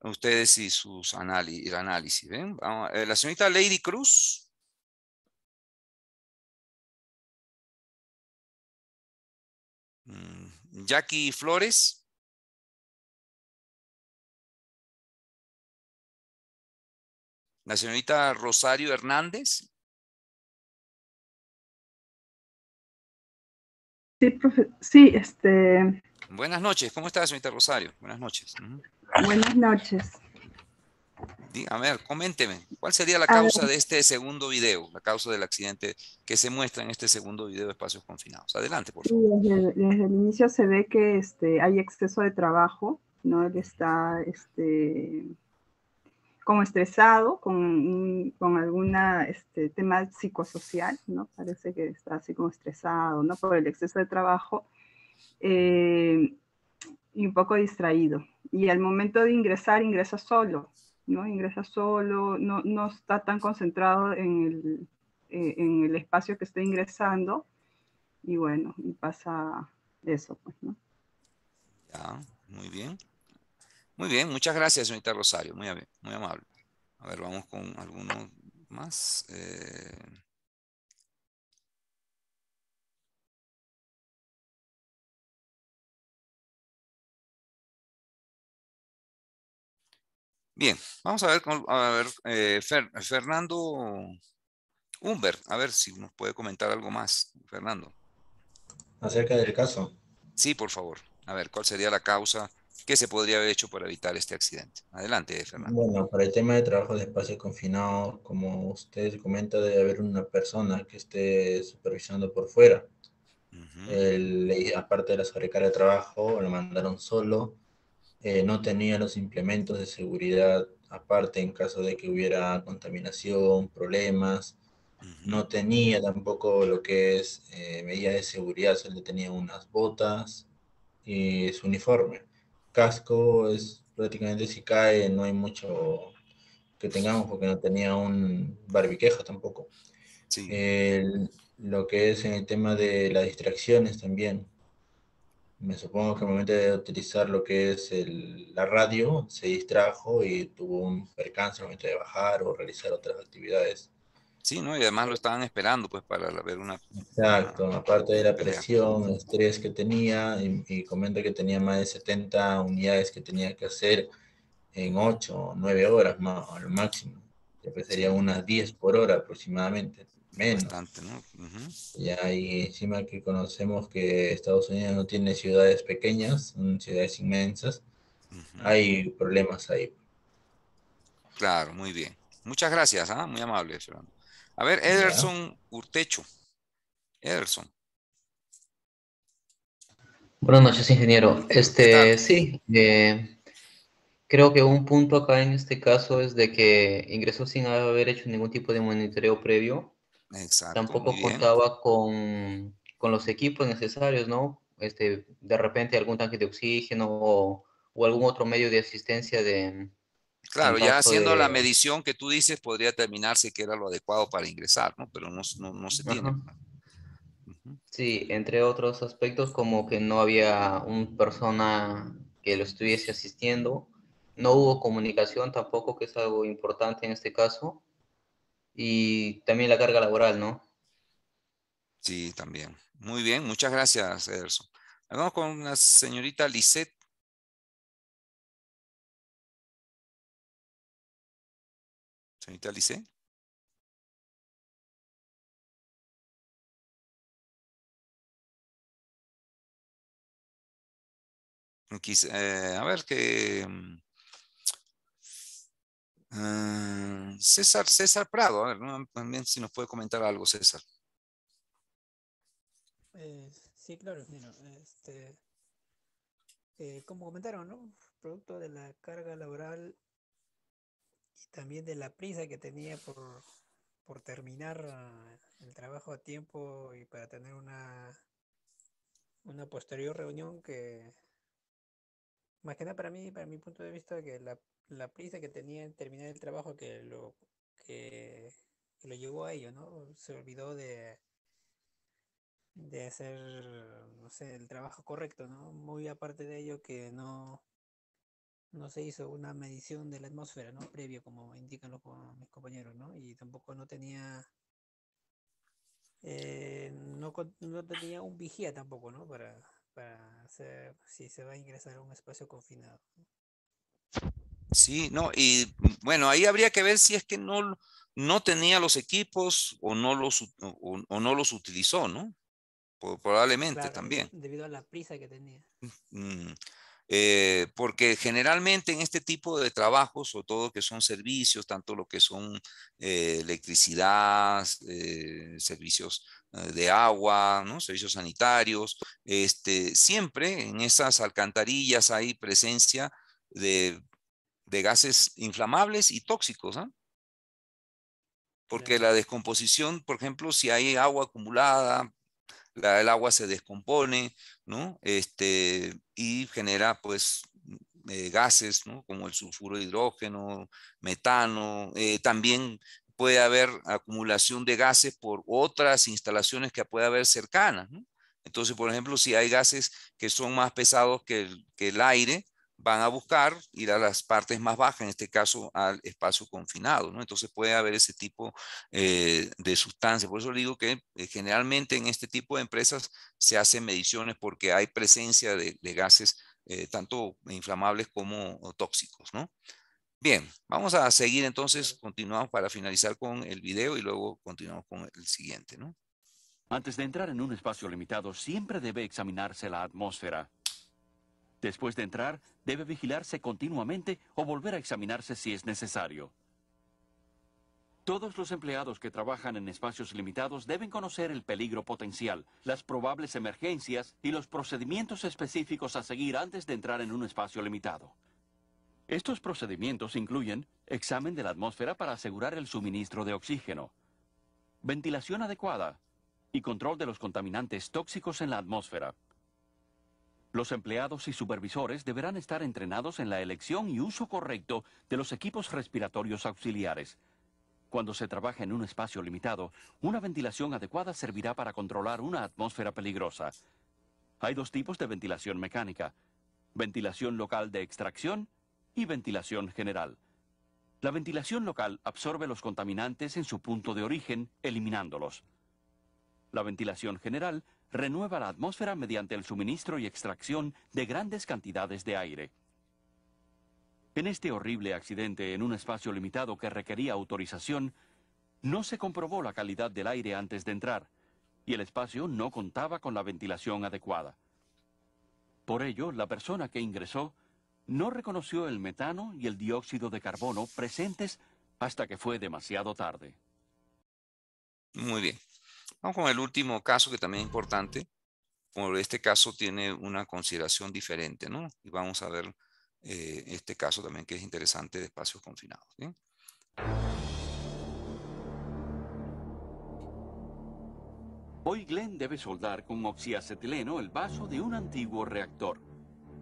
ustedes y sus análisis. Eh, la señorita Lady Cruz. Mm, Jackie Flores. La señorita Rosario Hernández. Sí, profe sí, este. Buenas noches, ¿cómo está, señorita Rosario? Buenas noches. Buenas noches. A ver, coménteme, ¿cuál sería la causa de este segundo video, la causa del accidente que se muestra en este segundo video de espacios confinados? Adelante, por favor. Desde, desde, el inicio se ve que este, hay exceso de trabajo, ¿no? Él está este, como estresado, con, con alguna este, tema psicosocial, ¿no? Parece que está así como estresado, ¿no? Por el exceso de trabajo eh, y un poco distraído. Y al momento de ingresar, ingresa solo, ¿no? Ingresa solo, no, no está tan concentrado en el, eh, en el espacio que está ingresando y bueno, y pasa eso, pues, ¿no? Ya, muy bien. Muy bien, muchas gracias, señorita Rosario. Muy, muy amable. A ver, vamos con alguno más. Eh. Bien, vamos a ver, a ver eh, Fernando Humbert, a ver si nos puede comentar algo más, Fernando. Acerca del caso. Sí, por favor. A ver, ¿cuál sería la causa? ¿Qué se podría haber hecho para evitar este accidente? Adelante, Fernando. Bueno, para el tema de trabajo de espacio confinado, como usted comenta, debe haber una persona que esté supervisando por fuera. aparte de la sobrecarga de trabajo, lo mandaron solo. Eh, no tenía los implementos de seguridad aparte en caso de que hubiera contaminación, problemas. No tenía tampoco lo que es eh, medidas de seguridad, solo tenía unas botas y su uniforme. Casco es prácticamente si cae, no hay mucho que tengamos porque no tenía un barbiquejo tampoco. lo que es en el tema de las distracciones también. Me supongo que al momento de utilizar lo que es la radio, se distrajo y tuvo un percance al momento de bajar o realizar otras actividades. Sí, ¿no? Y además lo estaban esperando, pues, para ver una... Exacto, aparte de la presión, el estrés que tenía, y, comenta que tenía más de 70 unidades que tenía que hacer en 8 o 9 horas más, al máximo. Que sería unas 10 por hora aproximadamente, menos. Bastante, ¿no? Y ahí encima que conocemos que Estados Unidos no tiene ciudades pequeñas, son ciudades inmensas, hay problemas ahí. Claro, muy bien. Muchas gracias, ¿ah? muy amable, Fernando. A ver, Ederson Urtecho. Ederson. Buenas noches, ingeniero. Este, sí, eh, creo que un punto acá en este caso es de que ingresó sin haber hecho ningún tipo de monitoreo previo. Exacto. Tampoco contaba con, los equipos necesarios, ¿no? Este, de repente algún tanque de oxígeno o algún otro medio de asistencia de, Claro, ya haciendo la medición que tú dices, podría terminarse que era lo adecuado para ingresar, ¿no? Pero no, se tiene. Sí, entre otros aspectos como que no había una persona que lo estuviese asistiendo, no hubo comunicación tampoco, que es algo importante en este caso, y también la carga laboral, ¿no? Sí, también. Muy bien, muchas gracias, Ederson. Vamos con la señorita Lisette Señorita Lice. Eh, a ver que mm, ah, César, César Prado, a ver, también si nos puede comentar algo, César. Eh, sí, claro, este, eh, como comentaron, ¿no? Producto de la carga laboral y también de la prisa que tenía por, terminar ah, el trabajo a tiempo y para tener una, una posterior reunión que, más que nada para mí, para mi punto de vista, que la, la prisa que tenía en terminar el trabajo que lo, que, lo llevó a ello, ¿no? Se olvidó de, de hacer, no sé, el trabajo correcto, ¿no? Muy aparte de ello que no, no se hizo una medición de la atmósfera, ¿no? Previo, como indican los, mis compañeros, ¿no? Y tampoco no tenía, eh, no, tenía un vigía tampoco, ¿no? Para, para hacer, si se va a ingresar a un espacio confinado. Sí, no, y bueno, ahí habría que ver si es que no, no tenía los equipos o no los, o, no los utilizó, ¿no? Probablemente también. Debido a la prisa que tenía. Mm, eh, porque generalmente en este tipo de trabajos, o todo que son servicios, tanto lo que son eh, electricidad, eh, servicios de agua, ¿no? servicios sanitarios, este, siempre en esas alcantarillas hay presencia de, gases inflamables y tóxicos. ¿ah? Porque la descomposición, por ejemplo, si hay agua acumulada, el agua se descompone, ¿no? Este, y genera, pues, eh, gases, ¿no? Como el sulfuro de hidrógeno, metano, eh, también puede haber acumulación de gases por otras instalaciones que puede haber cercanas. Entonces, por ejemplo, si hay gases que son más pesados que el aire, van a buscar ir a las partes más bajas, en este caso al espacio confinado, ¿no? Entonces puede haber ese tipo eh, de sustancias. Por eso digo que eh, generalmente en este tipo de empresas se hacen mediciones porque hay presencia de, gases eh, tanto inflamables como tóxicos, ¿no? Bien, vamos a seguir entonces, continuamos para finalizar con el video y luego continuamos con el siguiente, ¿no? Antes de entrar en un espacio limitado, siempre debe examinarse la atmósfera. Después de entrar, debe vigilarse continuamente o volver a examinarse si es necesario. Todos los empleados que trabajan en espacios limitados deben conocer el peligro potencial, las probables emergencias y los procedimientos específicos a seguir antes de entrar en un espacio limitado. Estos procedimientos incluyen examen de la atmósfera para asegurar el suministro de oxígeno, ventilación adecuada y control de los contaminantes tóxicos en la atmósfera. Los empleados y supervisores deberán estar entrenados en la elección y uso correcto de los equipos respiratorios auxiliares. Cuando se trabaja en un espacio limitado, una ventilación adecuada servirá para controlar una atmósfera peligrosa. Hay dos tipos de ventilación mecánica, ventilación local de extracción y ventilación general. La ventilación local absorbe los contaminantes en su punto de origen, eliminándolos. La ventilación general renueva la atmósfera mediante el suministro y extracción de grandes cantidades de aire. En este horrible accidente en un espacio limitado que requería autorización, no se comprobó la calidad del aire antes de entrar y el espacio no contaba con la ventilación adecuada. Por ello, la persona que ingresó no reconoció el metano y el dióxido de carbono presentes hasta que fue demasiado tarde. Muy bien. Vamos con el último caso que también es importante. Por este caso tiene una consideración diferente, ¿no? Y vamos a ver eh, este caso también que es interesante de espacios confinados. Hoy Glenn debe soldar con oxiacetileno el vaso de un antiguo reactor.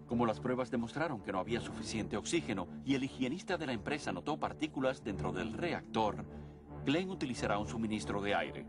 Como las pruebas demostraron que no había suficiente oxígeno y el higienista de la empresa notó partículas dentro del reactor, Glenn utilizará un suministro de aire.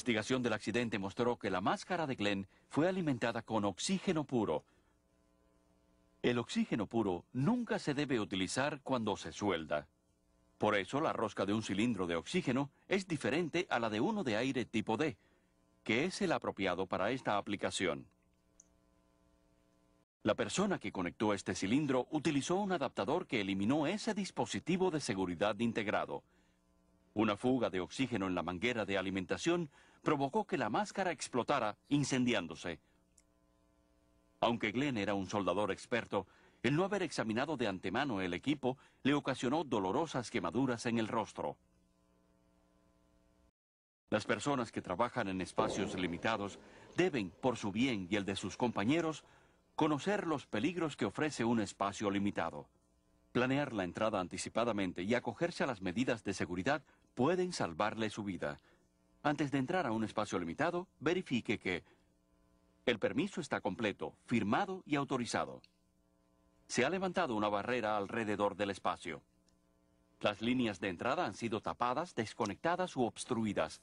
Investigación del accidente mostró que la máscara de Glenn fue alimentada con oxígeno puro. El oxígeno puro nunca se debe utilizar cuando se suelda. Por eso la rosca de un cilindro de oxígeno es diferente a la de uno de aire tipo D, que es el apropiado para esta aplicación. La persona que conectó este cilindro utilizó un adaptador que eliminó ese dispositivo de seguridad integrado. Una fuga de oxígeno en la manguera de alimentación provocó que la máscara explotara, incendiándose. Aunque Glenn era un soldador experto, el no haber examinado de antemano el equipo le ocasionó dolorosas quemaduras en el rostro. Las personas que trabajan en espacios limitados deben, por su bien y el de sus compañeros, Conocer los peligros que ofrece un espacio limitado. Planear la entrada anticipadamente y acogerse a las medidas de seguridad pueden salvarle su vida. Antes de entrar a un espacio limitado, verifique que el permiso está completo, firmado y autorizado. Se ha levantado una barrera alrededor del espacio. Las líneas de entrada han sido tapadas, desconectadas u obstruidas.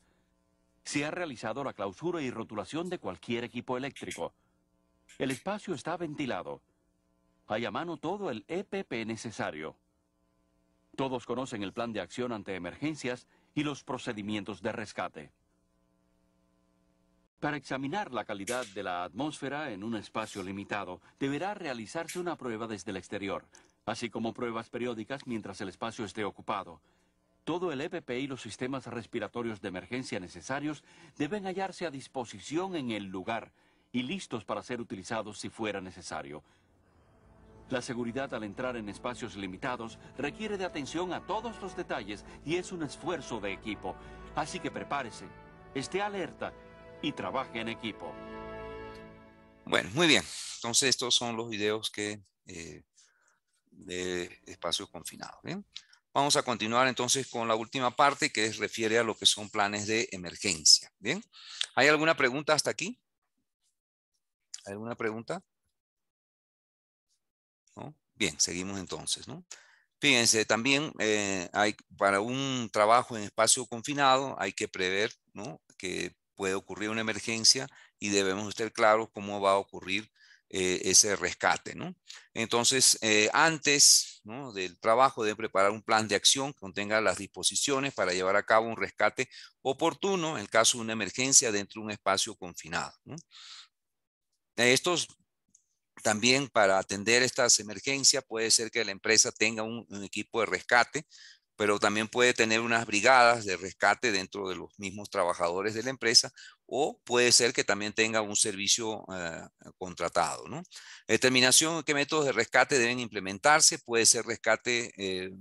Se ha realizado la clausura y rotulación de cualquier equipo eléctrico. El espacio está ventilado. Hay a mano todo el EPP necesario. Todos conocen el plan de acción ante emergencias y los procedimientos de rescate. Para examinar la calidad de la atmósfera en un espacio limitado, deberá realizarse una prueba desde el exterior, así como pruebas periódicas mientras el espacio esté ocupado. Todo el EPP y los sistemas respiratorios de emergencia necesarios deben hallarse a disposición en el lugar, y listos para ser utilizados si fuera necesario. La seguridad al entrar en espacios limitados requiere de atención a todos los detalles y es un esfuerzo de equipo. Así que prepárese, esté alerta y trabaje en equipo. Bueno, muy bien. Entonces estos son los videos que eh, de espacios confinados. Vamos a continuar entonces con la última parte que refiere a lo que son planes de emergencia. Bien. ¿Hay alguna pregunta hasta aquí? ¿Alguna pregunta? Bien, seguimos entonces. Fíjense, también eh, para un trabajo en espacio confinado hay que prever. Que puede ocurrir una emergencia y debemos estar claros cómo va a ocurrir eh, ese rescate. Entonces, eh, antes del trabajo debe preparar un plan de acción que contenga las disposiciones para llevar a cabo un rescate oportuno en caso de una emergencia dentro de un espacio confinado. ¿no? Estos también para atender estas emergencias puede ser que la empresa tenga un, equipo de rescate, pero también puede tener unas brigadas de rescate dentro de los mismos trabajadores de la empresa o puede ser que también tenga un servicio eh, contratado. ¿no? Determinación de qué métodos de rescate deben implementarse, puede ser rescate eh,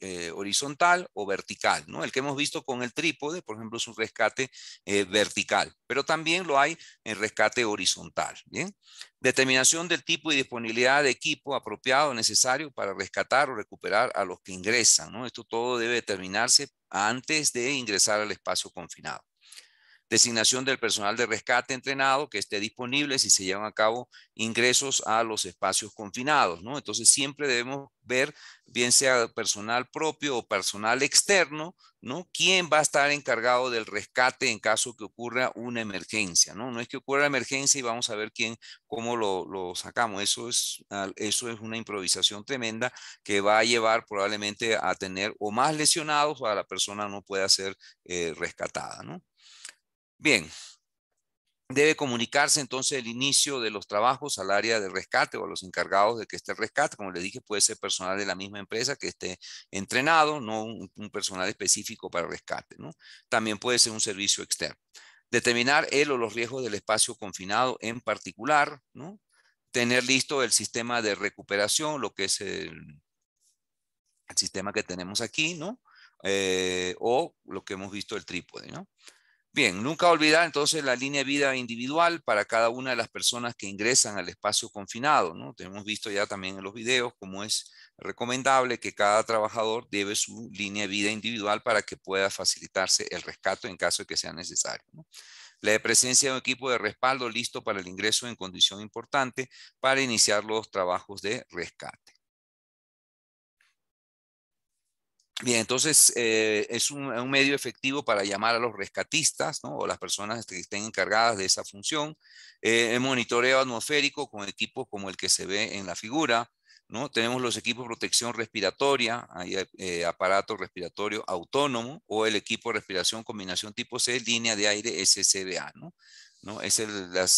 eh, horizontal o vertical. ¿no? El que hemos visto con el trípode, por ejemplo, es un rescate vertical, pero también lo hay en rescate horizontal. Determinación del tipo y disponibilidad de equipo apropiado necesario para rescatar o recuperar a los que ingresan. Esto todo debe determinarse antes de ingresar al espacio confinado designación del personal de rescate entrenado que esté disponible si se llevan a cabo ingresos a los espacios confinados, ¿no? Entonces siempre debemos ver, bien sea personal propio o personal externo, ¿no? ¿Quién va a estar encargado del rescate en caso que ocurra una emergencia, ¿no? No es que ocurra emergencia y vamos a ver quién, cómo lo, sacamos. Eso es, eso es una improvisación tremenda que va a llevar probablemente a tener o más lesionados o a la persona no pueda ser eh, rescatada, ¿no? Bien, debe comunicarse entonces el inicio de los trabajos al área de rescate o a los encargados de que esté el rescate. Como les dije, puede ser personal de la misma empresa que esté entrenado, no un, personal específico para rescate. ¿no? También puede ser un servicio externo. Determinar él o los riesgos del espacio confinado en particular. ¿no? Tener listo el sistema de recuperación, lo que es el, sistema que tenemos aquí, ¿no? Eh, o lo que hemos visto el trípode, ¿no? Bien, nunca olvidar entonces la línea de vida individual para cada una de las personas que ingresan al espacio confinado, ¿no? Hemos visto ya también en los videos cómo es recomendable que cada trabajador debe su línea de vida individual para que pueda facilitarse el rescate en caso de que sea necesario. La presencia de un equipo de respaldo listo para el ingreso en condición importante para iniciar los trabajos de rescate. Bien, entonces eh, es un, medio efectivo para llamar a los rescatistas ¿no? o las personas que estén encargadas de esa función. Eh, el monitoreo atmosférico con equipos como el que se ve en la figura. ¿no? Tenemos los equipos de protección respiratoria, hay eh, aparato respiratorio autónomo o el equipo de respiración combinación tipo C, línea de aire SCBA. ¿no? ¿No? Es las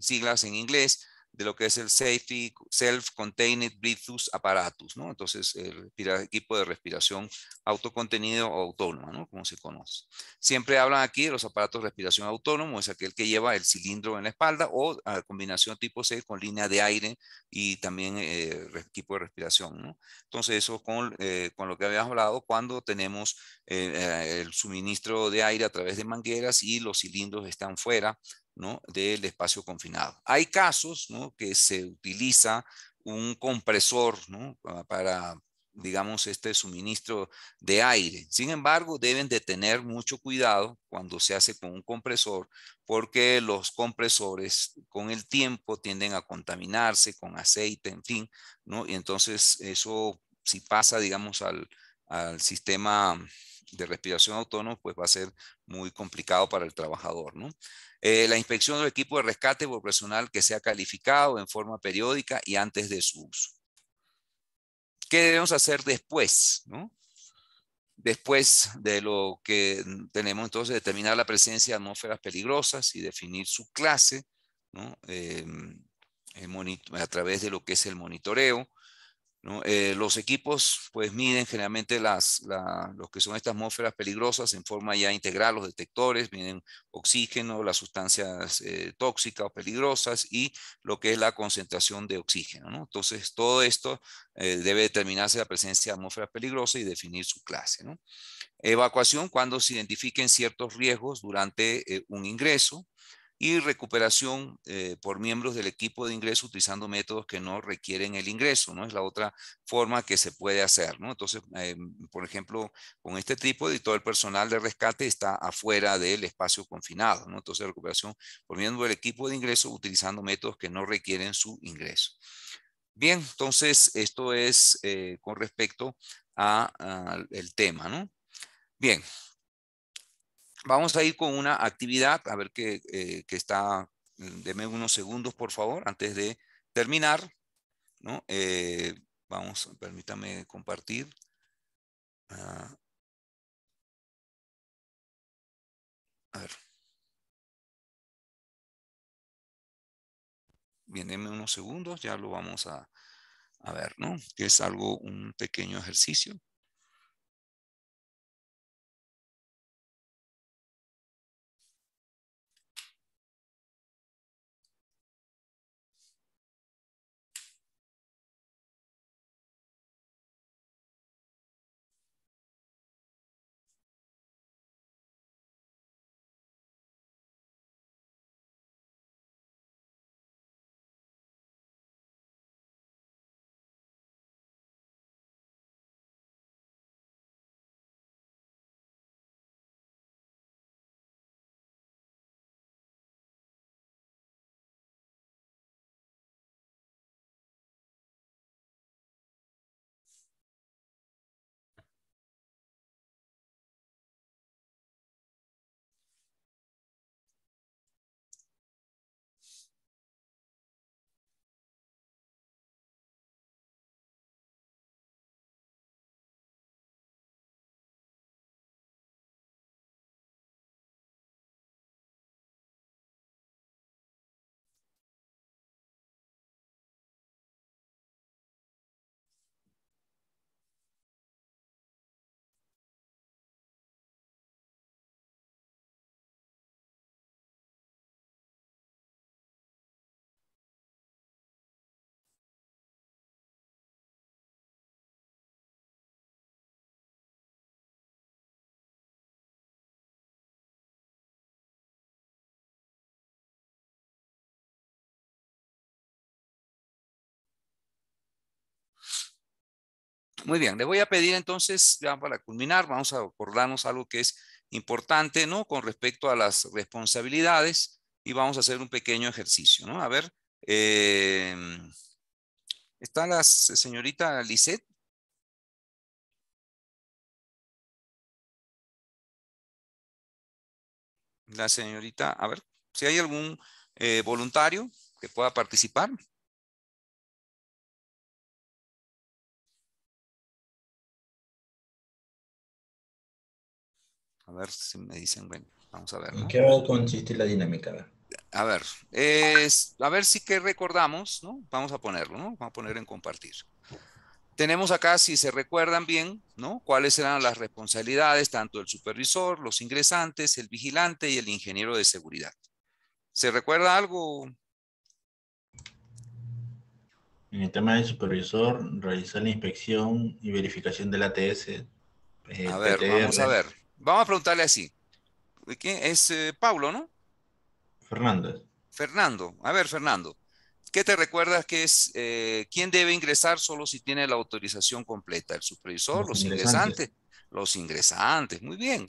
siglas en inglés de lo que es el Safety Self-Contained Breathing Apparatus, ¿no? Entonces, el equipo de respiración autocontenido o autónoma, ¿no? Como se conoce. Siempre hablan aquí de los aparatos de respiración autónomo, es aquel que lleva el cilindro en la espalda o a combinación tipo C con línea de aire y también eh, equipo de respiración, ¿no? Entonces, eso con, eh, con lo que habíamos hablado cuando tenemos eh, el suministro de aire a través de mangueras y los cilindros están fuera ¿no? del espacio confinado. Hay casos ¿no? que se utiliza un compresor para, digamos, este suministro de aire. Sin embargo, deben de tener mucho cuidado cuando se hace con un compresor, porque los compresores con el tiempo tienden a contaminarse con aceite, en fin. Y entonces eso, si pasa, digamos, al, sistema de respiración autónomo, pues va a ser muy complicado para el trabajador. Eh, la inspección del equipo de rescate por personal que sea calificado en forma periódica y antes de su uso. ¿Qué debemos hacer después? Después de lo que tenemos entonces, determinar la presencia de atmósferas peligrosas y definir su clase em, a través de lo que es el monitoreo. Eh, los equipos pues miden generalmente las, los que son estas atmósferas peligrosas en forma ya integral, los detectores, miden oxígeno, las sustancias eh, tóxicas o peligrosas y lo que es la concentración de oxígeno. Entonces todo esto eh, debe determinarse la presencia de atmósferas peligrosas y definir su clase. Evacuación cuando se identifiquen ciertos riesgos durante un ingreso y recuperación eh, por miembros del equipo de ingreso utilizando métodos que no requieren el ingreso, ¿no? Es la otra forma que se puede hacer, ¿no? Entonces, eh, por ejemplo, con este tipo de todo el personal de rescate está afuera del espacio confinado, ¿no? Entonces, recuperación por miembros del equipo de ingreso utilizando métodos que no requieren su ingreso. Bien, entonces, esto es eh, con respecto al tema, ¿no? Bien, Vamos a ir con una actividad, a ver qué eh, está, mm, deme unos segundos por favor, antes de terminar. ¿no? Eh, vamos, permítame compartir. Ah. a ver. Bien, denme unos segundos, ya lo vamos a, a ver, ¿no? Que es algo, un pequeño ejercicio. Muy bien, le voy a pedir entonces, ya para culminar, vamos a acordarnos algo que es importante, ¿no? Con respecto a las responsabilidades y vamos a hacer un pequeño ejercicio, ¿no? A ver, eh, ¿está la señorita Lisette? La señorita, a ver, si hay algún eh, voluntario que pueda participar. A ver si me dicen, bueno, vamos a ver. ¿En qué va a consistir la dinámica? A ver, es, a ver si que recordamos, ¿no? Vamos a ponerlo, ¿no? Vamos a poner en compartir. Tenemos acá, si se recuerdan bien, ¿no? Cuáles eran las responsabilidades tanto del supervisor, los ingresantes, el vigilante y el ingeniero de seguridad. ¿Se recuerda algo? En el tema del supervisor, realizar la inspección y verificación del ATS. Eh, a ver, vamos a ver. Vamos a preguntarle así. ¿Quién es eh, Pablo, no? Fernando. Fernando. A ver, Fernando. ¿Qué te recuerdas que es eh, quién debe ingresar solo si tiene la autorización completa? ¿El supervisor, los, ingresantes. Los ingresantes, muy bien,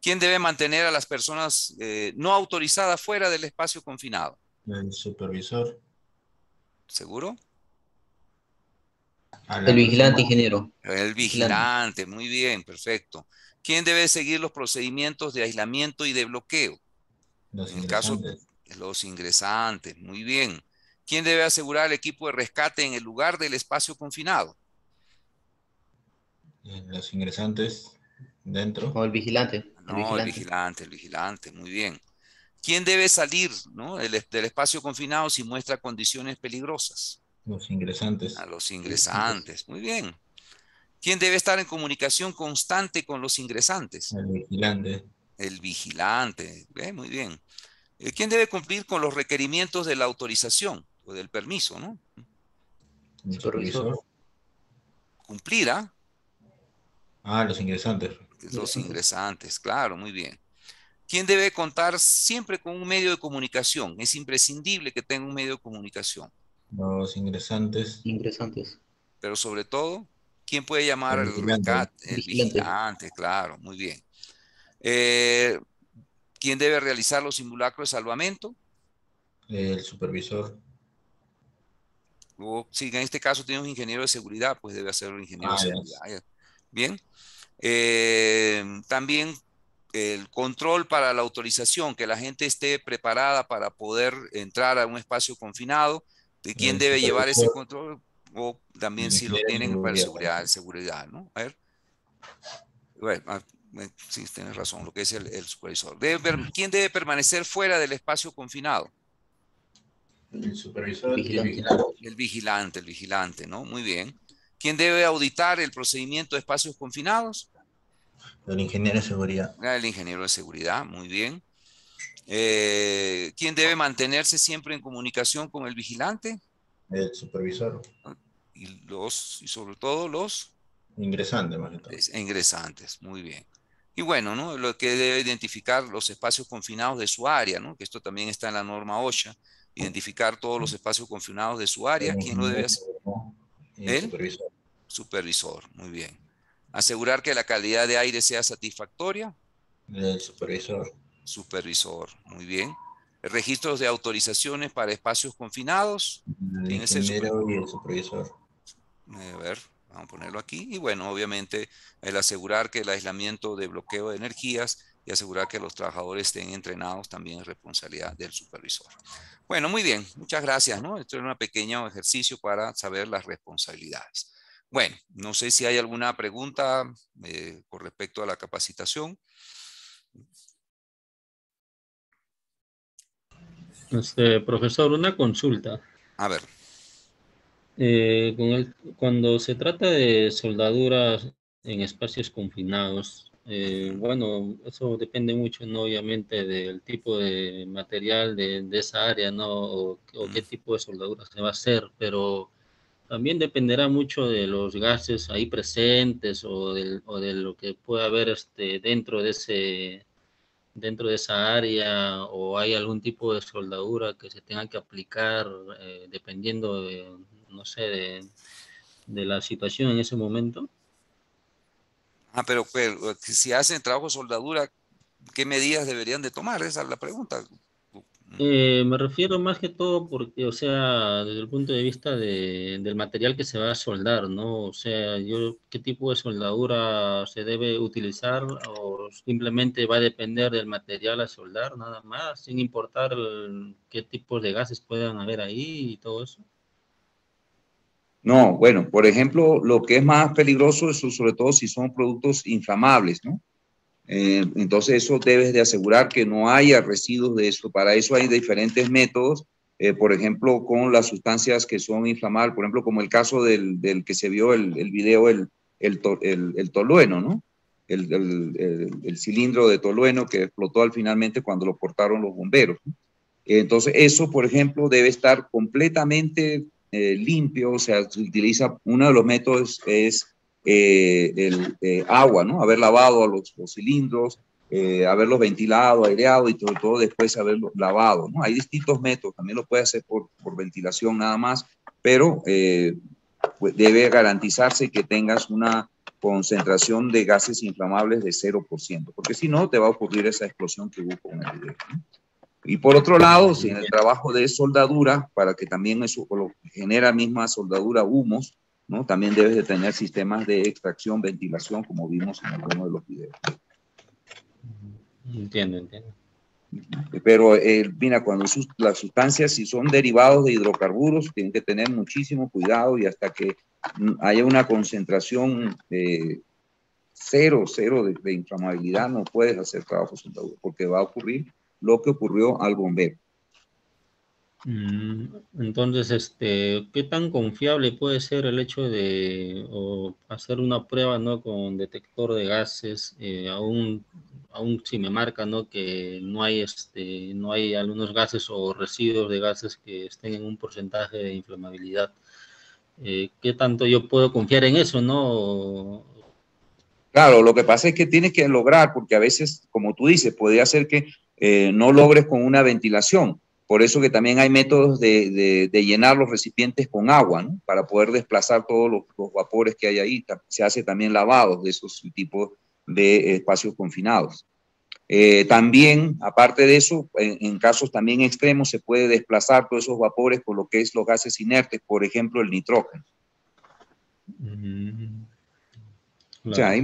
¿Quién debe mantener a las personas eh, no autorizadas fuera del espacio confinado? El supervisor. ¿Seguro? El vigilante, ingeniero. El vigilante, muy bien, perfecto. ¿Quién debe seguir los procedimientos de aislamiento y de bloqueo? Los en el caso los ingresantes, muy bien. ¿Quién debe asegurar el equipo de rescate en el lugar del espacio confinado? Eh, los ingresantes dentro. O el vigilante. no, el vigilante, el vigilante, muy bien. ¿Quién debe salir del, del espacio confinado si muestra condiciones peligrosas? Los ingresantes. A los ingresantes, muy bien. ¿Quién debe estar en comunicación constante con los ingresantes? El vigilante. El vigilante, muy bien. Eh, ¿Quién debe cumplir con los requerimientos de la autorización o del permiso, no? El supervisor. Cumplir, ¿ah? Ah, los ingresantes. Los ingresantes, claro, muy bien. ¿Quién debe contar siempre con un medio de comunicación? Es imprescindible que tenga un medio de comunicación. Los ingresantes. Ingresantes. Pero sobre todo, ¿quién puede llamar al vigilante? El vigilante, claro, muy bien. Eh, ¿Quién debe realizar los simulacros de salvamento? El supervisor. O si en este caso tiene un ingeniero de seguridad, pues debe hacerlo el ingeniero de ah, seguridad. Bien. Eh, también el control para la autorización, que la gente esté preparada para poder entrar a un espacio confinado, de quién debe llevar ese control, o también si lo tienen para seguridad, seguridad, ¿no? A ver. Bueno, ah, sí, tienes razón, lo que es el, supervisor. ¿Quién debe permanecer fuera del espacio confinado? El supervisor. El vigilante, el vigilante, ¿no? Muy bien. ¿Quién debe auditar el procedimiento de espacios confinados? El ingeniero de seguridad. Ah, el ingeniero de seguridad, muy bien. Eh, ¿Quién debe mantenerse siempre en comunicación con el vigilante? El supervisor. Y los, y sobre todo los ingresantes, Ingresantes, muy bien. Y bueno, ¿no? Lo que debe identificar los espacios confinados de su área, ¿no? Que esto también está en la norma OSHA. Identificar todos los espacios confinados de su área. ¿Quién lo debe hacer? El supervisor. Supervisor, muy bien. Asegurar que la calidad de aire sea satisfactoria. El supervisor. Supervisor, muy bien. Registros de autorizaciones para espacios confinados. El ingeniero y el supervisor. A ver, vamos a ponerlo aquí. Y bueno, obviamente el asegurar que el aislamiento de bloqueo de energías y asegurar que los trabajadores estén entrenados también es responsabilidad del supervisor. Bueno, muy bien, muchas gracias. ¿no? Esto es un pequeño ejercicio para saber las responsabilidades. Bueno, no sé si hay alguna pregunta eh, con respecto a la capacitación. Este, profesor, una consulta. A ver. Eh, cuando se trata de soldaduras en espacios confinados, eh, bueno, eso depende mucho, ¿no? obviamente, del tipo de material de, esa área, ¿no? O, o, qué tipo de soldadura se va a hacer, pero también dependerá mucho de los gases ahí presentes o, del, o de lo que pueda haber este, dentro, de ese, dentro de esa área o hay algún tipo de soldadura que se tenga que aplicar eh, dependiendo de, no sé, de, de, la situación en ese momento. Ah, pero, pero si hacen trabajo de soldadura, ¿qué medidas deberían de tomar? Esa es la pregunta. Eh, me refiero más que todo porque, o sea, desde el punto de vista de, del material que se va a soldar, ¿no? O sea, yo, ¿qué tipo de soldadura se debe utilizar o simplemente va a depender del material a soldar, nada más, sin importar qué tipos de gases puedan haber ahí y todo eso? No, bueno, por ejemplo, lo que es más peligroso es sobre todo si son productos inflamables, ¿no? Eh, entonces eso debes de asegurar que no haya residuos de eso. Para eso hay diferentes métodos, eh, por ejemplo, con las sustancias que son inflamables, por ejemplo, como el caso del, que se vio el, el video, el, tolueno, ¿no? El, cilindro de tolueno que explotó al finalmente cuando lo portaron los bomberos. Entonces eso, por ejemplo, debe estar completamente eh, limpio, o sea, se utiliza, uno de los métodos es eh, el eh, agua, ¿no? Haber lavado los, los cilindros, haberlos ventilado, aireado y todo, todo después haberlo lavado, ¿no? Hay distintos métodos, también lo puede hacer por, ventilación nada más, pero pues debe garantizarse que tengas una concentración de gases inflamables de 0%, porque si no te va a ocurrir esa explosión que hubo con el video. Y por otro lado, si en el trabajo de soldadura, para que también eso genera misma soldadura humos, ¿no? También debes de tener sistemas de extracción, ventilación, como vimos en algunos de los videos. Entiendo, entiendo. Pero, eh, mira, cuando las sustancias, si son derivados de hidrocarburos, tienen que tener muchísimo cuidado y hasta que haya una concentración de cero, cero de, inflamabilidad, no puedes hacer trabajo soldadura, porque va a ocurrir lo que ocurrió al bombero. Mm, entonces, este, ¿qué tan confiable puede ser el hecho de hacer una prueba ¿no? con detector de gases, eh, aún, aún si me marca ¿no? que no hay, este, no hay algunos gases o residuos de gases que estén en un porcentaje de inflamabilidad? Eh, ¿Qué tanto yo puedo confiar en eso? ¿no? Claro, lo que pasa es que tienes que lograr, porque a veces, como tú dices, puede ser que eh, no logres con una ventilación por eso que también hay métodos de, llenar los recipientes con agua, Para poder desplazar todos los, vapores que hay ahí. Se hace también lavados de esos tipos de espacios confinados. Eh, también, aparte de eso, en, casos también extremos, se puede desplazar todos esos vapores con lo que es los gases inertes, por ejemplo, el nitrógeno. Mm. O sea,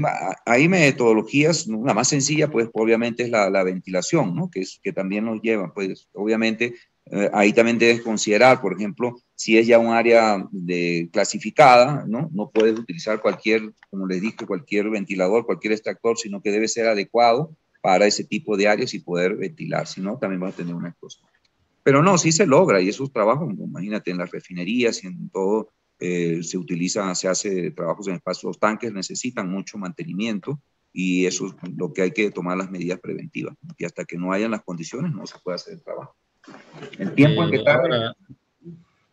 hay, metodologías, una más sencilla, pues obviamente es la, ventilación, ¿no? Que, es, que también nos lleva, pues obviamente eh, ahí también debes considerar, por ejemplo, si es ya un área de, clasificada, ¿no? No puedes utilizar cualquier, como les dije, cualquier ventilador, cualquier extractor, sino que debe ser adecuado para ese tipo de áreas y poder ventilar, si no, también vas a tener una explosión. Pero no, sí se logra y esos trabajos, imagínate, en las refinerías y en todo eh, se utiliza, se hace trabajos en espacios, los tanques necesitan mucho mantenimiento y eso es lo que hay que tomar las medidas preventivas. Y hasta que no hayan las condiciones no se puede hacer el trabajo. El tiempo en que tarda...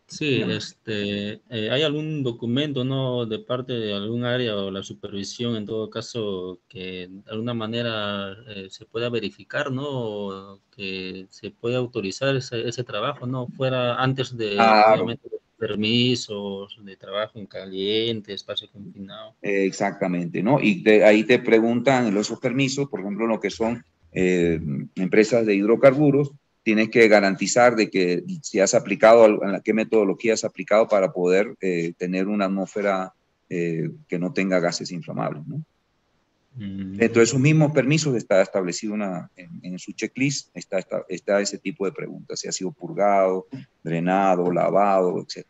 Sí, este, eh, ¿hay algún documento, no, de parte de algún área o la supervisión, en todo caso, que de alguna manera eh, se pueda verificar, no, que se pueda autorizar ese, ese trabajo, no, fuera antes de, permisos de trabajo en caliente, espacio confinado. exactamente, ¿no? Y ahí te preguntan esos permisos, por ejemplo, lo que son eh, empresas de hidrocarburos, tienes que garantizar de que si has aplicado, qué metodología has aplicado para poder eh, tener una atmósfera eh, que no tenga gases inflamables, ¿no? Mm. Dentro de esos mismos permisos está establecido una, en, su checklist, está, está, ese tipo de preguntas, si ha sido purgado, drenado, lavado, etc.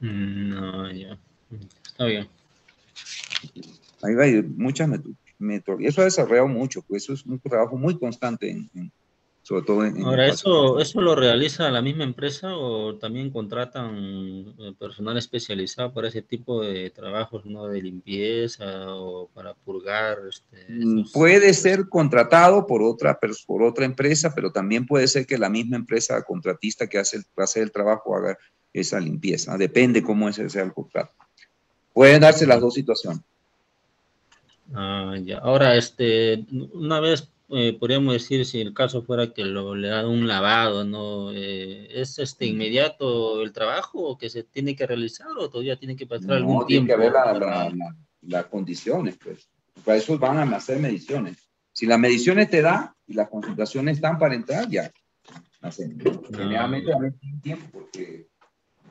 Mm, no, ya. Está bien. Ahí va, muchas métodos. Y eso ha desarrollado mucho, pues eso es un trabajo muy constante en, sobre todo en... Ahora, ¿eso, ¿eso lo realiza la misma empresa o también contratan eh, personal especializado para ese tipo de trabajos, ¿no? De limpieza o para purgar. Este, mm, puede ser contratado por otra, por otra empresa, pero también puede ser que la misma empresa contratista que hace hace el trabajo haga esa limpieza. Depende cómo ese sea el contrato. Pueden darse las dos situaciones. Ah, ya. Ahora, este, una vez eh, podríamos decir, si el caso fuera que lo, le dan un lavado, ¿no? Eh, ¿Es este inmediato el trabajo que se tiene que realizar o todavía tiene que pasar algún tiempo? Tiene que haber las condiciones, pues. Para eso van a hacer mediciones. Si las mediciones te dan y las concentraciones están para entrar, ya. Hacen. Generalmente a tiempo porque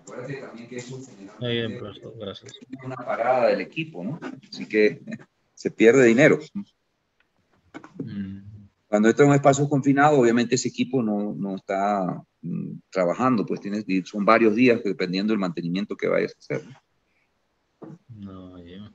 acuérdate también que eso generalmente gracias. es una parada del equipo, ¿no? Así que <laughs> se pierde dinero. Mm. Cuando está en un espacio confinado, obviamente ese equipo no, no está mm, trabajando, pues tienes, son varios días dependiendo del mantenimiento que vayas a hacer.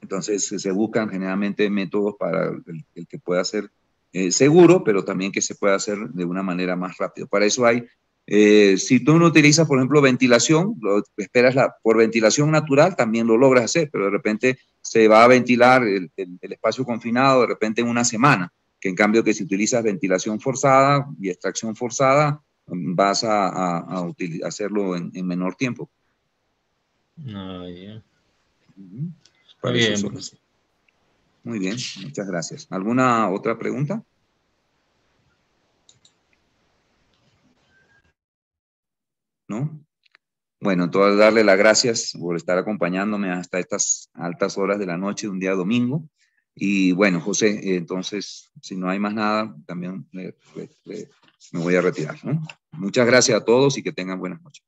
Entonces se buscan generalmente métodos para el, que pueda ser eh, seguro, pero también que se pueda hacer de una manera más rápida. Para eso hay, eh, si tú no utilizas, por ejemplo, ventilación, lo, esperas la, por ventilación natural, también lo logras hacer, pero de repente se va a ventilar el, el espacio confinado de repente en una semana que en cambio que si utilizas ventilación forzada y extracción forzada, vas a, hacerlo en, menor tiempo. Ah, yeah. Muy bien, muchas gracias. ¿Alguna otra pregunta? ¿No? Bueno, entonces darle las gracias por estar acompañándome hasta estas altas horas de la noche de un día domingo. Y bueno, José, entonces, si no hay más nada, también me voy a retirar. Muchas gracias a todos y que tengan buenas noches.